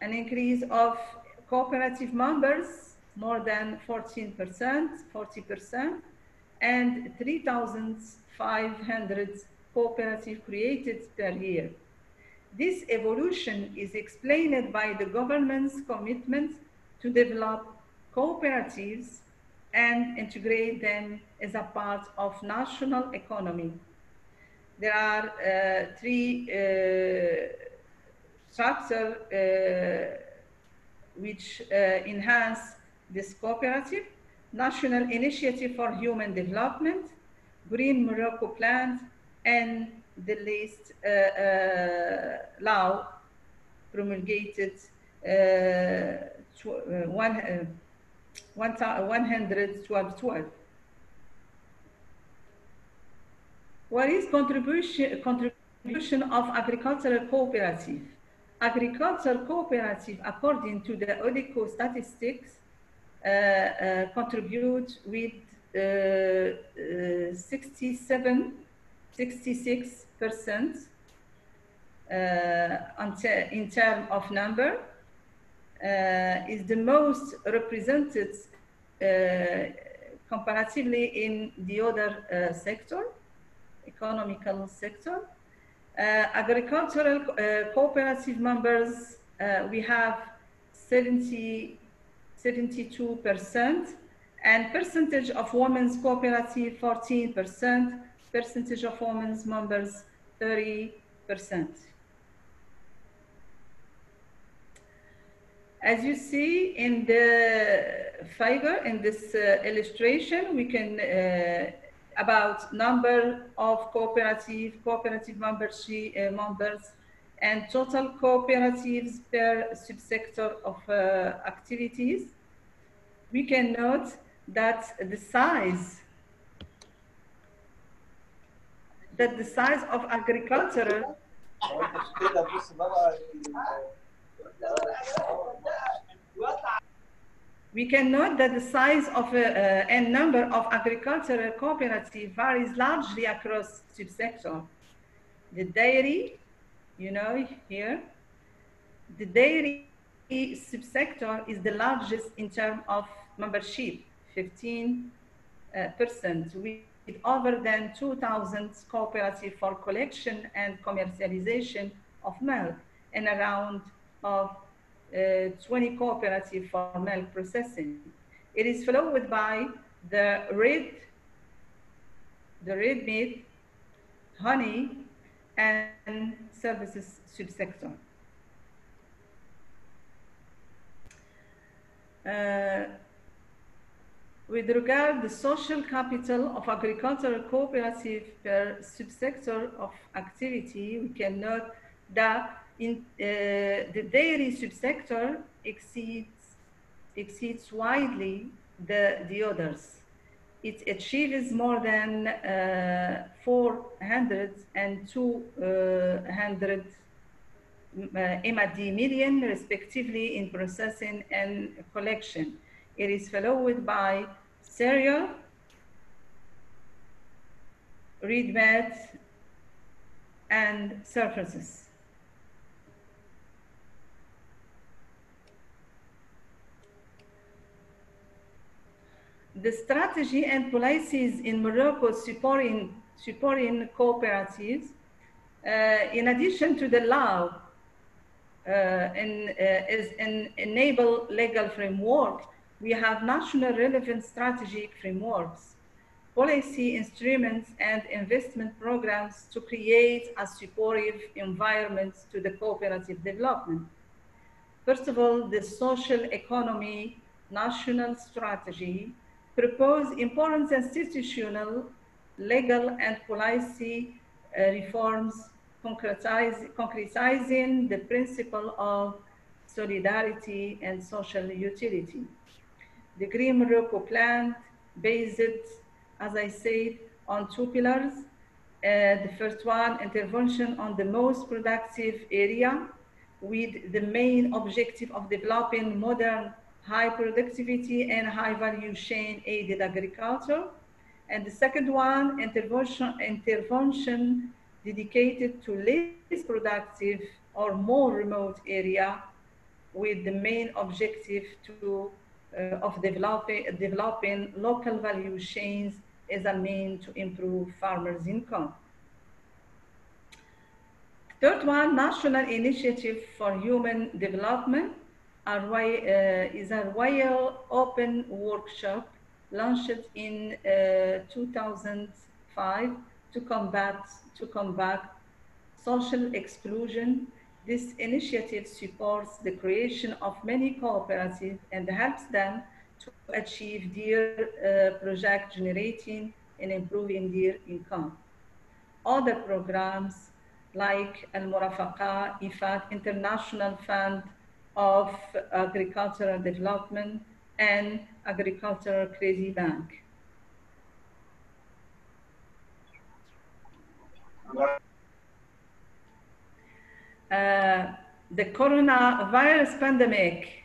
an increase of cooperative members more than 14%, 40%, and 3,500 cooperative created per year. This evolution is explained by the government's commitment to develop cooperatives and integrate them as a part of national economy. There are uh, three uh, structures uh, which uh, enhance this cooperative. National Initiative for Human Development, Green Morocco Plan, and the list uh, uh, law promulgated uh, tw one, one 112. What is contribution, contribution of agricultural cooperative? Agricultural cooperative, according to the ODECO statistics, uh, uh, contribute with uh, 67 66 percent uh, in terms of number uh, is the most represented uh, comparatively in the other sector, economical sector. agricultural cooperative members, we have 70, 72 percent and percentage of women's cooperative 14 percent percentage of women's members 30%. As you see in the figure, in this uh, illustration, we can, uh, about number of cooperative, cooperative membership, uh, members, and total cooperatives per subsector of uh, activities. We can note that the size that the size of agricultural we can note that the size of uh, uh, and number of agricultural cooperatives varies largely across subsector. The dairy, you know, here, the dairy subsector is the largest in terms of membership, 15 uh, percent. With over than 2,000 cooperatives for collection and commercialization of milk and around of uh, 20 cooperatives for milk processing. It is followed by the red, the red meat, honey, and services subsector. Uh, with regard the social capital of agricultural cooperative per subsector of activity, we can note that in uh, the dairy subsector exceeds, exceeds widely the, the others. It achieves more than uh, 400 and 200 uh, MAD million, respectively, in processing and collection. It is followed by cereal, reed beds, and surfaces. The strategy and policies in Morocco supporting, supporting cooperatives, uh, in addition to the law uh, and uh, is an enable legal framework, we have national relevant strategic frameworks, policy instruments, and investment programs to create a supportive environment to the cooperative development. First of all, the social economy national strategy propose important institutional, legal, and policy uh, reforms concretizing the principle of solidarity and social utility. The Green Morocco Plan based, as I said, on two pillars. Uh, the first one, intervention on the most productive area with the main objective of developing modern high productivity and high value chain aided agriculture. And the second one, intervention, intervention dedicated to less productive or more remote area with the main objective to, of developing, developing local value chains as a mean to improve farmers' income. Third one, National Initiative for Human Development uh, is a royal open workshop launched in uh, 2005 to combat, to combat social exclusion. This initiative supports the creation of many cooperatives and helps them to achieve their uh, project generating and improving their income. Other programs like Al Murafaqa, IFAD, International Fund of Agricultural Development, and Agricultural Credit Bank. Uh, the coronavirus pandemic.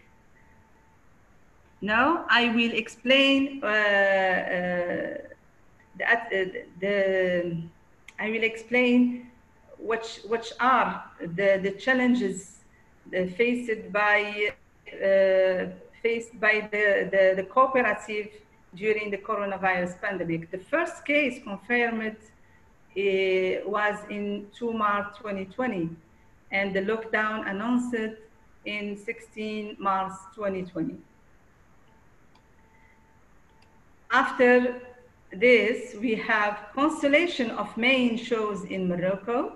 Now I will explain uh, uh, that uh, the I will explain which which are the the challenges faced by uh, faced by the, the, the, cooperative during the coronavirus pandemic. The first case confirmed uh, was in 2 March 2020, and the lockdown announced in 16 March 2020. After this, we have constellation of main shows in Morocco,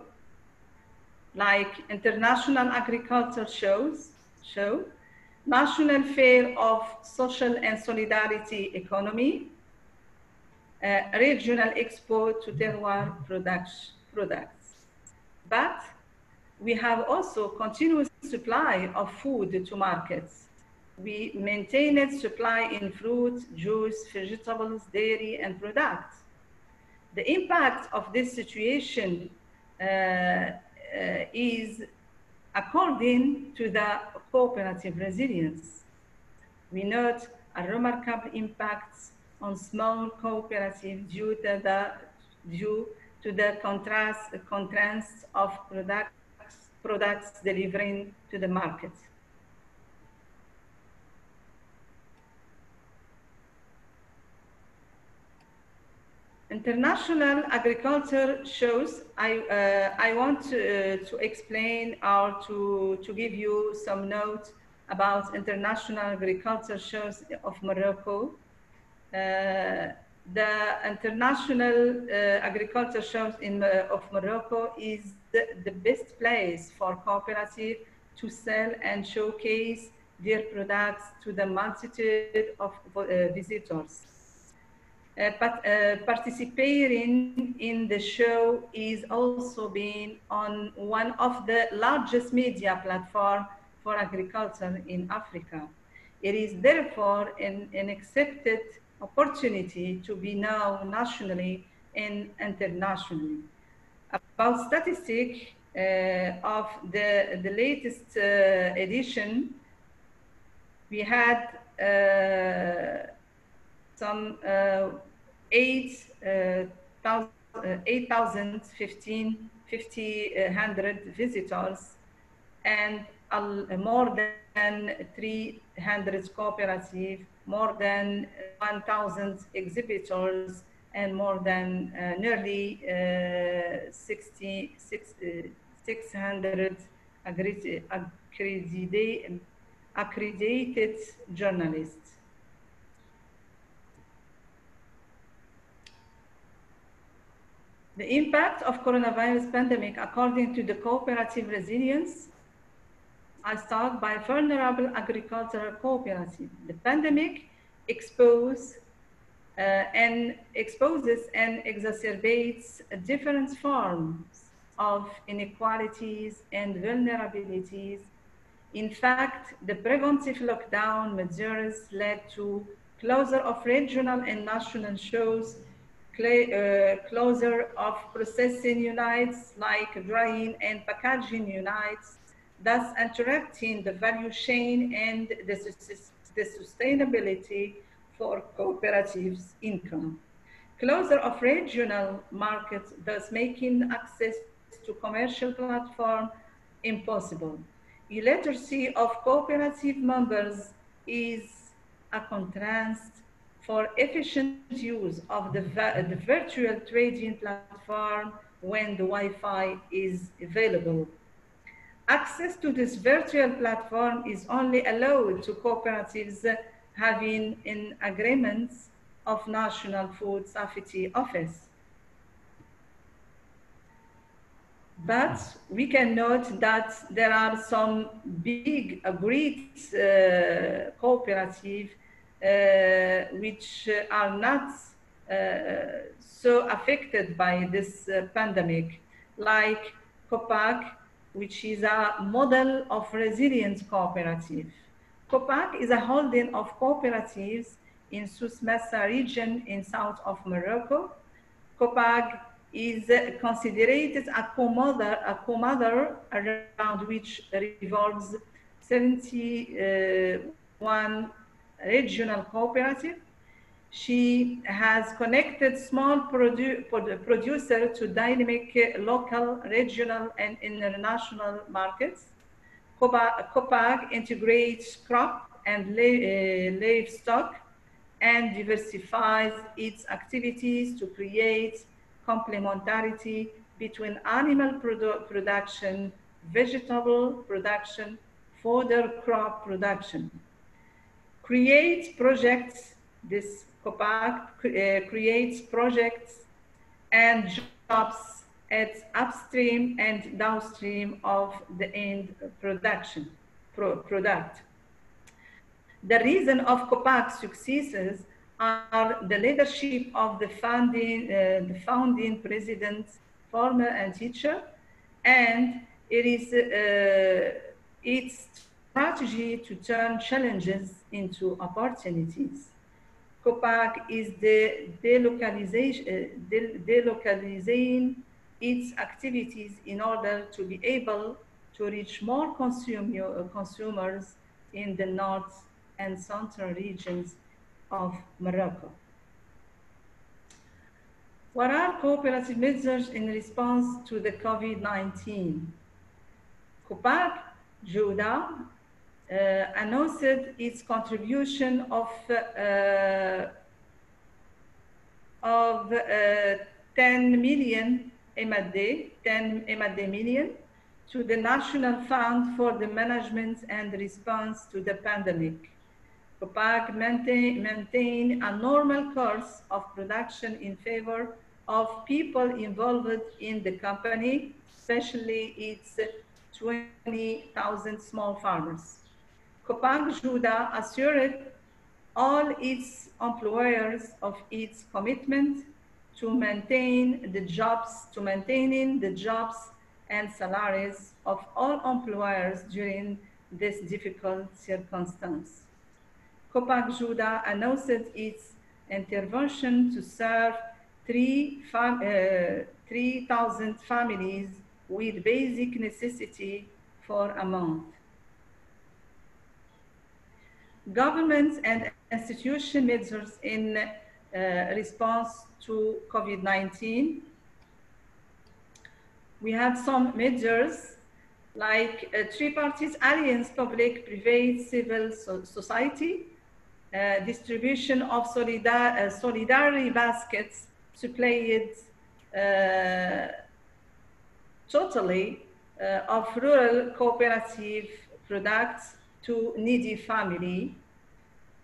like International Agriculture Shows, Show, National Fair of Social and Solidarity Economy, uh, Regional Expo to Terroir products, products. But we have also continuous supply of food to markets. We maintained supply in fruit, juice, vegetables, dairy, and products. The impact of this situation uh, uh, is according to the cooperative resilience. We note a remarkable impact on small cooperatives due to the, due to the contrast, contrast of products, products delivering to the market. International agriculture shows, I, uh, I want to, uh, to explain or to, to give you some notes about international agriculture shows of Morocco. Uh, the international uh, agriculture shows in, uh, of Morocco is the, the best place for cooperative to sell and showcase their products to the multitude of uh, visitors. Uh, but uh, participating in the show is also being on one of the largest media platform for agriculture in Africa. It is therefore an, an accepted opportunity to be known nationally and internationally. About statistic uh, of the, the latest uh, edition, we had uh, some uh, eight, uh, thousand, uh, 8,015 1,500 visitors and more than 300 cooperative, more than 1,000 exhibitors, and more than uh, nearly uh, 60, six, uh, 600 accredited, accredited, journalists. The impact of coronavirus pandemic according to the cooperative resilience I start by vulnerable agricultural cooperative. The pandemic expose, uh, and exposes and exacerbates different forms of inequalities and vulnerabilities. In fact, the preventive lockdown measures led to closure of regional and national shows, uh, closure of processing units like drying and packaging units, thus interrupting the value chain and the, the sustainability for cooperatives' income. Closure of regional markets, thus making access to commercial platform impossible. Illiteracy of cooperative members is a contrast for efficient use of the, the virtual trading platform when the Wi-Fi is available. Access to this virtual platform is only allowed to cooperatives having in agreements of National Food Safety Office. But we can note that there are some big agreed uh, cooperative uh, which are not uh, so affected by this uh, pandemic, like COPAG, which is a model of resilient cooperative. COPAG is a holding of cooperatives in Souss-Massa region in south of Morocco. COPAG is considered a co-mother, a co-mother around which revolves 71 regional cooperative. She has connected small produ producer to dynamic local, regional, and international markets. COPAG integrates crop and livestock and diversifies its activities to create complementarity between animal produ production, vegetable production, fodder crop production. Create projects, this COPAG uh, creates projects and jobs at upstream and downstream of the end production pro product. The reason of COPAG's successes are the leadership of the founding, uh, the founding president, former and teacher, and it is uh, its strategy to turn challenges into opportunities. COPAG is the delocalization, uh, del delocalizing its activities in order to be able to reach more uh, consumers in the north and central regions of Morocco. What are cooperative measures in response to the COVID-19? COPAG Jaouda uh, announced its contribution of uh, of uh, 10 million MAD, 10 MAD million to the National Fund for the Management and Response to the Pandemic. COPAG maintain, maintain a normal course of production in favor of people involved in the company, especially its 20,000 small farmers. COPAG Jaouda assured all its employers of its commitment to maintain the jobs, to maintaining the jobs and salaries of all employers during this difficult circumstance. Copag Jaouda announced its intervention to serve 3,000 uh, families with basic necessity for a month. Governments and institution measures in response to COVID-19. We have some measures like a parties alliance, public, private, civil so society, uh, distribution of solidar uh, solidarity baskets supplied uh, totally uh, of rural cooperative products to needy family,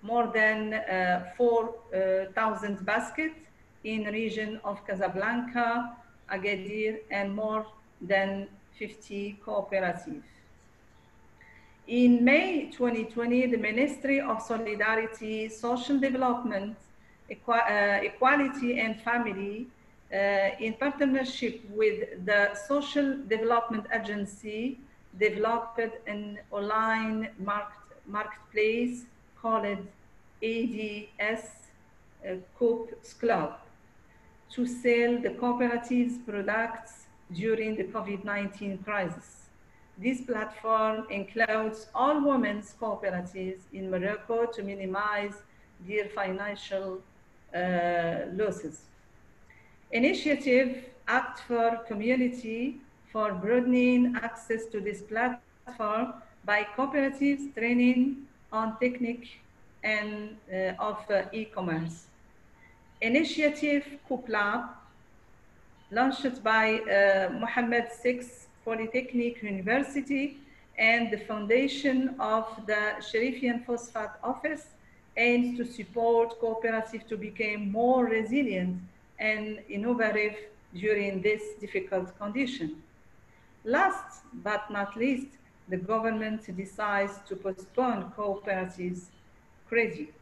more than uh, 4,000 baskets in region of Casablanca, Agadir, and more than 50 cooperatives. In May 2020, the Ministry of Solidarity, Social Development, uh, Equality and Family, uh, in partnership with the Social Development Agency, developed an online market, marketplace called ADS uh, Coop Club to sell the cooperative's products during the COVID-19 crisis. This platform includes all women's cooperatives in Morocco to minimize their financial uh, losses. Initiative Act for Community for broadening access to this platform by cooperatives training on technique and uh, of uh, e-commerce. Initiative Kupla, launched by uh, Mohammed VI Polytechnic University and the foundation of the Sharifian Phosphate Office aims to support cooperatives to become more resilient and innovative during this difficult condition. Last but not least, the government decides to postpone cooperatives credit.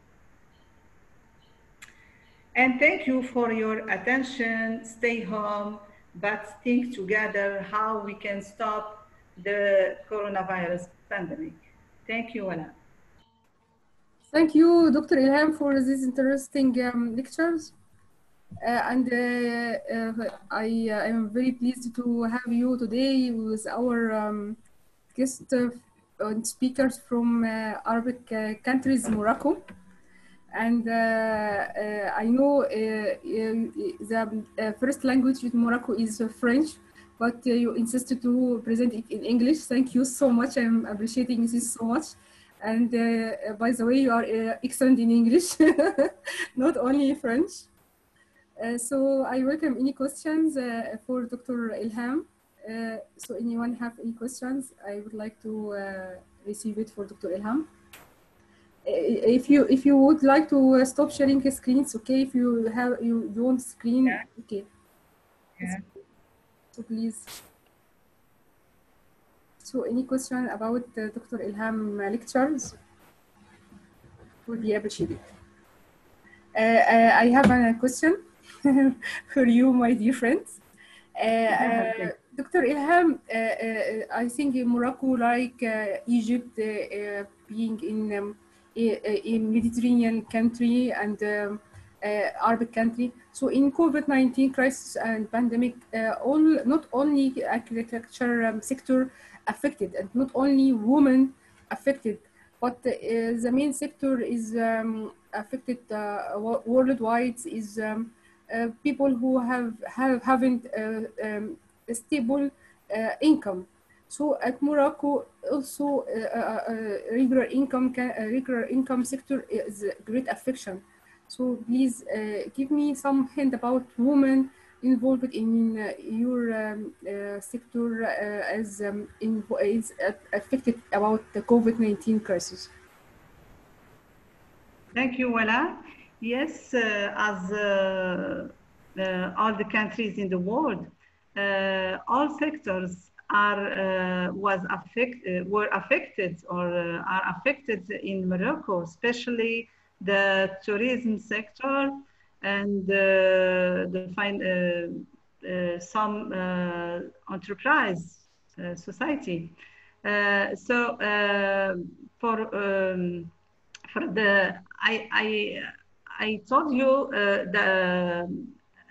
And thank you for your attention. Stay home, but think together how we can stop the coronavirus pandemic. Thank you, Anna. Thank you, Dr. Ilham, for these interesting um, lectures. Uh, and uh, uh, I am very pleased to have you today with our um, guest speakers from uh, Arabic uh, countries, Morocco. And uh, I know the first language in Morocco is French, but you insisted to present it in English. Thank you so much. I'm appreciating this so much. And uh, by the way, you are uh, excellent in English, not only French. Uh, so I welcome any questions uh, for Dr. Ilham. Uh, so anyone have any questions? I would like to receive it for Dr. Ilham. If you if you would like to stop sharing your screen, okay. If you have you don't screen, yeah. okay. Yeah. So please. So any question about uh, Dr. Ilham lectures would be appreciated. Uh, uh, I have a question for you, my dear friends. Uh, Dr. Ilham, I think in Morocco, like Egypt, being in um, a, Mediterranean country and um, Arabic country. So in COVID-19 crisis and pandemic, all not only agriculture um, sector affected and not only women affected, but uh, the main sector is um, affected uh, worldwide is um, uh, people who have, have haven't um, stable income. So at Morocco, also regular income can, regular income sector is great affection. So please give me some hint about women involved in uh, your um, uh, sector uh, as um, in, is affected about the COVID-19 crisis? Thank you, Wala. Yes, as all the countries in the world, all sectors are was affect, were affected or are affected in Morocco, especially the tourism sector, and uh, the find, uh, uh, some enterprise society. Uh, so uh, for um, for the I I I told you uh, the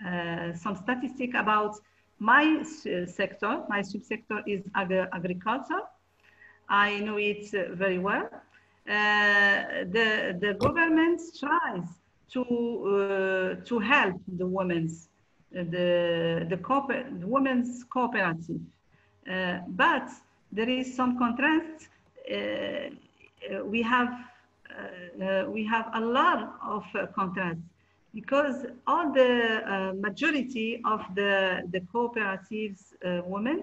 uh, some statistic about my sector. My subsector is agri- agriculture. I know it uh, very well. Uh, the the government tries to uh, to help the women's the the, cooper, the women's cooperative, uh, but there is some contrast. Uh, uh, we have uh, uh, we have a lot of uh, contrast because all the uh, majority of the the cooperatives uh, women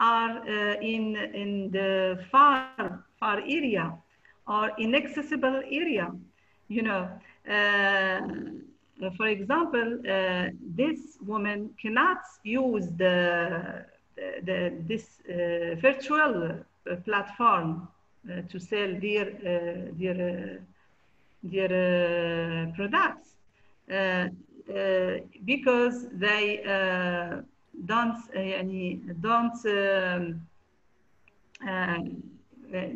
are uh, in in the far far area or inaccessible area. You know for example this woman cannot use the, the, the this virtual platform uh, to sell their uh, their uh, their products because they uh, don't uh, يعني don't um, uh,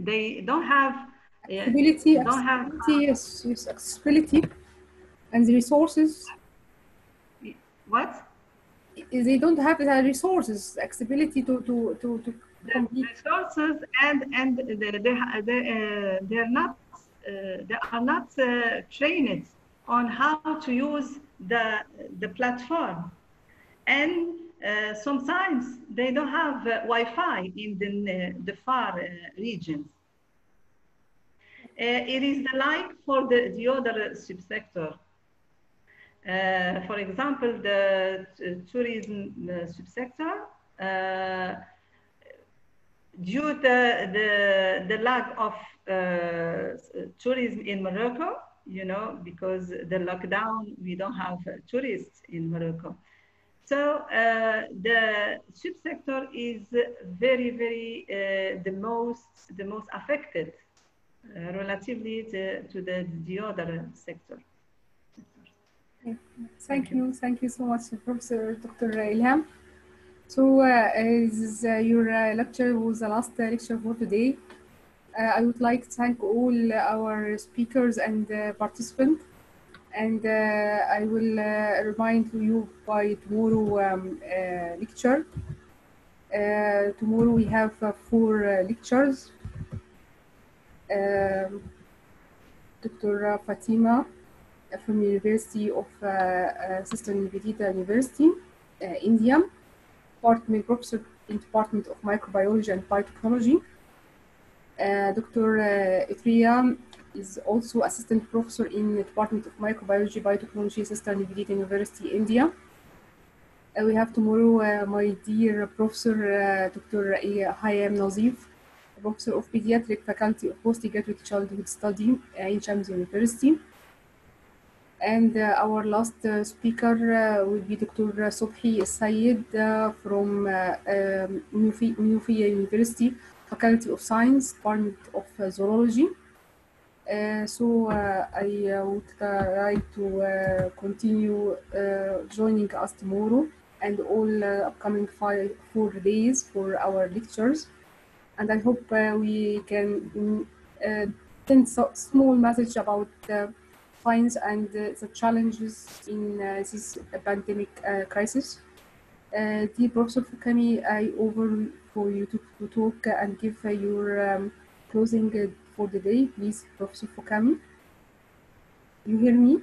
they don't have uh, accessibility, don't have accessibility, yes, yes, accessibility, and the resources. what They don't have the resources, accessibility to to to to the complete. resources and and they they, they, uh, they're not uh, they are not uh, trained on how to use the the platform and uh, sometimes they don't have uh, Wi-Fi in the, the far uh, regions. Uh, it is the like for the, the other subsector. Uh, for example, the tourism uh, subsector, uh, due to the, the lack of uh, tourism in Morocco, you know, because the lockdown, we don't have tourists in Morocco. So uh, the subsector is very, very uh, the most the most affected uh, relatively to, to the, the other sector. Thank you, thank you so much, Professor Dr. Ilham. So, uh, as uh, your uh, lecture was the last lecture for today, I would like to thank all our speakers and uh, participants. And uh, I will uh, remind you by tomorrow um, uh, lecture. Uh, tomorrow we have uh, four uh, lectures. Um, Dr. Fatima uh, from University of uh, uh, Sister Nivedita University, uh, India, department professor in Department of Microbiology and Biotechnology. Uh, Dr. Uh, Itria is also assistant professor in the Department of Microbiology, Biotechnology, Sister Nivedita University, India. Uh, we have tomorrow uh, my dear Professor uh, Dr. Hayam Nazif, Professor of Pediatric Faculty of Postgraduate Childhood Study Ain Shams University. And our last speaker will be Dr. Subhi Sayed from uh, um, University, Faculty of Science, Department of uh, Zoology. Uh, so uh, I uh, would uh, like to uh, continue joining us tomorrow and all upcoming five, four days for our lectures. And I hope we can mm, send so small message about science and the challenges in this pandemic crisis. Uh, dear Professor Fukami, I over for you to, to talk and give uh, your um, closing uh, for the day, please, Professor Fukami. You hear me?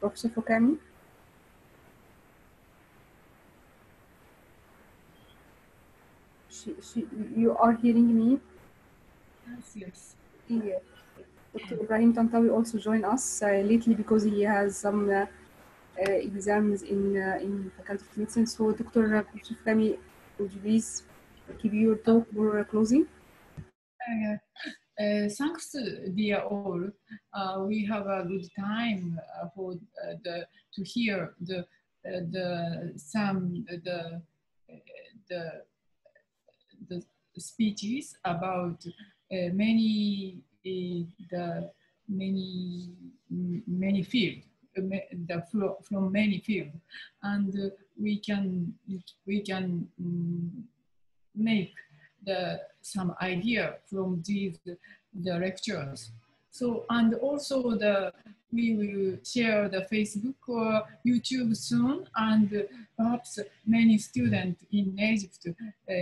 Professor Fukami? She, she, you are hearing me? Yes, yes. Yeah. Dr. Ibrahim Tantawi also joined us uh, lately because he has some uh, uh, exams in uh, in Faculty of Medicine. So, Dr. Fukami, would you please give your talk for closing? Uh, thanks, dear all. Uh, we have a good time uh, for the to hear the the some the the the speeches about many the many many field ma- the fro- from many fields, and uh, we can we can mm, make the some idea from these the lectures. So and also the we will share the Facebook or YouTube soon, and perhaps many students in Egypt uh,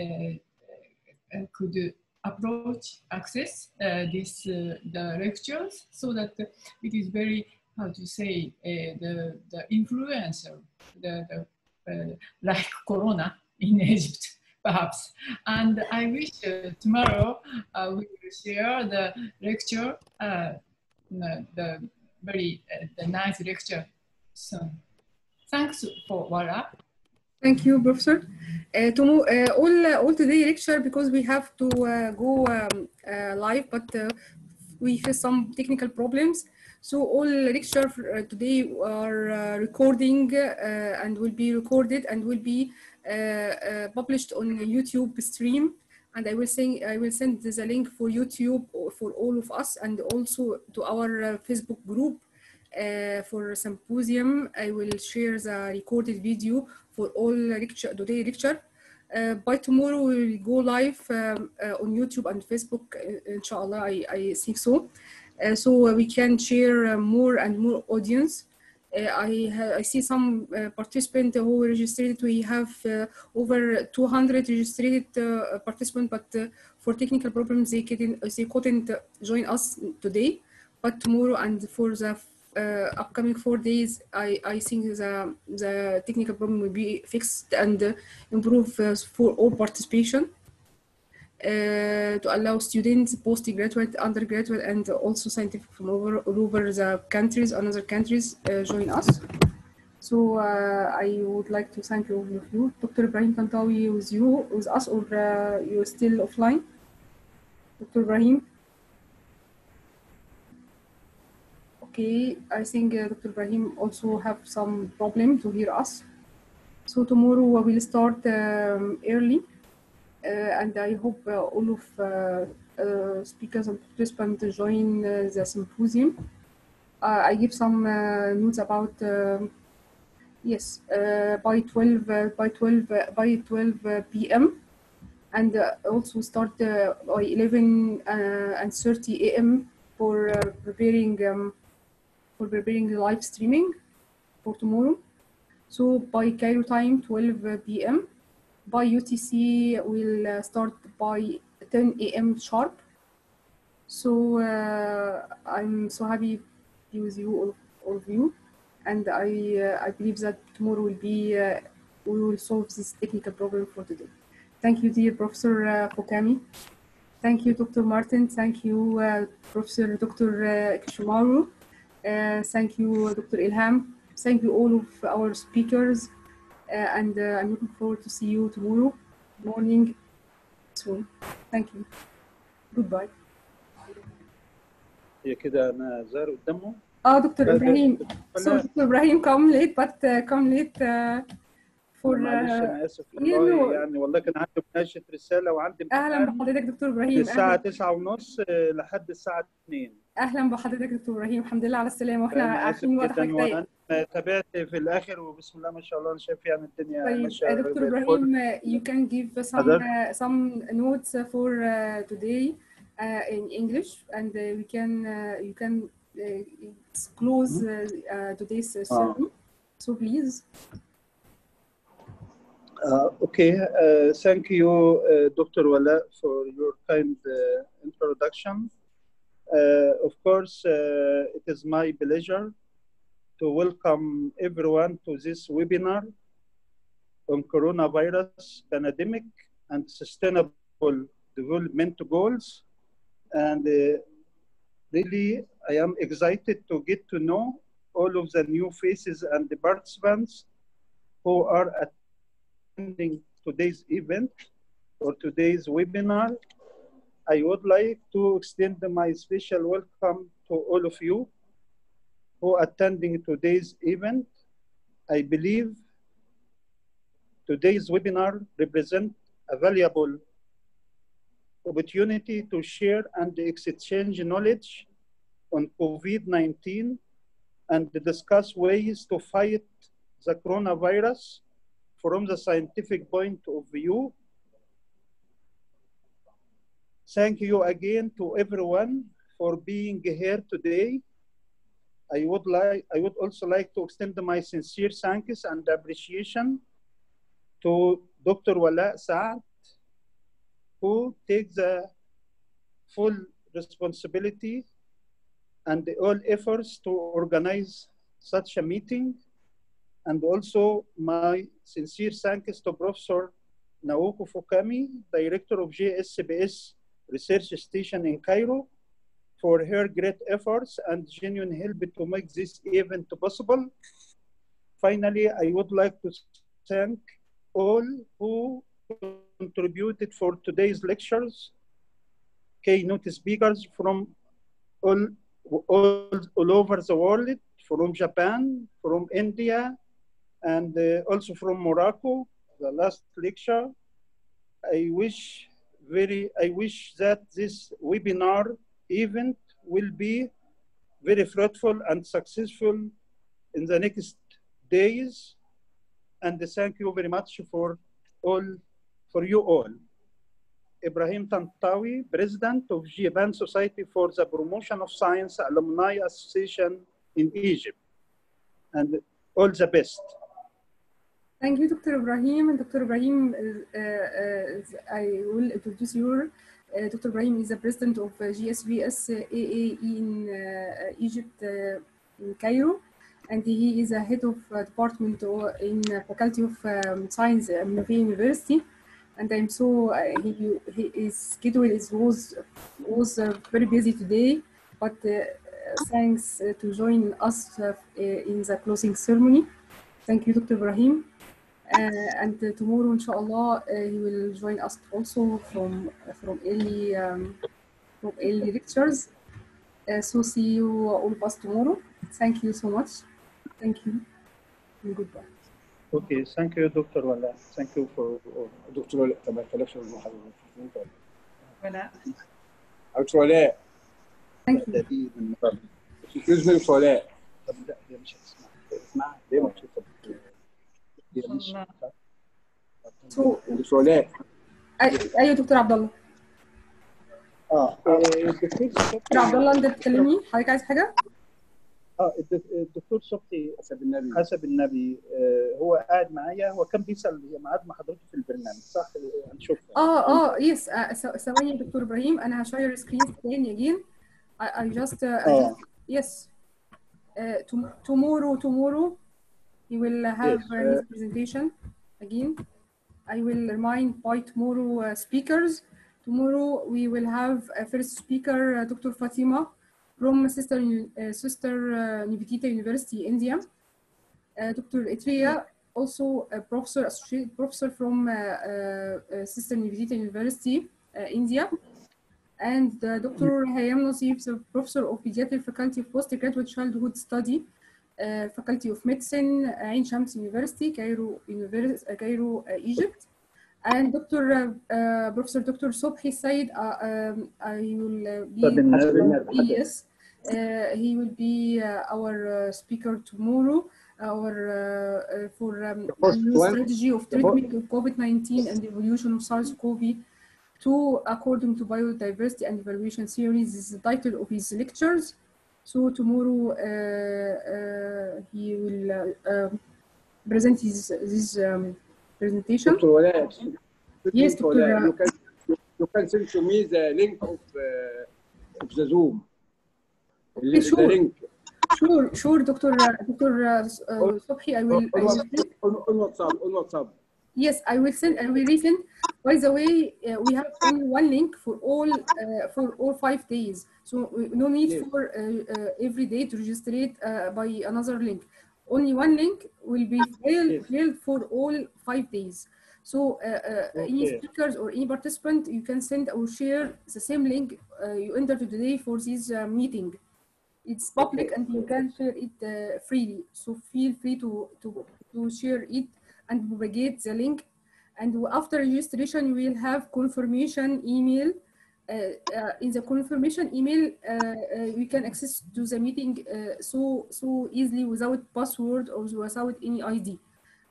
uh, could approach access uh, this uh, the lectures so that it is very how to say uh, the the influencer the, the uh, like corona in Egypt perhaps and I wish uh, tomorrow uh, we will share the lecture uh, the, very uh, the nice lecture so thanks for Wala Thank you, Professor. To, all, all today lecture because we have to go um, live, but we face some technical problems. So all lecture uh, today are uh, recording uh, and will be recorded and will be published on YouTube stream. And I will send I will send the link for YouTube for all of us and also to our Facebook group uh, for symposium. I will share the recorded video for all lecture today lecture. Uh, by tomorrow we will go live um, uh, on YouTube and Facebook. Inshallah, I, I think so. Uh, so we can share uh, more and more audience. Uh, I I see some uh, participants who registered. We have uh, over 200 registered uh, participants, but uh, for technical problems they couldn't they couldn't uh, join us today. But tomorrow and for the uh, upcoming four days, I, I think the, the technical problem will be fixed and uh, improve uh, for all participation uh, to allow students, postgraduate, undergraduate, and also scientific from over, all over the countries, another countries uh, join us. So uh, I would like to thank all of you. Dr. Ibrahim Tantawi with you, with us, or uh, you're still offline? Dr. Ibrahim? Okay, I think uh, Dr. Ibrahim also have some problem to hear us. So tomorrow we will start um, early, uh, and I hope uh, all of uh, uh, speakers and participants join the symposium. I give some notes about um yes by 12 uh, by 12 uh, by 12 uh, p.m. and also start by 11 uh, and 30 a.m. for preparing um, for preparing the live streaming for tomorrow. So by Cairo time, 12 p.m. By UTC, we'll uh, start by 10 a.m. sharp. So uh, I'm so happy with you, all, all of you, and I uh, I believe that tomorrow will be we will solve this technical problem for today. Thank you, dear Professor uh. Thank you, Dr. Martin. Thank you, uh, Professor Dr. Kishimaru. Uh, thank you, Dr. Ilham. Thank you all of our speakers. Uh, and uh, I'm looking forward to see you tomorrow morning soon. Thank you. Goodbye. هي كده انا ظاهر قدامهم Oh, Dr. لا، Ibrahim. لا. So, Dr. Ibrahim, come late, but uh, come late uh, for. معلش Uh, انا اسف you والله know, يعني والله كان عندي مناقشه رساله وعندي أهلا امتحان بحضرتك دكتور من إبراهيم الساعه أهلا 9 ونص لحد الساعه 2 أهلا بحضرتك دكتور إبراهيم. الحمد لله على السلامة وإحنا عارفين وضعك كويس تابعت في الآخر وبسم الله ما شاء الله أنا شايف فيها الدنيا طيب، ما شاء الله دكتور إبراهيم يو كان جيف سم سم نوتس فور توداي ان انجلش اند وي كان يو كان كلوز توداي سو بليز أوكي ثانك يو دكتور ولاء فور يور كايند انتروداكشن of course, uh, it is my pleasure to welcome everyone to this webinar on coronavirus pandemic and sustainable development goals. And uh, really, I am excited to get to know all of the new faces and the participants who are attending today's event or today's webinar. I would like to extend my special welcome to all of you who attending today's event. I believe today's webinar represent a valuable opportunity to share and exchange knowledge on COVID-19 and discuss ways to fight the coronavirus from the scientific point of view Thank you again to everyone for being here today. I would like, I would also like to extend my sincere thanks and appreciation to Dr. Wala Saad, who takes the full responsibility and all efforts to organize such a meeting. And also my sincere thanks to Professor Naoko Fukami, Director of JSPS Research Station in Cairo, for her great efforts and genuine help to make this event possible. Finally, I would like to thank all who contributed for today's lectures, keynote speakers from all, all, all over the world, from Japan, from India, and uh, also from Morocco, the last lecture. I wish very, I wish that this webinar event will be very fruitful and successful in the next days. And thank you very much for all, for you all. Ibrahim Tantawi, President of Japan Society for the Promotion of Science Alumni Association in Egypt. And all the best. Thank you, Dr. Ibrahim. Dr. Ibrahim, uh, uh, I will introduce you. Uh, Dr. Ibrahim is the president of uh, JSPS uh, in uh, Egypt, in Cairo, and he is a head of department in Faculty of um, Science at Minerva University. And I'm so he, he his schedule is was was very busy today, but thanks to join us in the closing ceremony. Thank you, Dr. Ibrahim Uh, and uh, tomorrow, inshallah, uh, he will join us also from from early um, from early lectures. Uh, so see you all of us tomorrow. Thank you so much. Thank you. And goodbye. Okay, thank you, Dr. Wala. Thank you for all. دكتور ولاء طب ما يتكلمش المحاضرة ولا دكتور ولاء Thank you. excuse me دكتور ولاء طب لا هي مش هتسمع اسمعها ليه مش هتسمع ولاء أيوه دكتور عبد الله آه آه، الدكتور دكتور عبد الله أنت بتكلمني؟ حضرتك عايز حاجة؟ آه الدك- الدكتور صبحي حسب النبي. حسب النبي. آه، هو قاعد معايا. هو كان بيسأل ميعاد مع حضرتك في البرنامج صح؟ هنشوفها آه آه يس ثواني يا دكتور إبراهيم. أنا هشير سكرين تاني آه. just yes. uh, tom- tomorrow tomorrow. He will have Yes, uh, his uh, presentation again I will remind by tomorrow uh, speakers tomorrow we will have a first speaker uh, Dr. Fatima from Sister uh, Sister uh, Nivedita University India uh, Dr. Etria, also a professor, associate professor from uh, uh, uh, Sister Nivedita University, uh, India. And uh, Dr. Hayam Nasif, professor of pediatric faculty of postgraduate childhood study, uh, faculty of medicine, uh, Ain Shams University, Cairo, Univers uh, Cairo Egypt. And Dr. Professor Dr. Sobhi Said, um, I will be, yes, he will be our speaker tomorrow our uh, uh, for um, new strategy of treatment of COVID-19 and the evolution of SARS-CoV-2 according to biodiversity and evaluation theories is the title of his lectures. So tomorrow uh, uh, he will uh, um, present his, this um, presentation. Dr. Walad, yes, Dr. Walad, you, can, you can send to me the link of, of the Zoom. Okay, sure. The link. Sure, sure, Dr. Uh, Dr. Uh, Sobhi, I will. On, on, on WhatsApp, on WhatsApp. Yes, I will send. and we resend. By the way, uh, we have only one link for all uh, for all five days so we- no need for uh, uh, every day to register it uh, by another link. Only one link will be filled for all five days. So uh, uh, any speakers or any participant, you can send or share the same link uh, you entered today for this uh, meeting. It's public and you can share it uh, freely. So feel free to, to, to share it and propagate the link. And after registration, you will have confirmation email. Uh, uh, in the confirmation email, uh, we can access to the meeting so so easily without password or without any ID.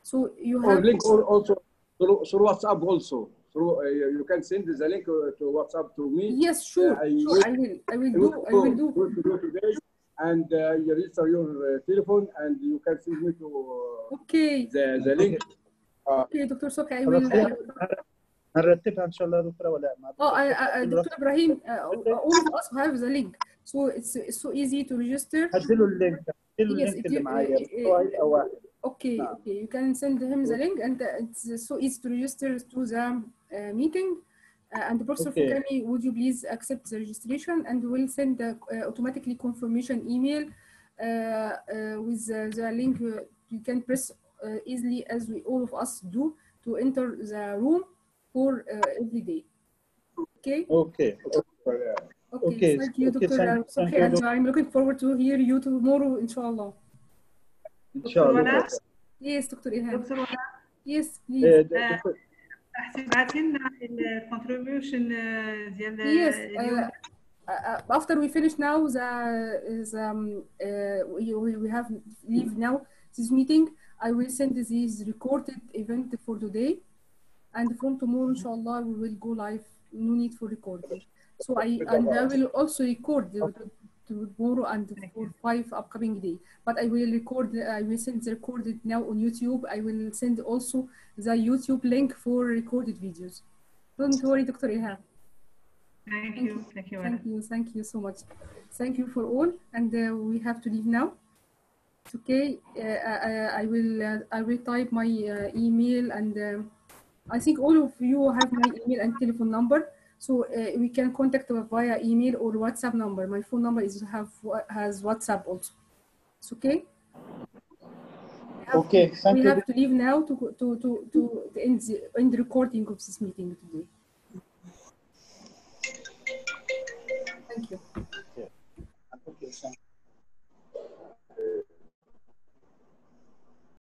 So you have or link also through, through WhatsApp also. Through uh, you can send the link to WhatsApp to me. Yes, sure. Uh, I, sure. Will, I will. I will do. I will do. Today and uh, you register your telephone and you can send me to okay the, the link. okay, Dr. Sok, I will. I will هنرتبها ان شاء الله يا دكتوره ولاء مع Oh, I, الدكتور. I, I, Dr. Ibrahim, uh, all of us have the link. So it's, it's so easy to register. هديله اللينك هديله Yes, اللينك it- اللي معايا uh, بس هو هيبقى واحد Okay, okay. You can send him the link, and uh, it's so easy to register to the uh, meeting. Uh, and Professor Okay. Fukami, would you please accept the registration, and we'll send the uh, automatically confirmation email uh, uh, with uh, the link. Uh, you can press uh, easily, as we all of us do, to enter the room for uh, every day. Okay. اوكي Okay. Okay, Thank you, okay, Dr. thank- thank Sophie, you, and doc- I'm looking forward to hear you tomorrow, inshallah. ان شاء الله Yes, Dr. Ilham. دكتور ولاء Yes, إيه، please. د- دكتور- تبعتي لنا الكونتريبيوشن ديال Yes, اليوم uh, uh, after we finish now, the, the um, uh, we, we we have leave now this meeting. I will send this recorded event for today, and from tomorrow, inshallah, we will go live. No need for recording. So I and I will also record the, the tomorrow and for five upcoming day. But I will record. I will send the recorded now on YouTube. I will send also the YouTube link for recorded videos. Don't worry, Dr. Ilham. Thank you. Thank you. Thank you. Thank you so much. Thank you for all. And uh, we have to leave now. It's okay. Uh, I, I will uh, I will type my uh, email and um I think all of you have my email and telephone number. So uh, we can contact via email or WhatsApp number. My phone number is have has WhatsApp also. It's okay. Okay, thank we you. have to leave now to to to to end the, end the recording of this meeting today. Thank you.